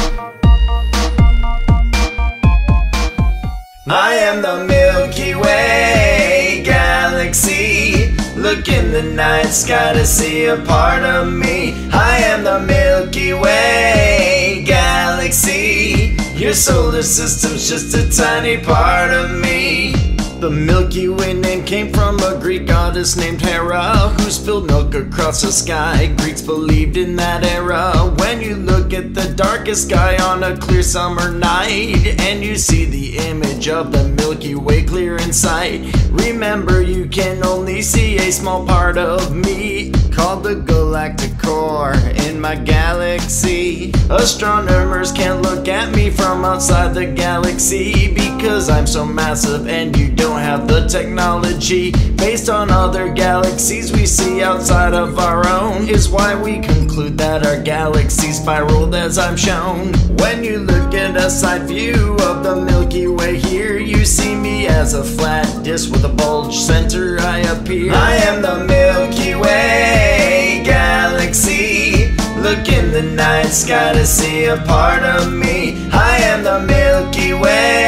S2: I am the Milky Way galaxy. Look in the night sky to see a part of me. I am the Milky Way galaxy. Your solar system's just a tiny part of me. The Milky Way name came from a Greek goddess named Hera who spilled milk across the sky. Greeks believed in that era. When you look at the darkest sky on a clear summer night and you see the image of the Milky Way clear in sight, remember you can only see a small part of me called the galactic core in my galaxy. Astronomers can't look at me from outside the galaxy because I'm so massive and you don't have the technology. Based on other galaxies we see outside of our own, is why we conclude that our galaxy spiraled as I'm shown. When you look at a side view of the Milky Way here, you see me as a flat disk with a bulge center. I appear. I am the Milky Way galaxy. Look in the night sky to see a part of me. I am the Milky Way.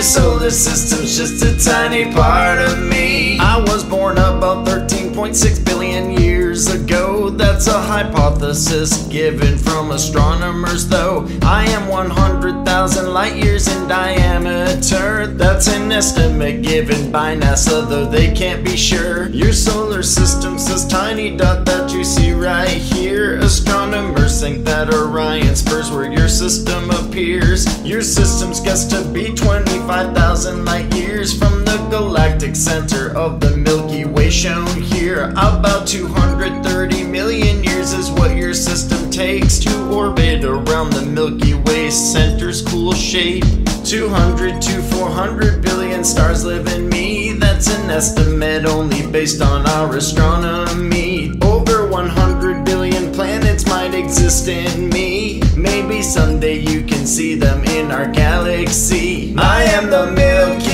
S2: Your solar system's just a tiny part of me. I was born about 13.6 billion years ago. That's a hypothesis given from astronomers, though. I am 100,000 light years in diameter. That's an estimate given by NASA, though they can't be sure. Your solar system's this tiny dot that you see right here. Astronomers think that Orion spurs where your system appears. Your system's guessed to be 25,000 light years from the galactic center of the Milky Way shown here. About 230 million years is what your system takes to orbit around the Milky Way center's cool shape. 200 to 400 billion stars live in me. That's an estimate only based on our astronomy. Over 100 billion planets might exist in me. Maybe someday you can see them in our galaxy. I am the Milky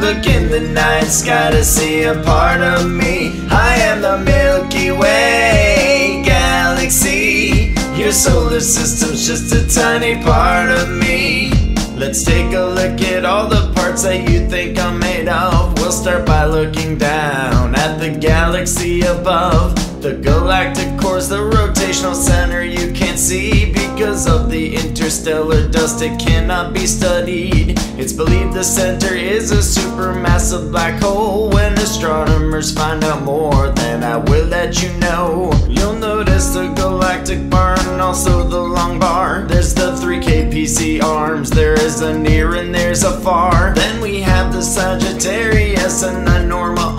S2: Look in the night sky to see a part of me. I am the Milky Way galaxy. Your solar system's just a tiny part of me. Let's take a look at all the parts that you think I'm made of. We'll start by looking down at the galaxy above. The galactic core's the rotational center you can't see because of the interstellar dust. It cannot be studied. It's believed the center is a supermassive black hole. When astronomers find out more, then I will let you know. You'll notice the galactic bar and also the long bar. There's the 3KPC arms. There is a near and there's a far. Then we have the Sagittarius and the Norma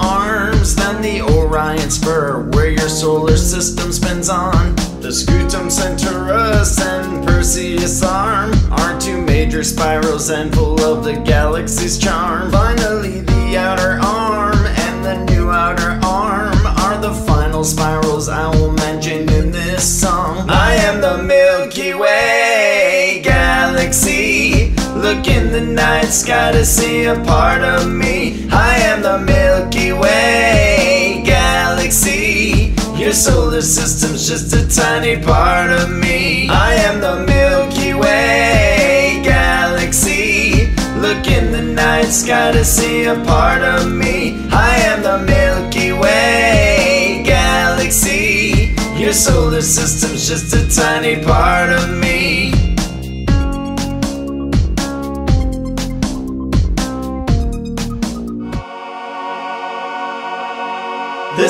S2: Then the Orion spur, where your solar system spins on. The Scutum Centaurus and Perseus arm are two major spirals and full of the galaxy's charm. Finally, the outer arm and the new outer arm are the final spirals in the night sky to see a part of me. I am the Milky Way galaxy. Your solar system's just a tiny part of me. I am the Milky Way galaxy. Look in the night sky to see a part of me. I am the Milky Way galaxy. Your solar system's just a tiny part of me.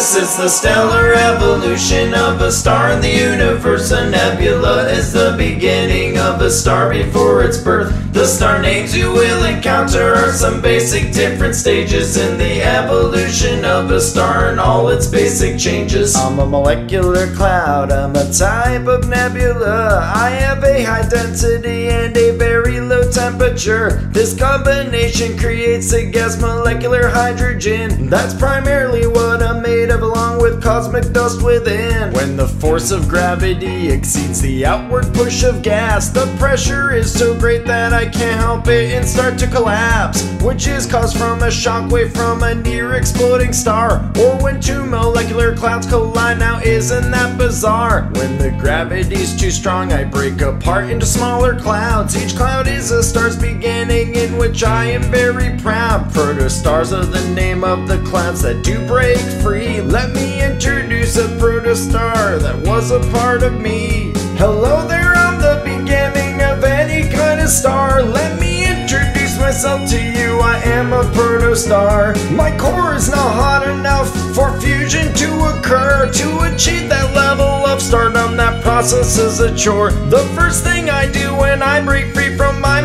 S2: This is the stellar evolution of a star in the universe. A nebula is the beginning of a star before its birth. The star names you will encounter are some basic different stages in the evolution of a star and all its basic changes. I'm a molecular cloud, I'm a type of nebula. I have a high density and a very low temperature. This combination creates a gas molecular hydrogen. That's primarily what I'm made of along with cosmic dust within. When the force of gravity exceeds the outward push of gas, the pressure is so great that I can't help it and start to collapse, which is caused from a shockwave from a near exploding star, or when two molecular clouds collide. Now, isn't that bizarre? When the gravity's too strong, I break apart into smaller clouds. Each cloud is a star's beginning, in which I am very proud. Protostars are the name of the clouds that do break free. Let me introduce a protostar that was a part of me. Hello there, I'm the beginning of any kind of star. Let me introduce myself to you. I am a protostar. My core is not hot enough for fusion to occur. To achieve that level of stardom, that process is a chore. The first thing I do when I break free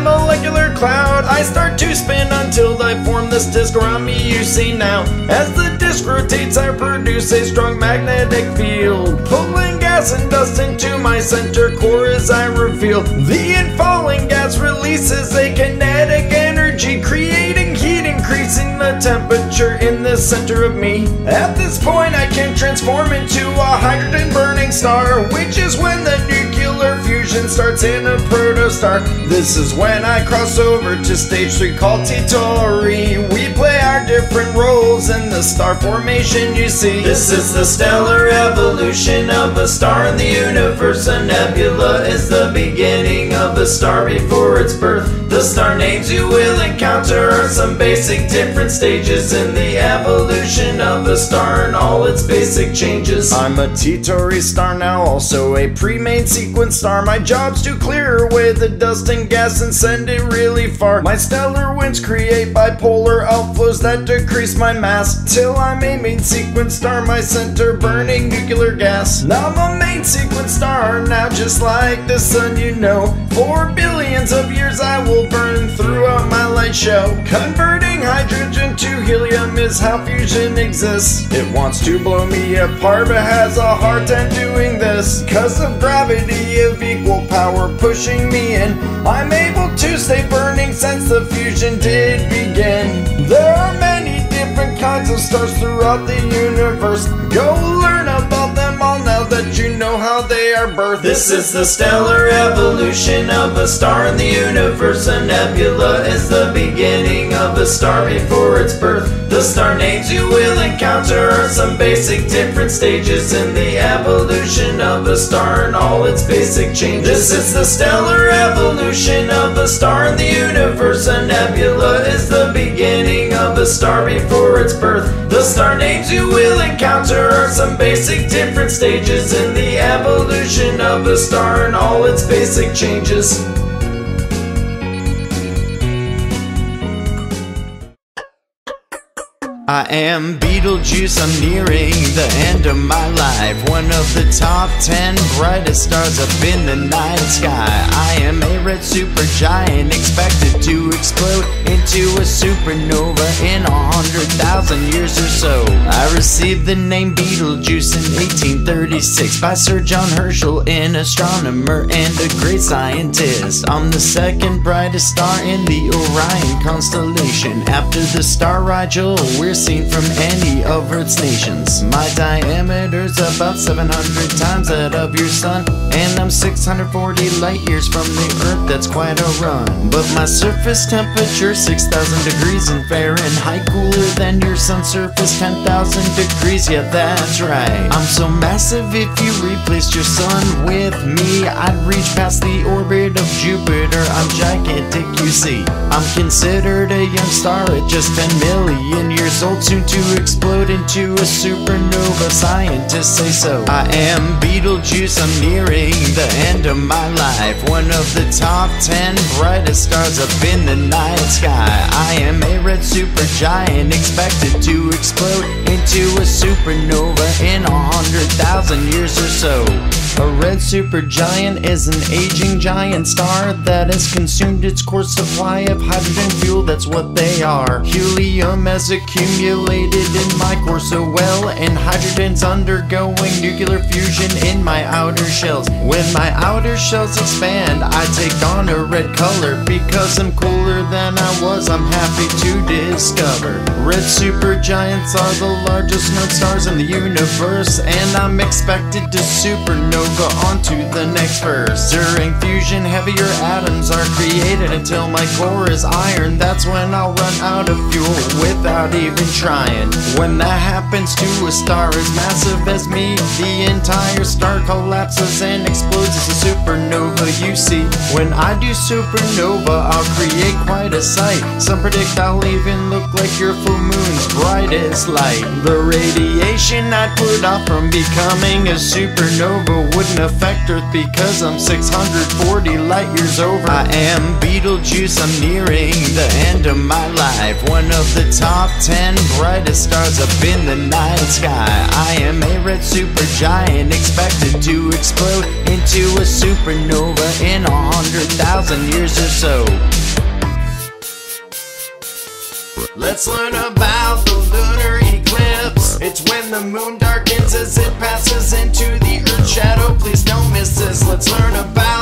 S2: molecular cloud, I start to spin until I form this disk around me. You see now, as the disk rotates, I produce a strong magnetic field, pulling gas and dust into my center core as I reveal. The infalling gas releases a kinetic energy, creating heat, increasing the temperature in the center of me. At this point, I can transform into a hydrogen burning star, which is when the nuclear fusion starts in a protostar. This is when I cross over to stage 3 called T Tauri. We play our different roles in the star formation you see. This is the stellar evolution of a star in the universe. A nebula is the beginning of a star before its birth. The star names you will encounter are some basic different stages in the evolution of a star and all its basic changes. I'm a T Tauri star now, also a pre-main sequence star. My job's to clear away the dust and gas and send it really far. My stellar winds create bipolar outflows that decrease my mass till I'm a main sequence star. My center burning nuclear gas. Now I'm a main sequence star now, just like the sun, you know. For billions of years, I will burn throughout my light show. Converting hydrogen to helium is how fusion exists. It wants to blow me apart, but has a hard time doing this. Cause of gravity of equal power pushing me in. I'm able to stay burning since the fusion did begin. There are many different kinds of stars throughout the universe. Go learn that you know how they are birthed?
S4: This is the stellar evolution of a star in the universe. A nebula is the beginning of a star before its birth. The star names you will encounter are some basic different stages in the evolution of a star and all its basic changes. This is the stellar evolution of a star in the universe. A nebula is the beginning of a star before its birth. The star names you will encounter are some basic different stages in the evolution of a star and all its basic changes.
S2: I am Betelgeuse, I'm nearing the end of my life. One of the top 10 brightest stars up in the night sky. I am a red supergiant, expected to explode into a supernova in a hundred thousand years or so. I received the name Betelgeuse in 1836 by Sir John Herschel, an astronomer and a great scientist. I'm the second brightest star in the Orion constellation. After the star Rigel, we're seen from any of Earth's nations. My diameter's about 700 times that of your sun, and I'm 640 light years from the Earth. That's quite a run. But my surface temperature 6,000 degrees in Fahrenheit, cooler than your sun's surface 10,000 degrees. Yeah, that's right. I'm so massive. If you replaced your sun with me, I'd reach past the orbit of Jupiter. I'm gigantic, you see. I'm considered a young star at just 10 million years old, soon to explode into a supernova. Scientists say so. I am Betelgeuse, I'm nearing the end of my life. One of the top 10 brightest stars up in the night sky. I am a red supergiant, expected to explode into a supernova in a hundred thousand years or so. A red supergiant is an aging giant star that has consumed its core supply of hydrogen fuel. That's what they are. Helium as has accumulated in my core so well, and hydrogen's undergoing nuclear fusion in my outer shells. When my outer shells expand, I take on a red color because I'm cooler than I was. I'm happy to discover. Red supergiants are the largest known stars in the universe, and I'm expected to supernova onto the next verse. During fusion, heavier atoms are created until my core is iron. That's when I'll run out of fuel without even trying. When that happens to a star as massive as me, the entire star collapses and explodes as a supernova. You see, when I do supernova, I'll create quite a sight. Some predict I'll even look like your full moon's brightest light. The radiation I put off from becoming a supernova wouldn't affect Earth because I'm 640 light years over. I am Betelgeuse, I'm nearing the end of my life. One of the top 10 brightest stars up in the night sky. I am a red supergiant, expected to explode into a supernova in a hundred thousand years or so. Let's learn about the lunar eclipse. It's when the moon darkens as it passes into the Earth's shadow. Please don't miss this. Let's learn about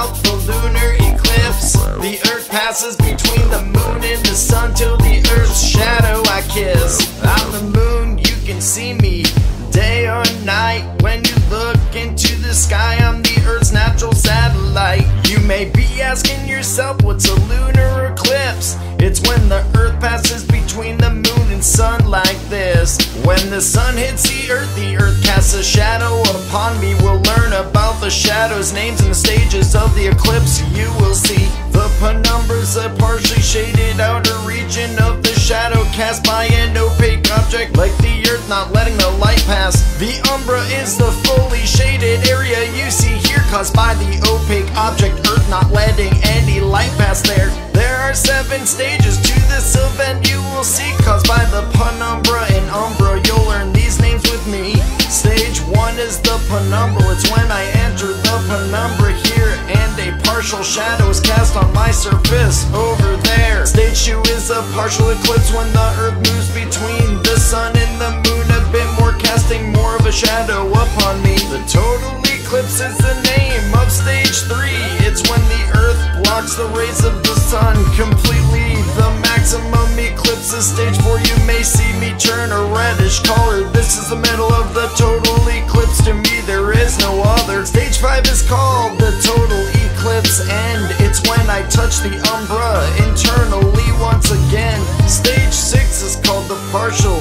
S2: passes between the moon and the sun till the Earth's shadow I kiss. I'm the moon, you can see me day or night. When you look into the sky, I'm the Earth's natural satellite. May be asking yourself, what's a lunar eclipse? It's when the Earth passes between the moon and sun like this. When the sun hits the Earth, the Earth casts a shadow upon me. We'll learn about the shadows, names, and the stages of the eclipse. You will see the penumbra's a partially shaded outer region of the shadow cast by an opaque object like the Earth, not letting the light pass. The umbra is the fully shaded area you see here, caused by the opaque object Earth, not letting any light pass there. There are seven stages to this event you will see, caused by the penumbra and umbra. You'll learn these names with me. Stage one is the penumbra, it's when I enter the penumbra here, and a partial shadow is cast on my surface over there. Stage two is a partial eclipse when the earth moves between the sun and the moon a bit more, casting more of a shadow upon me. The total eclipse is the name of stage three. It's when the earth blocks the rays of the sun completely. The maximum eclipse is stage four. You may see me turn a reddish color. This is the middle of the total eclipse. To me, there is no other. Stage five is called the total eclipse end. It's when I touch the umbra internally once again. Stage six is called the partial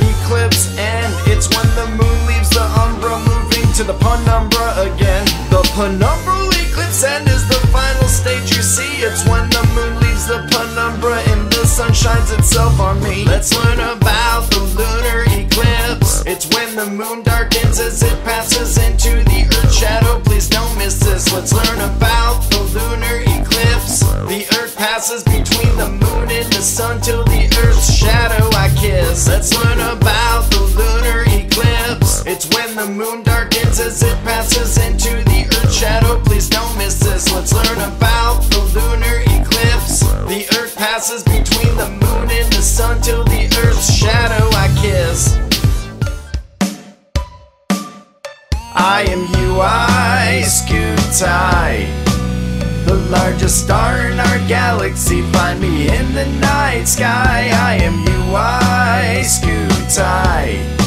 S2: eclipse end. It's when the moon leaves the umbra, moving to the penumbra again. The penumbral eclipse end is the final stage you see. It's when the moon leaves the penumbra and the sun shines itself on me. Let's learn about the lunar eclipse. It's when the moon darkens as it passes into the earth's shadow. Please don't miss this. Let's learn about the lunar eclipse. The earth passes between the moon and the sun till the earth's shadow I kiss. Let's learn about the lunar as it passes into the earth's shadow. Please don't miss this. Let's learn about the lunar eclipse. The earth passes between the moon and the sun till the earth's shadow I kiss. I am UY Scuti, the largest star in our galaxy. Find me in the night sky. I am UY Scuti,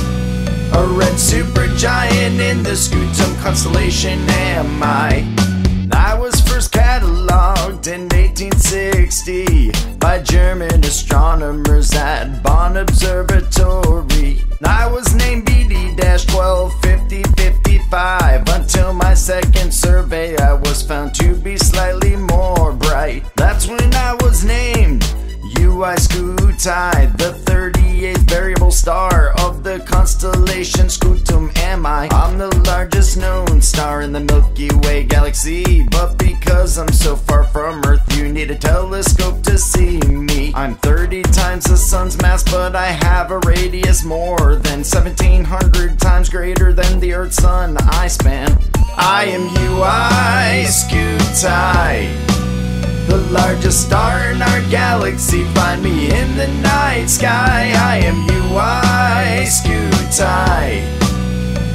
S2: a red supergiant in the Scutum constellation. Am I? I was first cataloged in 1860 by German astronomers at Bonn Observatory. I was named BD 125055 until my second survey. I was found to be slightly more bright. That's when I was named UY Scuti, the 38th variable star of the constellation Scutum. Am I? I'm the largest known star in the Milky Way galaxy, but because I'm so far from Earth, you need a telescope to see me. I'm 30 times the sun's mass, but I have a radius more than 1700 times greater than the Earth's sun I span. I am UY Scuti. The largest star in our galaxy, find me in the night sky. I am UY Scuti,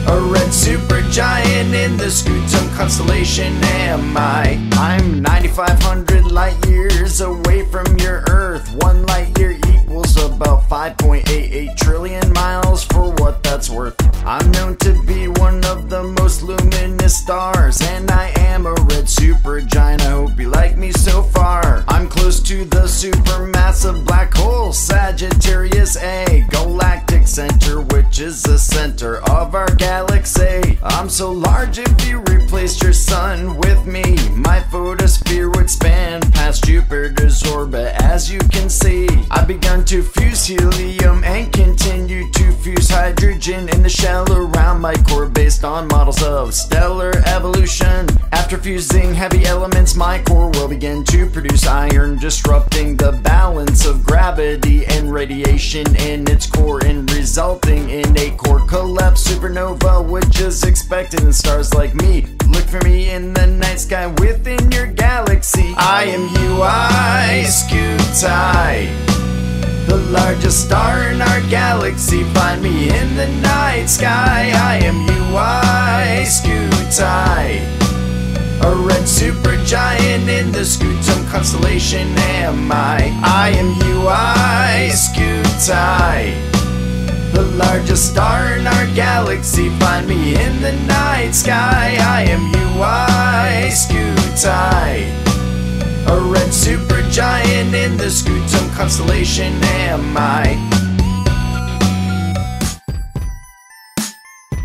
S2: a red supergiant in the Scutum constellation. Am I? I'm 9,500 light years away from your Earth. One light year equals about 5.88 trillion miles for what that's worth. I'm known to be one of the most luminous stars, and I am a red supergiant. I hope you like me so far. I'm close to the supermassive black hole, Sagittarius A, galactic center, which is the center of our galaxy. I'm so large if you replaced your sun with me, my photosphere would span past Jupiter's orbit. As you can see, I've begun to fuse helium and continue to fuse hydrogen in the shell around my core based on models of stellar evolution. After fusing heavy elements, my core will begin to produce iron, disrupting the balance of gravity and radiation in its core and resulting in a core collapse supernova, which is expected in stars like me. Look for me in the night sky within your galaxy. I am UY Scuti. The largest star in our galaxy, find me in the night sky. I am UY Scuti, a red supergiant in the Scutum constellation. Am I? I am UY Scuti, the largest star in our galaxy. Find me in the night sky. I am UY Scuti. A red supergiant in the Scutum constellation. Am I?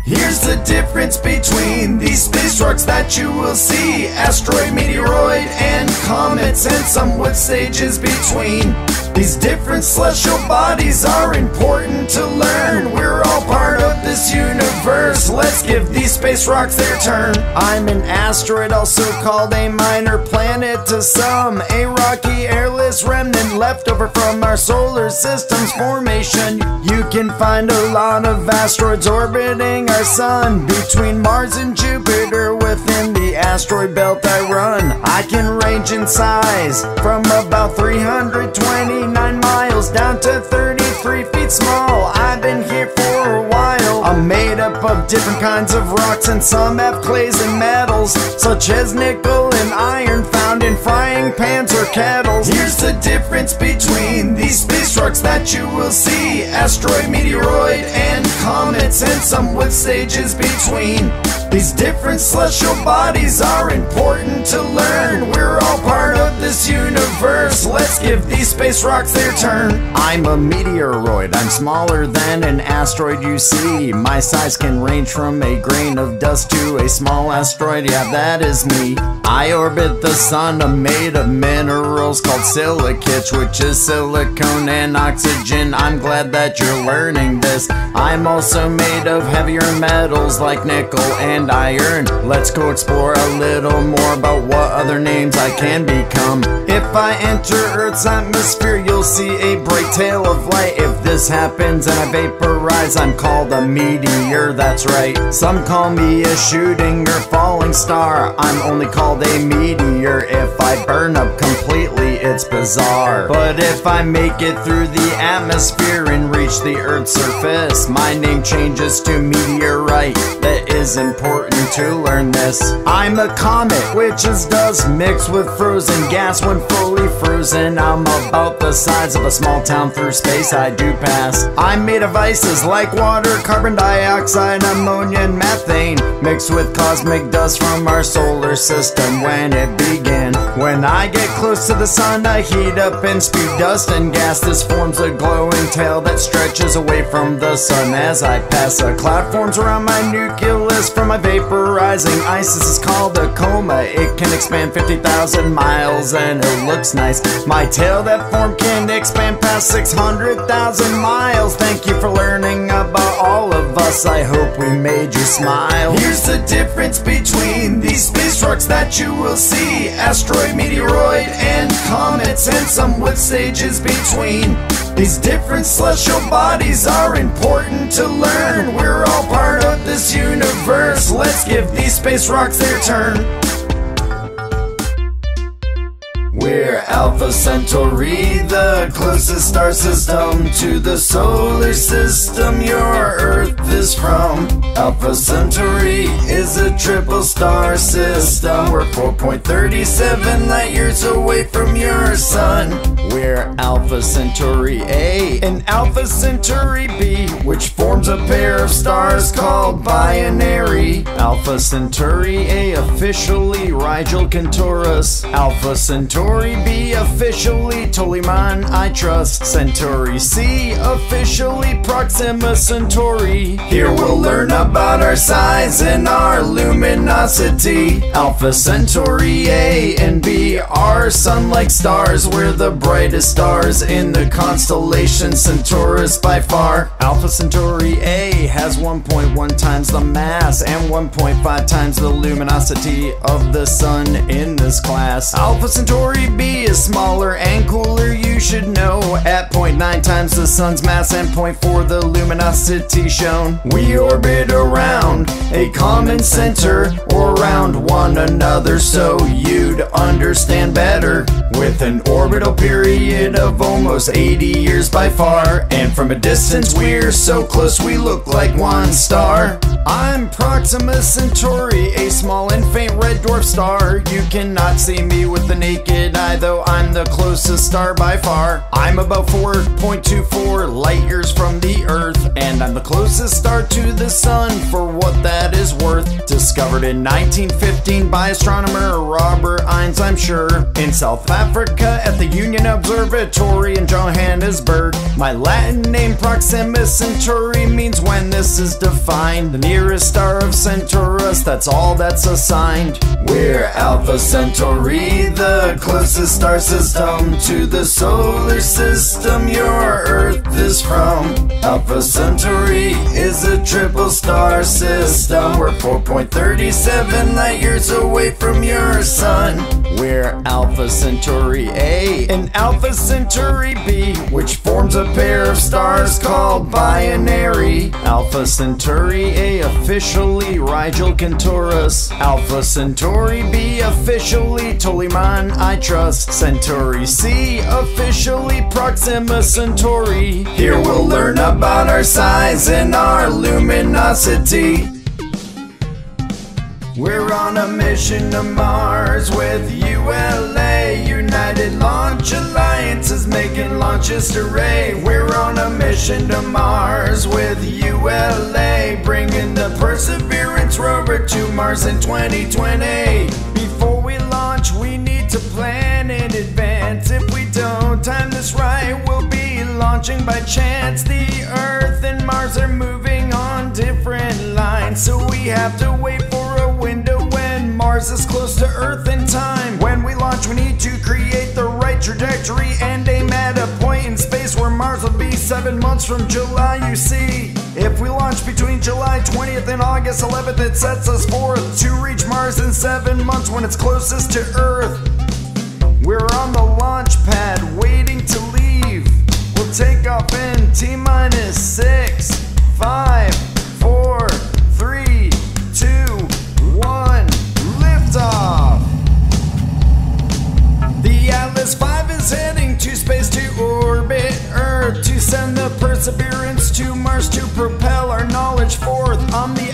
S2: Here's the difference between these space rocks that you will see Asteroid, meteoroid, and comets, and some wood stages between. These different celestial bodies are important to learn. We're all part of this universe. Let's give these space rocks their turn. I'm an asteroid, also called a minor planet to some. A rocky, airless remnant left over from our solar system's formation. You can find a lot of asteroids orbiting our sun between Mars and Jupiter within asteroid belt I run. I can range in size from about 329 miles down to 33 feet small. I've been here for a while. I'm made up of different kinds of rocks and some have clays and metals such as nickel and iron found in frying pans or kettles. Here's the difference between these space rocks that you will see asteroid, meteoroid, and comets, and some wood stages between.
S4: These different celestial bodies are important to learn. We're all part of this universe. Let's give these space rocks their turn.
S2: I'm a meteoroid, I'm smaller than an asteroid you see. My size can range from a grain of dust to a small asteroid, yeah, that is me. I orbit the sun, I'm made of minerals called silicates, which is silicone and oxygen. I'm glad that you're learning this. I'm also made of heavier metals like nickel and iron. Let's go explore a little more about what other names I can become. If I enter Earth's atmosphere, you'll see a bright tail of light. If this happens and I vaporize, I'm called a meteor, that's right. Some call me a shooting or falling star. I'm only called a meteor if I burn up completely, it's bizarre. But if I make it through the atmosphere and reach the Earth's surface, my name changes to meteorite. That is important to learn this. I'm a comet, which is dust mixed with frozen gas when fully frozen. I'm about the size of a small town through space I do pass. I'm made of ices like water, carbon dioxide, ammonia, and methane, mixed with cosmic dust from our solar system when it began. When I get close to the sun, I heat up and spew dust and gas. This forms a glowing tail that stretches away from the sun as I pass. A cloud forms around my nucleus from my vaporizing ice. This is called a coma. It can expand 50,000 miles and it looks nice. My tail that formed can expand past 600,000 miles. Thank you for learning about all of us. I hope we made you smile.
S4: Here's the difference between these space rocks that you will see asteroid, meteoroid, and comets, and some with stages between. These different celestial bodies are important to learn. We're all part of this universe. Let's give these space rocks their turn. We're Alpha Centauri, the closest star system to the solar system your Earth is from. Alpha Centauri is a triple star system. We're 4.37 light years away from your sun.
S2: We're Alpha Centauri A and Alpha Centauri B, which forms a pair of stars called binary. Alpha Centauri A officially Rigel Kentaurus. Alpha Centauri B officially Toliman I trust. Centauri C officially Proxima Centauri.
S4: Here we'll learn about our size and our luminosity.
S2: Alpha Centauri A and B are sun-like stars. We're the brightest stars in the constellation Centaurus by far. Alpha Centauri A has 1.1 times the mass and 1.5 times the luminosity of the sun in this class. Alpha Centauri B is smaller and cooler, you should know. At 0.9 times the sun's mass and 0.4 the luminosity shown. We orbit around a common center or around one another so you'd understand better. With an orbital period of almost 80 years by far, and from a distance we're so close we look like one star. I'm Proxima Centauri, a small and faint red dwarf star. You cannot see me with the naked eye, though I'm the closest star by far. I'm about 4.24 light years from the Earth, and I'm the closest star to the Sun for what that is worth. Discovered in 1915 by astronomer Robert Innes, I'm sure. In South Africa at the Union Observatory in Johannesburg. My Latin name Proxima Centauri means when this is defined. The nearest star of Centaurus, that's all that's assigned.
S4: We're Alpha Centauri, the closest star system to the solar system your Earth is from. Alpha Centauri is a triple star system. We're 4.37 light years away from your sun.
S2: We're Alpha Centauri A and Alpha Centauri B, which forms a pair of stars called binary. Alpha Centauri A officially Rigel Kentaurus. Alpha Centauri B officially Toliman I trust. Centauri C officially Proxima Centauri.
S4: Here we'll learn about our size and our luminosity. We're on a mission to Mars with ULA. United Launch Alliance is making launches to Ray. We're on a mission to Mars with ULA, bringing the Perseverance rover to Mars in 2020.
S2: Before we launch, we to plan in advance. If we don't time this right, we'll be launching by chance. The Earth and Mars are moving on different lines, so we have to wait for a window when Mars is close to Earth in time. When we launch, we need to create the right trajectory and aim at a point in space where Mars will be seven months from July, you see. If we launch between July 20th and August 11th, it sets us forth to reach Mars in seven months when it's closest to Earth. We're on the launch pad waiting to leave. We'll take off in T minus six, five, four, three, two, one. Liftoff. The Atlas V is heading to space to orbit Earth to send the Perseverance to Mars to propel our knowledge forth. On the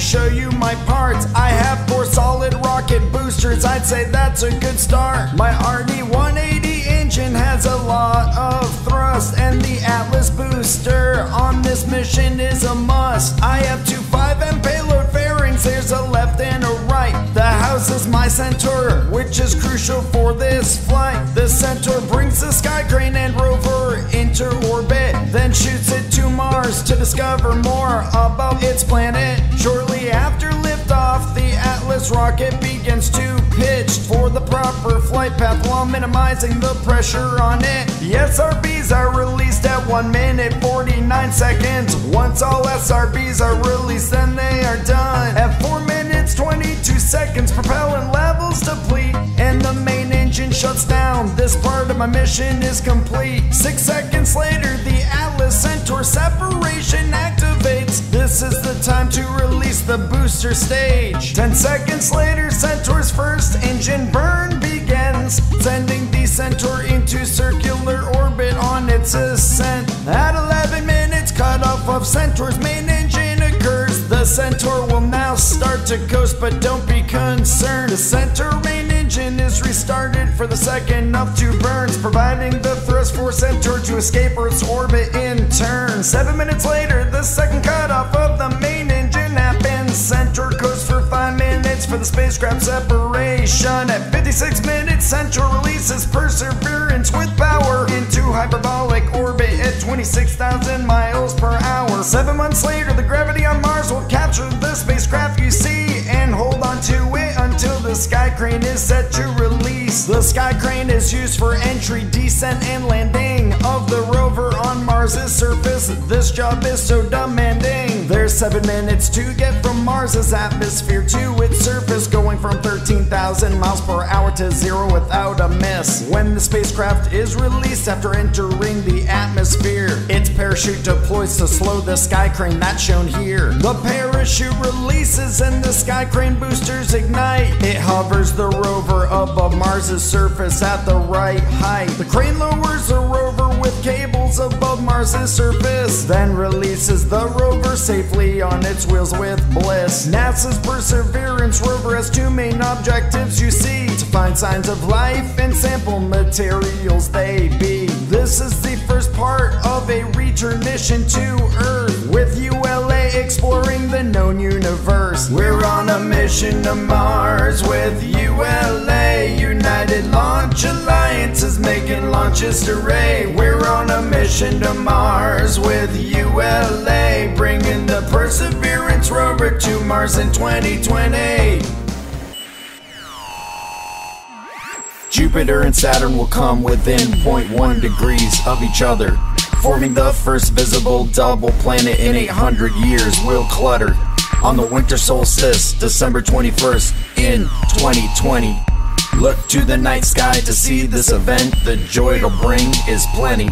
S2: show you my parts. I have four solid rocket boosters, I'd say that's a good start. My RD 180 engine has a lot of thrust, and the Atlas booster on this mission is a must. I have two 5M payload there's a left and a right. The house is my centaur, which is crucial for this flight. The centaur brings the sky crane and rover into orbit, then shoots it to Mars to discover more about its planet. Shortly after liftoff, the Atlas rocket begins to pitch for the proper flight path while minimizing the pressure on it. The SRBs are released at 1 minute 49 seconds. Once all SRBs are released, then they are done. At 4 minutes 22 seconds, propellant levels deplete, and the main engine shuts down. This part of my mission is complete. Six seconds later, the Atlas Centaur separation activates. This is the time to release the booster stage. Ten seconds later, Centaur's first engine burn begins, sending the Centaur into circular orbit on its ascent. At 11 minutes, cutoff of Centaur's main engine occurs. The Centaur will now start to coast, but don't be concerned. The Centaur main engine is restarted for the second of two burns, providing the thrust for Centaur to escape Earth's orbit in turn. Seven minutes later, the second cutoff of the main engine happens. Centaur coasts for five minutes for the spacecraft separation. At 56 minutes, Centaur releases Perseverance with power into hyperbolic orbit at 26,000 miles per hour. Seven months later, the gravity on Mars will capture the spacecraft you see and hold on to it the Sky Crane is set to release. The Sky Crane is used for entry, descent, and landing of the rover on Mars's surface. This job is so demanding. There's seven minutes to get from Mars's atmosphere to its surface, going from 13,000 miles per hour to zero without a miss. When the spacecraft is released after entering the atmosphere, its parachute deploys to slow the Sky Crane that's shown here. The parachute releases and the Sky Crane boosters ignite. It hovers the rover above Mars's surface at the right height. The crane lowers the rover with cables above Mars's surface, then releases the rover safely on its wheels with bliss. NASA's Perseverance rover has two main objectives you see to find signs of life and sample materials they be. This is the first part of a return mission to Earth with ULA exploring the known universe.
S4: We're on a mission to Mars with ULA. United Launch Alliance is making launches to Ray. We're on a mission to Mars with ULA, bringing the Perseverance rover to Mars in 2020. Jupiter and Saturn will come within 0.1 degrees of each other, forming the first visible double planet in 800 years. Will clutter on the winter solstice, December 21st in 2020. Look to the night sky to see this event. The joy it'll bring is plenty.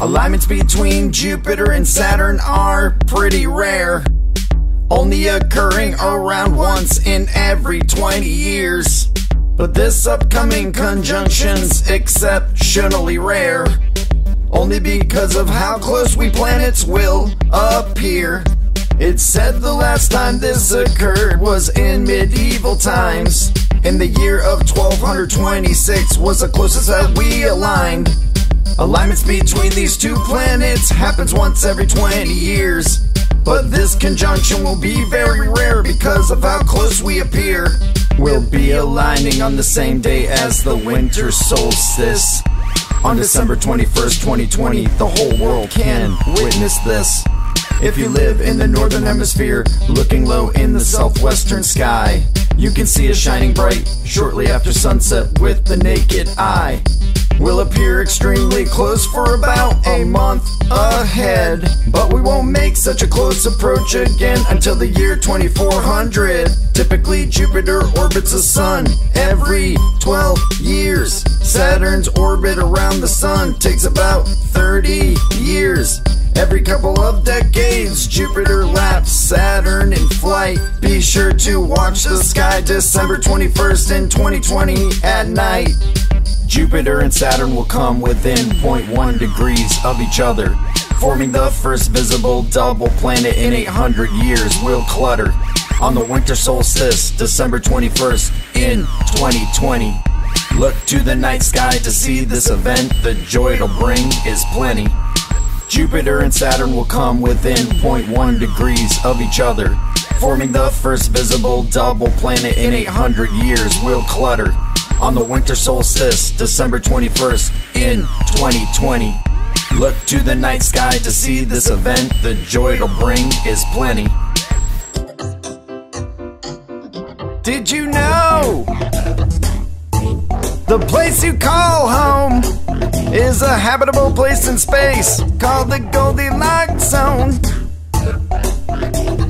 S4: Alignments between Jupiter and Saturn are pretty rare, only occurring around once in every 20 years. But this upcoming conjunction's exceptionally rare, only because of how close we planets will appear. It's said the last time this occurred was in medieval times. In the year of 1226 was the closest that we aligned. Alignments between these two planets happens once every 20 years.
S2: But this conjunction will be very rare because of how close we appear. We'll be aligning on the same day as the winter solstice. On December 21st, 2020, the whole world can witness this. If you live in the northern hemisphere, looking low in the southwestern sky, you can see it shining bright shortly after sunset with the naked eye. We'll appear extremely close for about a month ahead, but we won't make such a close approach again until the year 2400. Typically, Jupiter orbits the sun every 12 years. Saturn's orbit around the sun takes about 30 years. Every couple of decades, Jupiter laps Saturn in flight. Be sure to watch the sky December 21st in 2020 at night. Jupiter and Saturn will come within 0.1 degrees of each other, forming the first visible double planet in 800 years. Will clutter on the winter solstice, December 21st in 2020. Look to the night sky to see this event, the joy it'll bring is plenty. Jupiter and Saturn will come within 0.1 degrees of each other, forming the first visible double planet in 800 years. Will clutter on the winter solstice, December 21st in 2020. Look to the night sky to see this event, the joy it'll bring is plenty. Did you know? The place you call home is a habitable place in space called the Goldilocks Zone.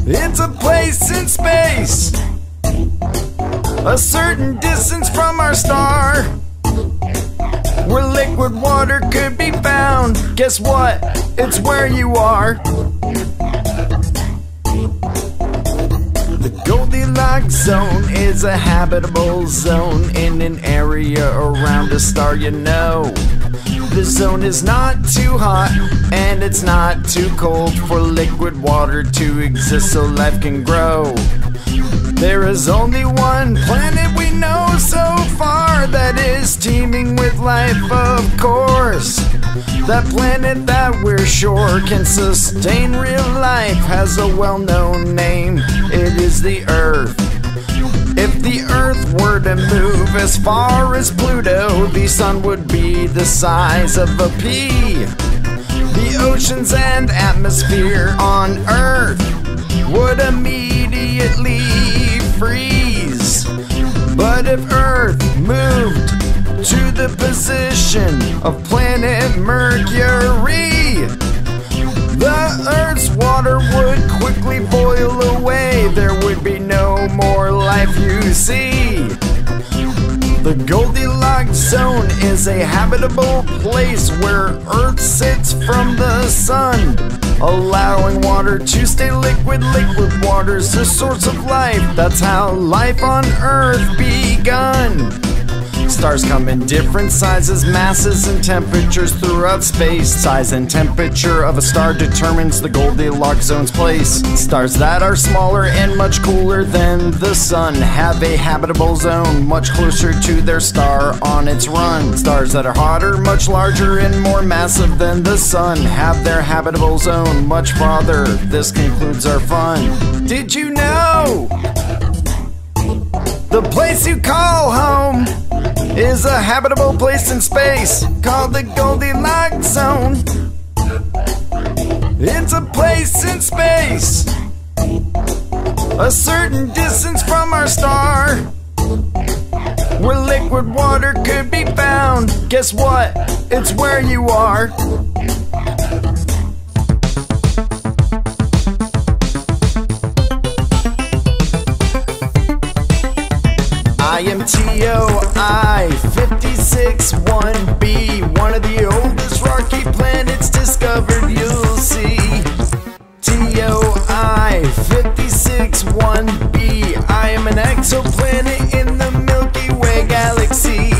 S2: It's a place in space, a certain distance from our star, where liquid water could be found. Guess what? It's where you are. The Goldilocks zone is a habitable zone in an area around a star you know. The zone is not too hot and it's not too cold for liquid water to exist so life can grow. There is only one planet we know so far that is teeming with life, of course. That planet that we're sure can sustain real life has a well known name. It is the Earth. If the Earth were to move as far as Pluto, the Sun would be the size of a pea. The oceans and atmosphere on Earth would immediately. But if Earth moved to the position of planet Mercury, the Earth's water would quickly boil away. There would be no more life, you see. The Goldilocks zone is a habitable place where Earth sits from the sun, allowing water to stay liquid. Liquid water's the source of life. That's how life on Earth begun. Stars come in different sizes, masses, and temperatures throughout space. Size and temperature of a star determines the Goldilocks zone's place. Stars that are smaller and much cooler than the sun have a habitable zone much closer to their star on its run. Stars that are hotter, much larger, and more massive than the sun have their habitable zone much farther. This concludes our fun. Did you know? The place you call home is a habitable place in space called the Goldilocks Zone. It's a place in space, a certain distance from our star, where liquid water could be found. Guess what? It's where you are. TOI 561b, one of the oldest rocky planets discovered, you'll see. TOI 561b, I am an exoplanet in the Milky Way galaxy.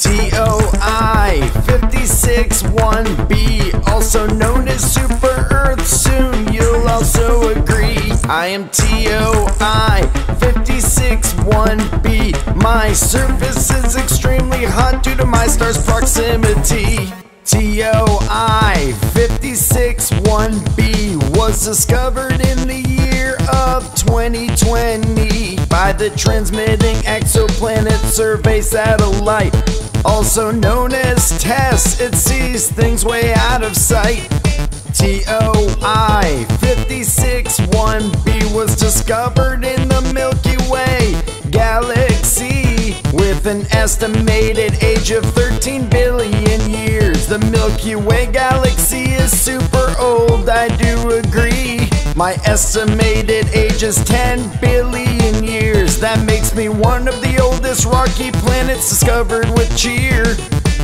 S2: TOI 561b, also known as Super Earth, soon you'll also agree. I am TOI 561b. My surface is extremely hot due to my star's proximity. TOI 561b. was discovered in the year of 2020 by the Transiting Exoplanet Survey Satellite, also known as TESS. It sees things way out of sight. TOI 561b was discovered in the Milky Way galaxy with an estimated age of 13 billion years. The Milky Way galaxy is super old, I do agree. My estimated age is 10 billion years. That makes me one of the oldest rocky planets discovered with cheer.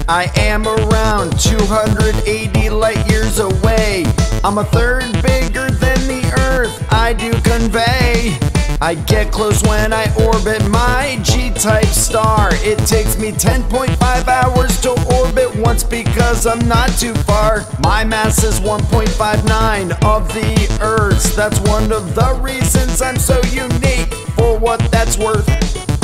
S2: I am around 280 light years away. I'm a third bigger than the Earth, I do convey. I get close when I orbit my G-type star. It takes me 10.5 hours to orbit once because I'm not too far. My mass is 1.59 of the Earth's. That's one of the reasons I'm so unique for what that's worth.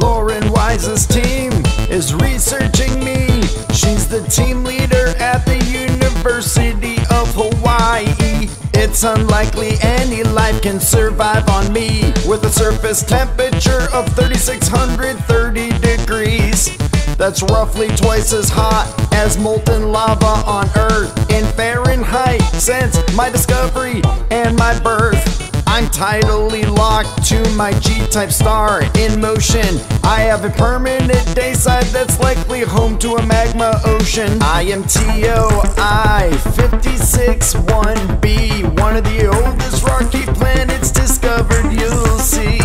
S2: Lauren Weiss's team is researching me. She's the team leader at the University of Hawaii. It's unlikely any life can survive on me with a surface temperature of 3630 degrees. That's roughly twice as hot as molten lava on Earth in Fahrenheit since my discovery and my birth. I'm tidally locked to my G-type star in motion. I have a permanent day side that's likely home to a magma ocean. I am TOI 561b, one of the oldest rocky planets discovered, you'll see.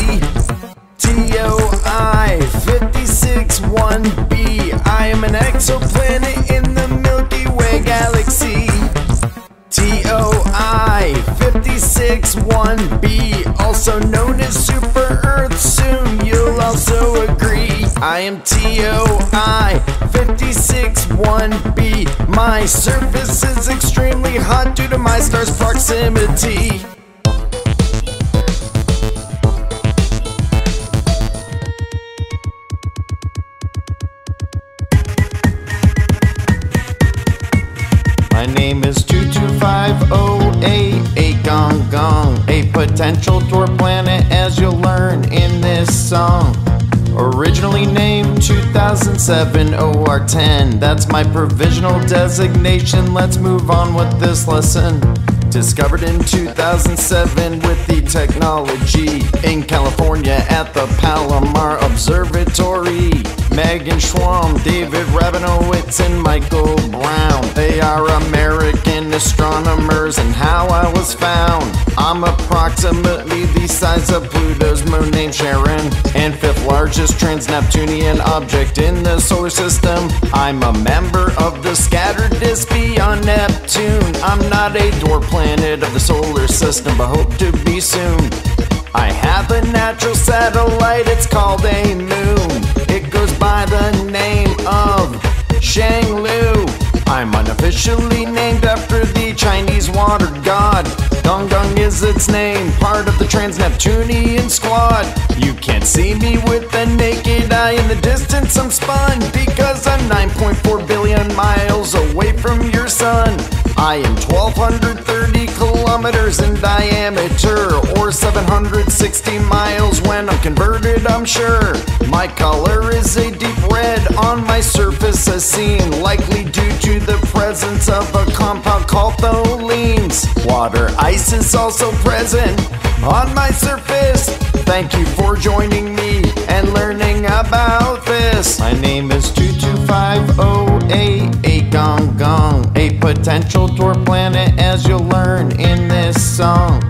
S2: TOI 561b, I am an exoplanet in the Milky Way galaxy. TOI 561b, also known as Super Earth. Soon you'll also agree. I am TOI 561b. My surface is extremely hot due to my star's proximity. My name is 22508, a gong a potential dwarf planet as you'll learn in this song. Originally named 2007 OR10, that's my provisional designation. Let's move on with this lesson. Discovered in 2007 with the technology in California at the Palomar Observatory. Megan Schwamb, David Rabinowitz, and Michael Brown. They are American astronomers, and how I was found. I'm approximately the size of Pluto's moon named Charon, and fifth largest trans Neptunian object in the solar system. I'm a member of the scattered disk beyond Neptune. I'm not a dwarf planet of the solar system, but hope to be soon. I have a natural satellite, it's called a moon. It goes by the name of Xiangliu. I'm unofficially named after the Chinese water god. Gonggong is its name, part of the Trans Neptunian squad. You can't see me with the naked eye in the distance, I'm spun because I'm 9.4 billion miles away from your sun. I am 1230 kilometers in diameter, or 760 miles when I'm converted, I'm sure. My color is a deep red on my surface, as seen, likely due to the presence of a compound called tholins. Water ice is also present on my surface. Thank you for joining me and learning about this. My name is 22508, a Gonggong, a potential dwarf planet as you'll learn in this song.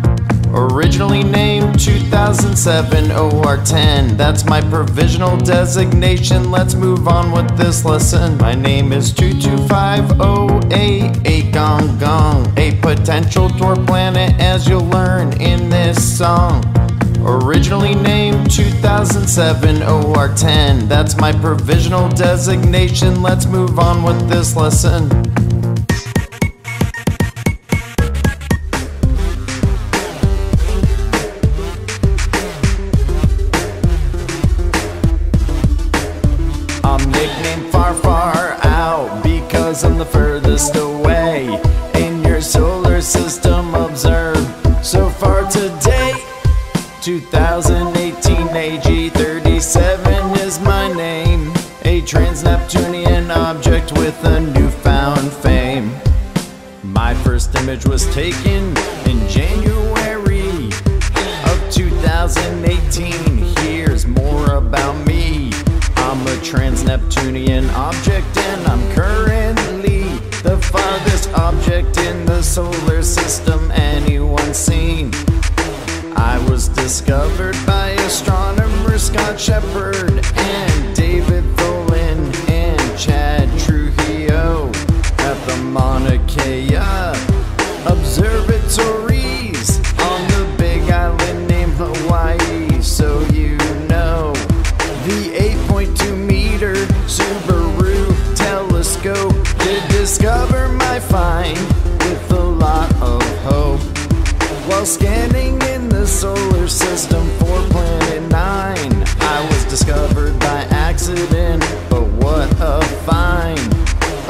S2: Originally named 2007 OR10, that's my provisional designation. Let's move on with this lesson. My name is 22508, a Gonggong, a potential dwarf planet as you'll learn in this song. Originally named 2007 OR10, that's my provisional designation. Let's move on with this lesson. I'm nicknamed Far Far Out because I'm the furthest away image was taken in January of 2018. Here's more about me. I'm a trans-Neptunian object and I'm currently the farthest object in the solar system anyone's seen. I was discovered by astronomer Scott Sheppard and David Tholen and Chad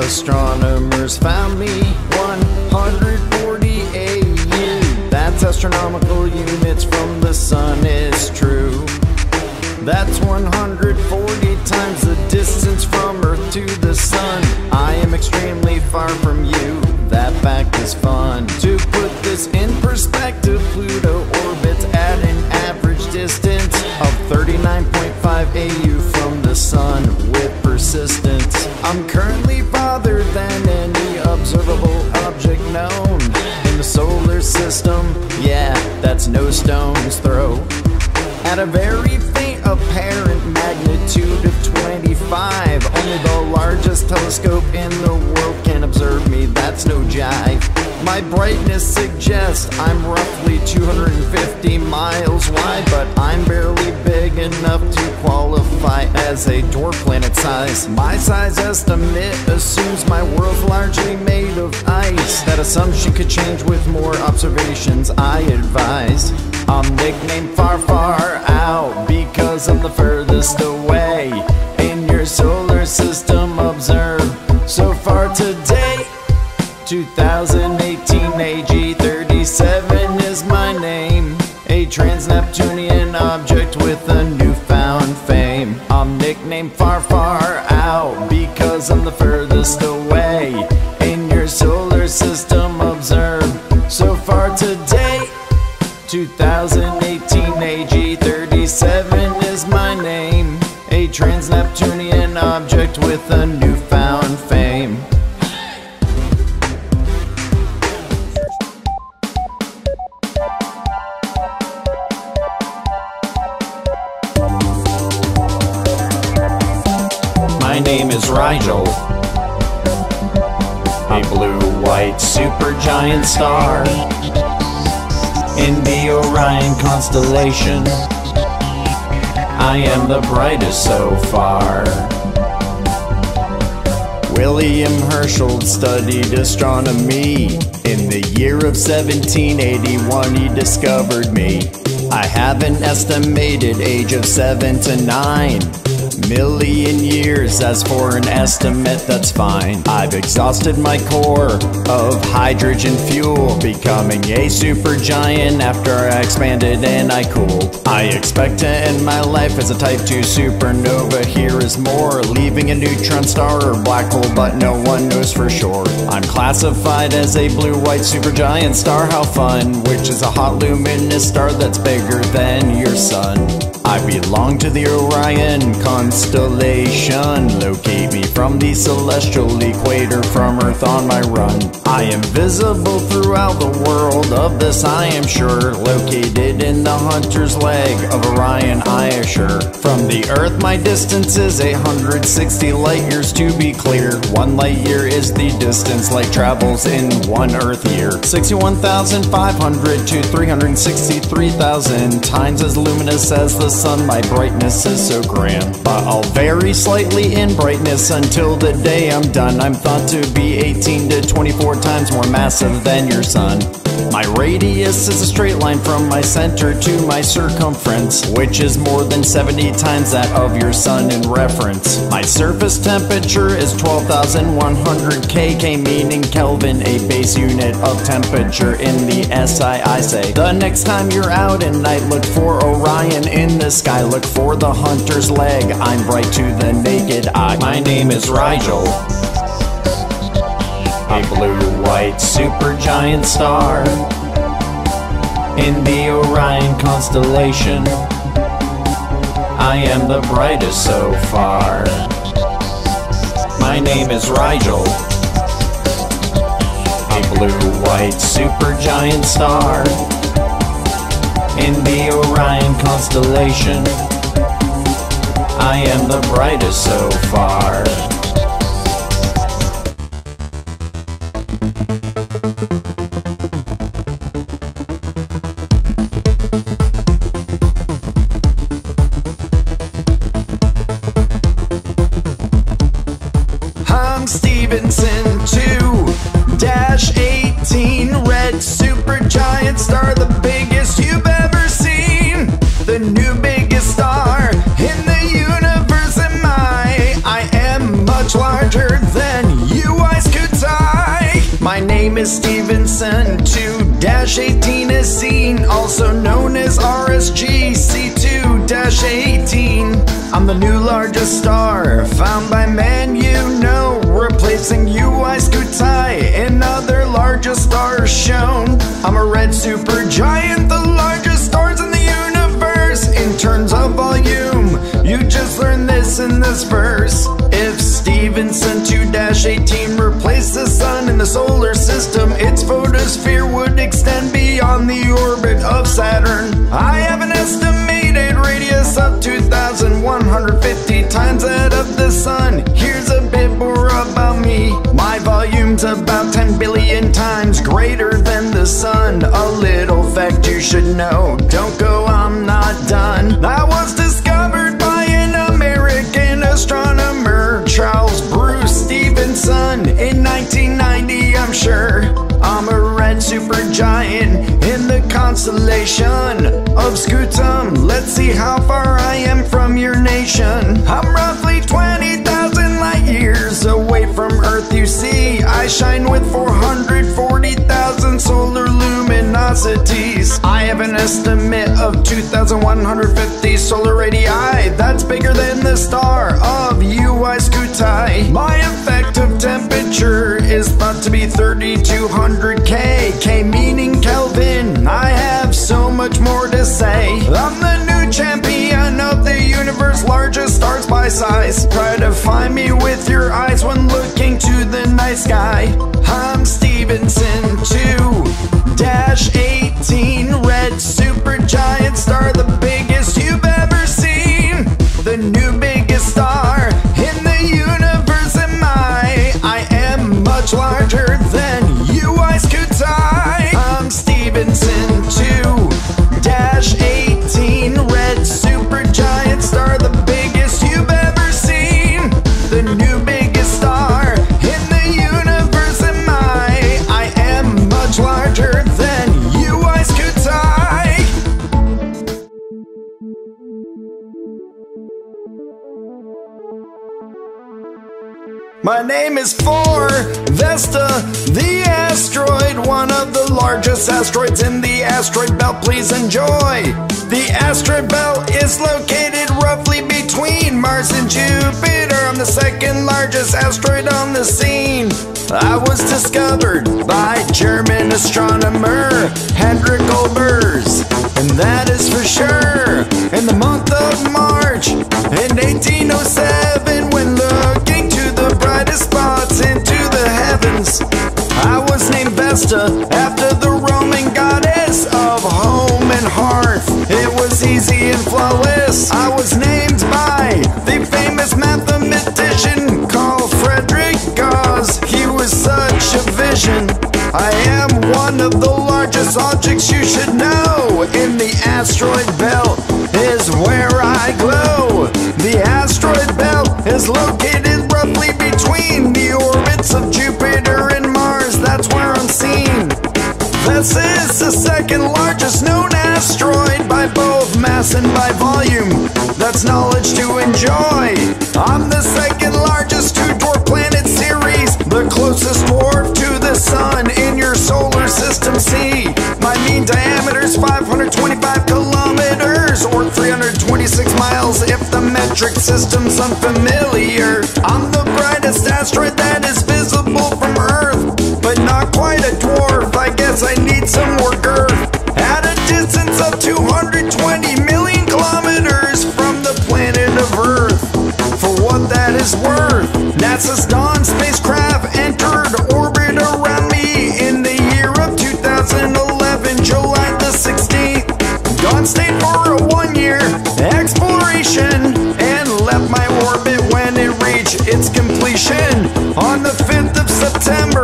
S2: Astronomers found me 140 AU. That's astronomical units from the sun, is true. That's 140 times the distance from Earth to the Sun. I am extremely far from you. That fact is fun. To put this in perspective, Pluto orbits at an average distance of 39.5 AU from the Sun solar system. Yeah, that's no stone's throw. At a very faint apparent magnitude of 25, only the largest telescope in the world can observe me. That's no jive. My brightness suggests I'm roughly 250 miles wide, but I'm barely big enough to qualify as a dwarf planet size. My size estimate assumes my world's largely made of ice. That assumption could change with more observations I advise. I'm nicknamed Far Far Out because I'm the furthest away in your solar system observed so far today. 2000 AG37 is my name. A trans Neptunian object with a newfound fame. I'm nicknamed Far Far Out because I'm the furthest away in your solar system. Observe so far today. 2018 AG37 is my name. A trans Neptunian object with a new Rigel. A blue-white supergiant star in the Orion constellation. I am the brightest so far. William Herschel studied astronomy. In the year of 1781, he discovered me. I have an estimated age of 7 to 9 million years. As for an estimate, that's fine. I've exhausted my core of hydrogen fuel, becoming a supergiant after I expanded and I cooled. I expect to end my life as a Type 2 supernova. Here is more, leaving a neutron star or black hole, but no one knows for sure. I'm classified as a blue-white supergiant star. How fun! Which is a hot luminous star that's bigger than your sun. I belong to the Orion constellation. Locate me from the celestial equator from Earth on my run. I am visible throughout the world of this, I am sure. Located in the hunter's leg of Orion, I assure. From the Earth, my distance is 860 light years to be clear. One light year is the distance light travels in one Earth year. 61,500 to 363,000 times as luminous as the sun. My brightness is so grand. But I'll vary slightly in brightness until the day I'm done. I'm thought to be 18 to 24 times more massive than your sun. My radius is a straight line from my center to my circumference, which is more than 70 times that of your sun in reference. My surface temperature is 12,100 kK, meaning Kelvin, a base unit of temperature in the SI. I say, the next time you're out at night, look for Orion in the sky. Look for the hunter's leg. I'm bright to the naked eye. My name is Rigel.
S7: a blue-white supergiant star in the Orion constellation. I am the brightest so far. My name is Rigel, a blue-white supergiant star in the Orion constellation. I am the brightest so far.
S2: Is Stevenson 2-18 is seen, also known as RSG C2-18. I'm the new largest star found by man you know, replacing UY Scuti and other largest stars shown. I'm a red supergiant, the largest stars in the universe in terms of volume. You just learned this in this verse. If Stevenson 2-18 replaced the sun in the solar system, its photosphere would extend beyond the orbit of Saturn. I have an estimated radius of 2,150 times that of the sun. Here's a bit more about me. My volume's about 10 billion times greater than the sun. A little fact you should know. Don't go, sure. I'm a red supergiant in the constellation of Scutum. Let's see how far I am from your nation. I'm roughly 20,000 light years away from Earth, you see. I shine with 440,000 solar luminosities. I have an estimate of 2,150 solar radii. That's bigger than the star of UY Scuti. My effective temperature is thought to be 3200 K. K meaning Kelvin. I have so much more to say. I'm the new champion of the universe, largest stars by size. Try to find me with your eyes when looking to the night sky. I'm Stevenson 2 dash 18 red supergiant star, the biggest you've ever seen. The new biggest star in the universe am I. I am much larger My name is For Vesta, the asteroid, one of the largest asteroids in the asteroid belt. Please enjoy. The asteroid belt is located roughly between Mars and Jupiter. I'm the second largest asteroid on the scene. I was discovered by German astronomer Hendrik Olbers, and that is for sure. In the month of March in 1807, I was named Vesta after the Roman goddess of home and hearth. It was easy and flawless. I was named by the famous mathematician called Frederick Gauss. He was such a vision. I am one of the largest objects you should know in the asteroid belt is where I glow. The asteroid belt is located This is the second largest known asteroid by both mass and by volume. That's knowledge to enjoy. I'm the second largest two dwarf planet series, the closest dwarf to the sun in your solar system. See, my mean diameter is 525 kilometers or 326 miles if the metric system's unfamiliar. I'm the brightest asteroid that is visible from Earth says I need some worker. At a distance of 220 million kilometers from the planet of Earth. For what that is worth, NASA's Dawn spacecraft entered orbit around me in the year of 2011, July the 16th. Dawn stayed for a one year exploration and left my orbit when it reached its completion on the 5th of September.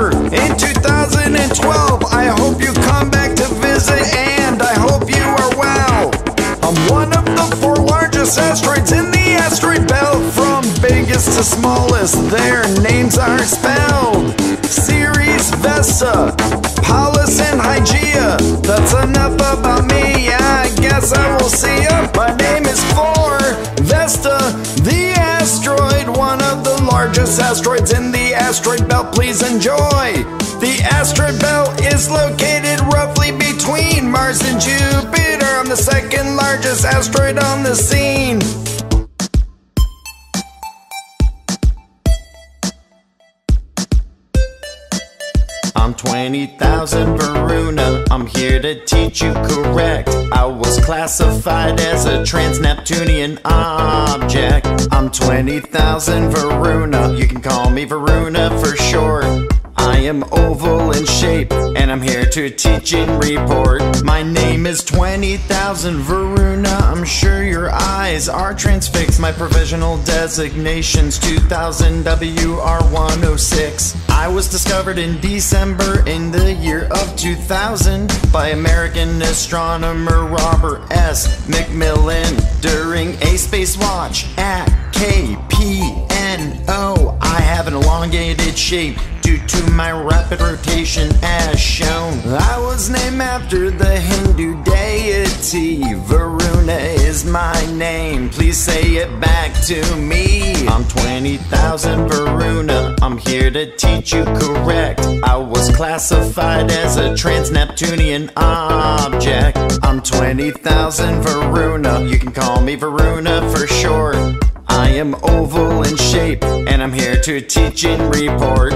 S2: The smallest, their names are spelled Ceres, Vesta, Pallas, and Hygiea. That's enough about me, I guess I will see ya. My name is For Vesta, the asteroid, one of the largest asteroids in the asteroid belt. Please enjoy. The asteroid belt is located roughly between Mars and Jupiter. I'm the second largest asteroid on the scene.
S7: 20,000 Varuna. I'm here to teach you correct. I was classified as a trans Neptunian object. I'm 20,000 Varuna. You can call me Varuna for short. I am oval in shape, and I'm here to teach and report. My name is 20,000 Varuna. I'm sure your eyes are transfixed. My provisional designation's 2000 WR106. I was discovered in December in the year of 2000 by American astronomer Robert S. McMillan during a Spacewatch at KPNO. I have an elongated shape to my rapid rotation as shown. I was named after the Hindu deity. Varuna is my name. Please say it back to me. I'm 20,000 Varuna. I'm here to teach you correct. I was classified as a trans Neptunian object. I'm 20,000 Varuna. You can call me Varuna for short. I am oval in shape, and I'm here to teach and report.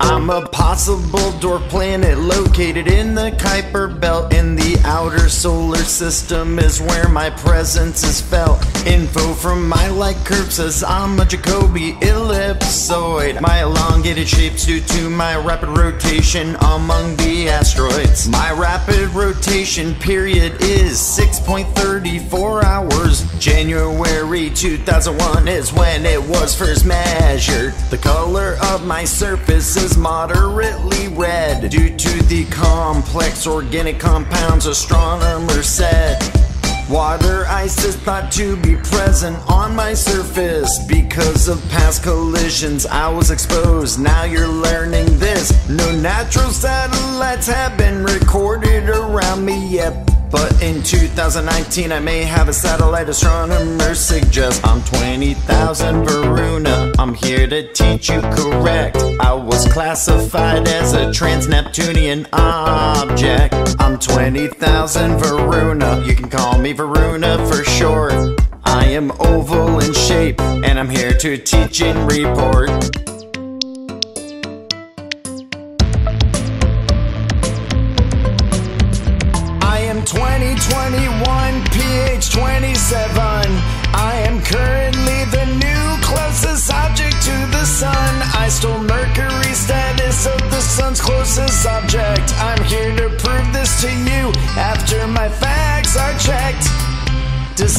S7: I'm a possible dwarf planet located in the Kuiper Belt in the outer solar system is where my presence is felt. Info from my light curve says I'm a Jacobi ellipsoid. My elongated shape's due to my rapid rotation among the asteroids. My rapid rotation period is 6.34 hours. January 2001 is when it was first measured. The color of my surface is moderately red due to the complex organic compounds astronomers said. Water ice is thought to be present on my surface because of past collisions. I was exposed, now you're learning this. No natural satellites have been recorded around me yet. But in 2019, I may have a satellite astronomer suggest I'm 20,000 Varuna. I'm here to teach you correct. I was classified as a trans Neptunian object. I'm 20,000 Varuna. You can call me Varuna for short. I am oval in shape, and I'm here to teach and report.
S2: 2021 PH 27. I am currently the new closest object to the sun. I stole Mercury status of the sun's closest object. I'm here to prove this to you after my facts are checked.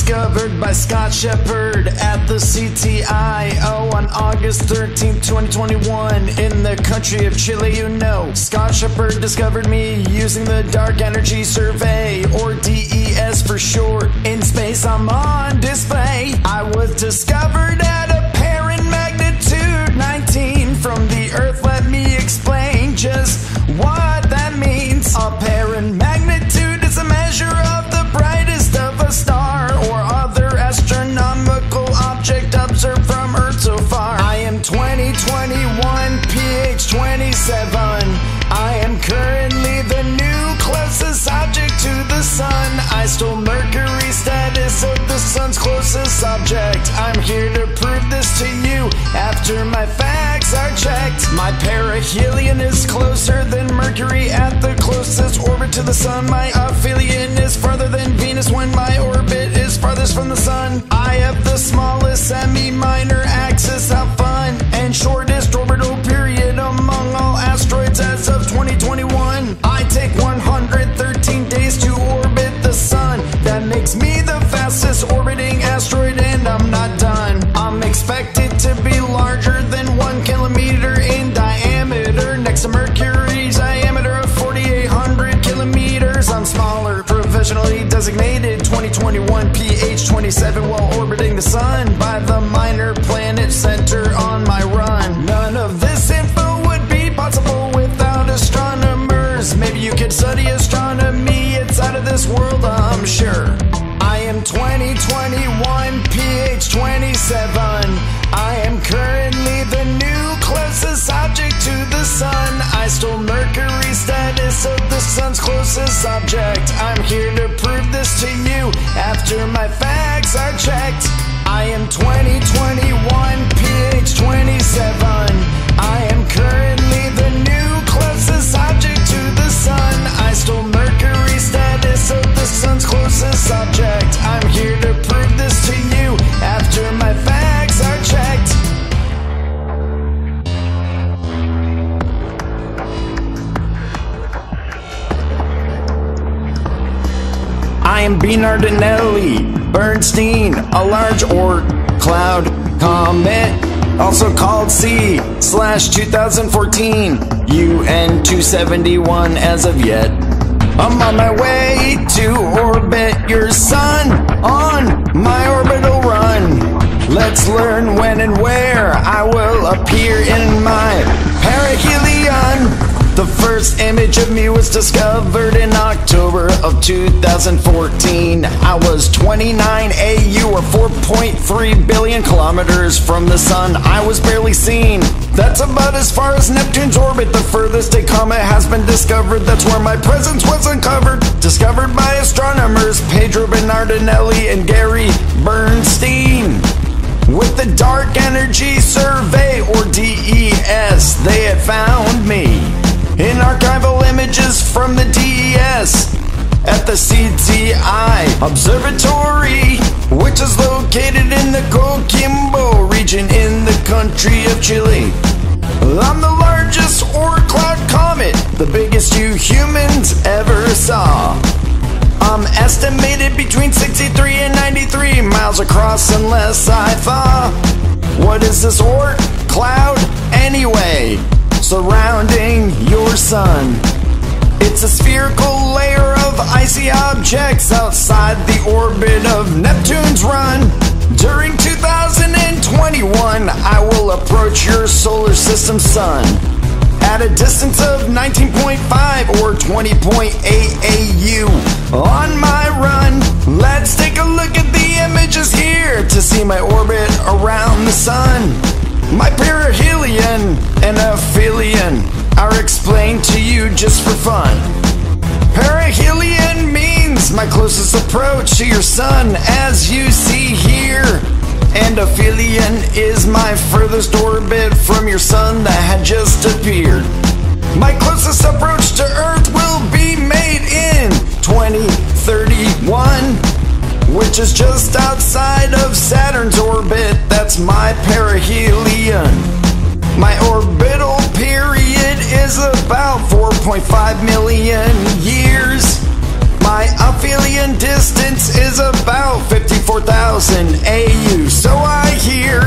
S2: Discovered by Scott Sheppard at the CTIO oh, on August 13, 2021, in the country of Chile. You know, Scott Sheppard discovered me using the Dark Energy Survey, or DES for short. In space, I'm on display. I was discovered at apparent magnitude 19 from the Earth. Let me explain just what that means. Apparent magnitude is a measure of the brightest of a star stole Mercury status of the sun's closest object. I'm here to prove this to you after my facts are checked. My perihelion is closer than Mercury at the closest orbit to the sun. My aphelion is farther than Venus when my orbit is farthest from the sun. I have the smallest semi-minor axis out fun and shortest orbital designated 2021 PH 27 while orbiting the sun by the minor planet center on my run. None of this info would be possible without astronomers. Maybe you could study astronomy, it's out of this world, I'm sure. I am 2021 PH 27. I am currently the new closest object to the sun. I still Mercury status of the sun's closest object. I'm here to prove this to you after my facts are checked. I am 2021, PH 27. I am currently am Bernardinelli Bernstein, a large Oort cloud comet, also called C slash 2014 UN 271 as of yet. I'm on my way to orbit your sun on my orbital run. Let's learn when and where I will appear in my perihelion. The first image of me was discovered in October of 2014. I was 29 AU or 4.3 billion kilometers from the sun. I was barely seen. That's about as far as Neptune's orbit. The furthest a comet has been discovered. That's where my presence was uncovered. Discovered by astronomers Pedro Bernardinelli and Gary Bernstein. With the Dark Energy Survey, or DES, they had found me in archival images from the DES at the CTI Observatory, which is located in the Coquimbo region in the country of Chile. I'm the largest Oort cloud comet, the biggest you humans ever saw. I'm estimated between 63 and 93 miles across unless I thaw. What is this Oort cloud anyway? Surrounding your sun. It's a spherical layer of icy objects outside the orbit of Neptune's run. During 2021, I will approach your solar system sun at a distance of 19.5 or 20.8 AU on my run. Let's take a look at the images here to see my orbit around the sun. My perihelion and aphelion are explained to you just for fun. Perihelion means my closest approach to your sun, as you see here. And aphelion is my furthest orbit from your sun that had just appeared. My closest approach to Earth which is just outside of Saturn's orbit. That's my perihelion. My orbital period is about 4.5 million years. My aphelion distance is about 54,000 AU. So I hear.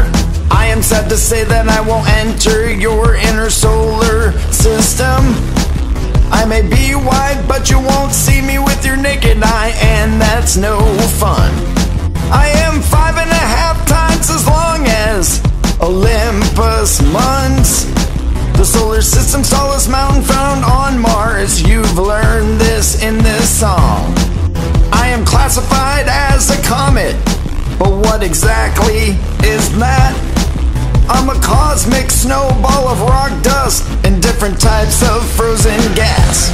S2: I am sad to say that I won't enter your inner solar system. I may be white, but you won't see me with your naked eye, and that's no fun. I am five and a half times as long as Olympus Mons. The solar system's tallest mountain found on Mars. You've learned this in this song. I am classified as a comet, but what exactly is that? I'm a cosmic snowball of rock dust and different types of frozen gas.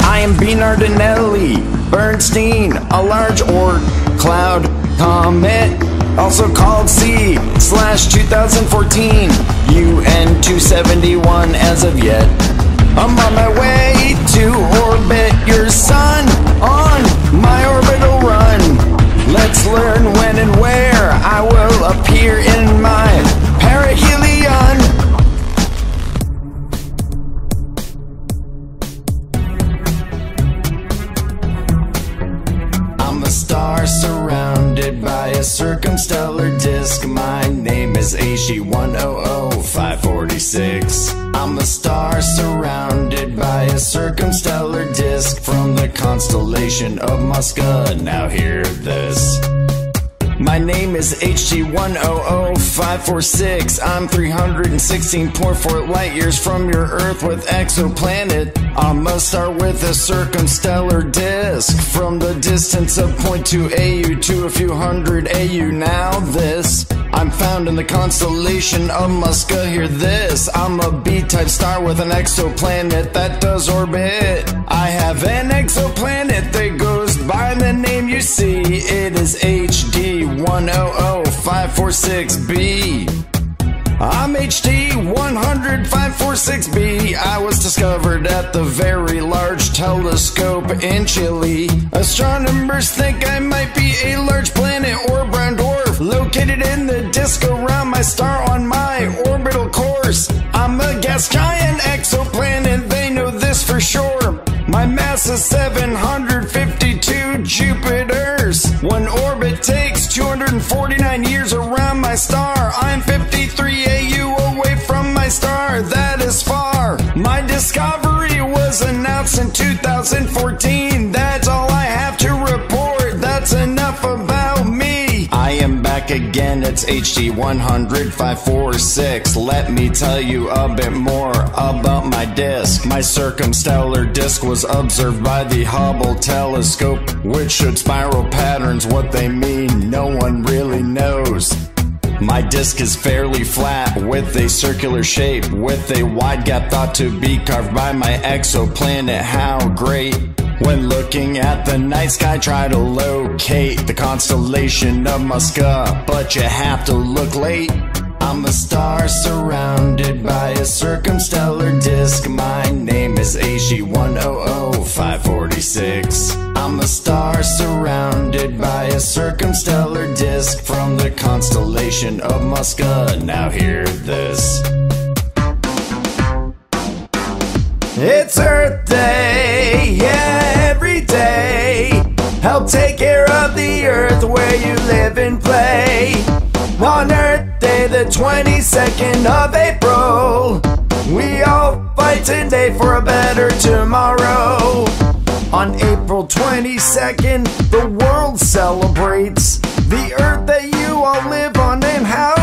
S2: I am Bernardinelli Bernstein, a large Oort cloud comet, also called C slash 2014 UN 271 as of yet. I'm on my way to orbit your sun on my orbital run. Let's learn when and where I will surrounded by a circumstellar disk. My name is AG 100546. I'm a star surrounded by a circumstellar disk from the constellation of Musca. Uh, now hear this.
S8: My name is HD100546. I'm 316.4 light years from your Earth with exoplanet. I must start with a circumstellar disk. From the distance of 0.2 AU to a few hundred AU. Now this. I'm found in the constellation of Musca. Hear this. I'm a B-type star with an exoplanet that does orbit. I have an exoplanet that goes by the name you see. It is HD 100546b. I'm HD 100546b. I was discovered at the Very Large Telescope in Chile. Astronomers think I might be a large planet or brown dwarf located in the disk around my star on my orbital course. I'm a gas giant exoplanet, they know this for sure. My mass is 752 Jupiters. One orbit takes 249 years around my star. I'm 53 AU away from my star. That is far. My discovery was announced in 2014. Back again. It's HD 100546. Let me tell you a bit more about my disk. My circumstellar disk was observed by the Hubble telescope, which showed spiral patterns. What they mean, no one really knows. My disk is fairly flat with a circular shape, with a wide gap thought to be carved by my exoplanet. How great! When looking at the night sky, try to locate the constellation of Musca, but you have to look late. I'm a star surrounded by a circumstellar disk. My name is HD 100546. I'm a star surrounded by a circumstellar disk from the constellation of Musca. Now hear this.
S2: It's Earth Day, yeah, every day. Help take care of the earth where you live and play. On Earth Day, the 22nd of April, we all fight today for a better tomorrow. On April 22nd, the world celebrates the earth that you all live on and how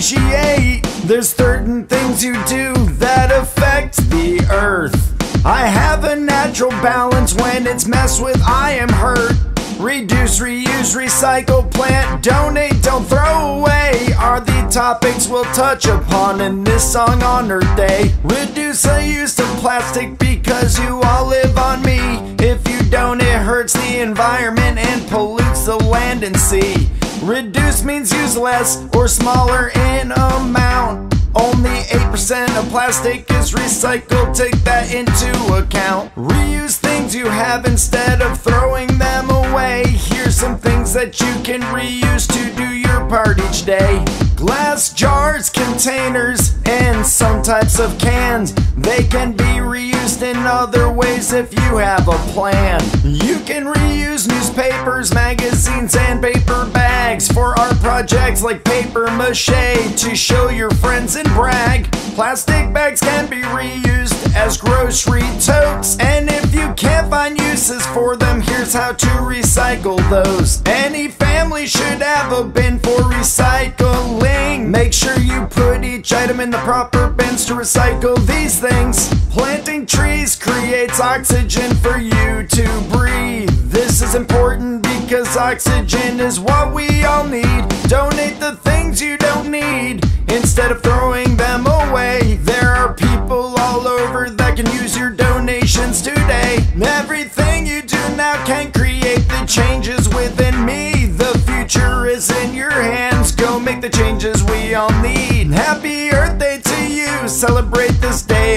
S2: appreciate. There's certain things you do that affect the earth. I have a natural balance when it's messed with, I am hurt. Reduce, reuse, recycle, plant, donate, don't throw away are the topics we'll touch upon in this song on Earth Day. Reduce the use of plastic because you all live on me. If don't, it hurts the environment and pollutes the land and sea. Reduce means use less or smaller in amount. Only 8% of plastic is recycled, take that into account. Reuse things you have instead of throwing them away. Here's some things that you can reuse to do your part each day. Glass jars, containers, and some types of cans. They can be reused in other ways if you have a plan. You can reuse newspapers, magazines, and paper bags for art projects like paper mache to show your friends and brag. Plastic bags can be reused as grocery totes. And if you can't find uses for them, here's how to recycle those. Any family should have a bin for recycling. Make sure you put each item in the proper bins to recycle these things. Planting trees creates oxygen for you to breathe. This is important because oxygen is what we all need. Donate the things you don't need instead of throwing them away. There are people all over that can use your donations today. Everything you do now can create the changes within me. The future is in your hands. Go make the changes we all need. Happy Earth Day to you. Celebrate this day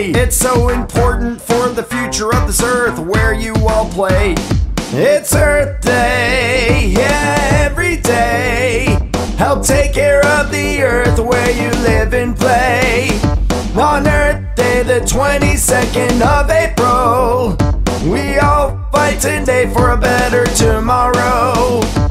S2: It's so important for the future of this earth where you all play. It's Earth Day, every day. Help take care of the earth where you live and play. On Earth Day, the 22nd of April, we all fight today for a better tomorrow.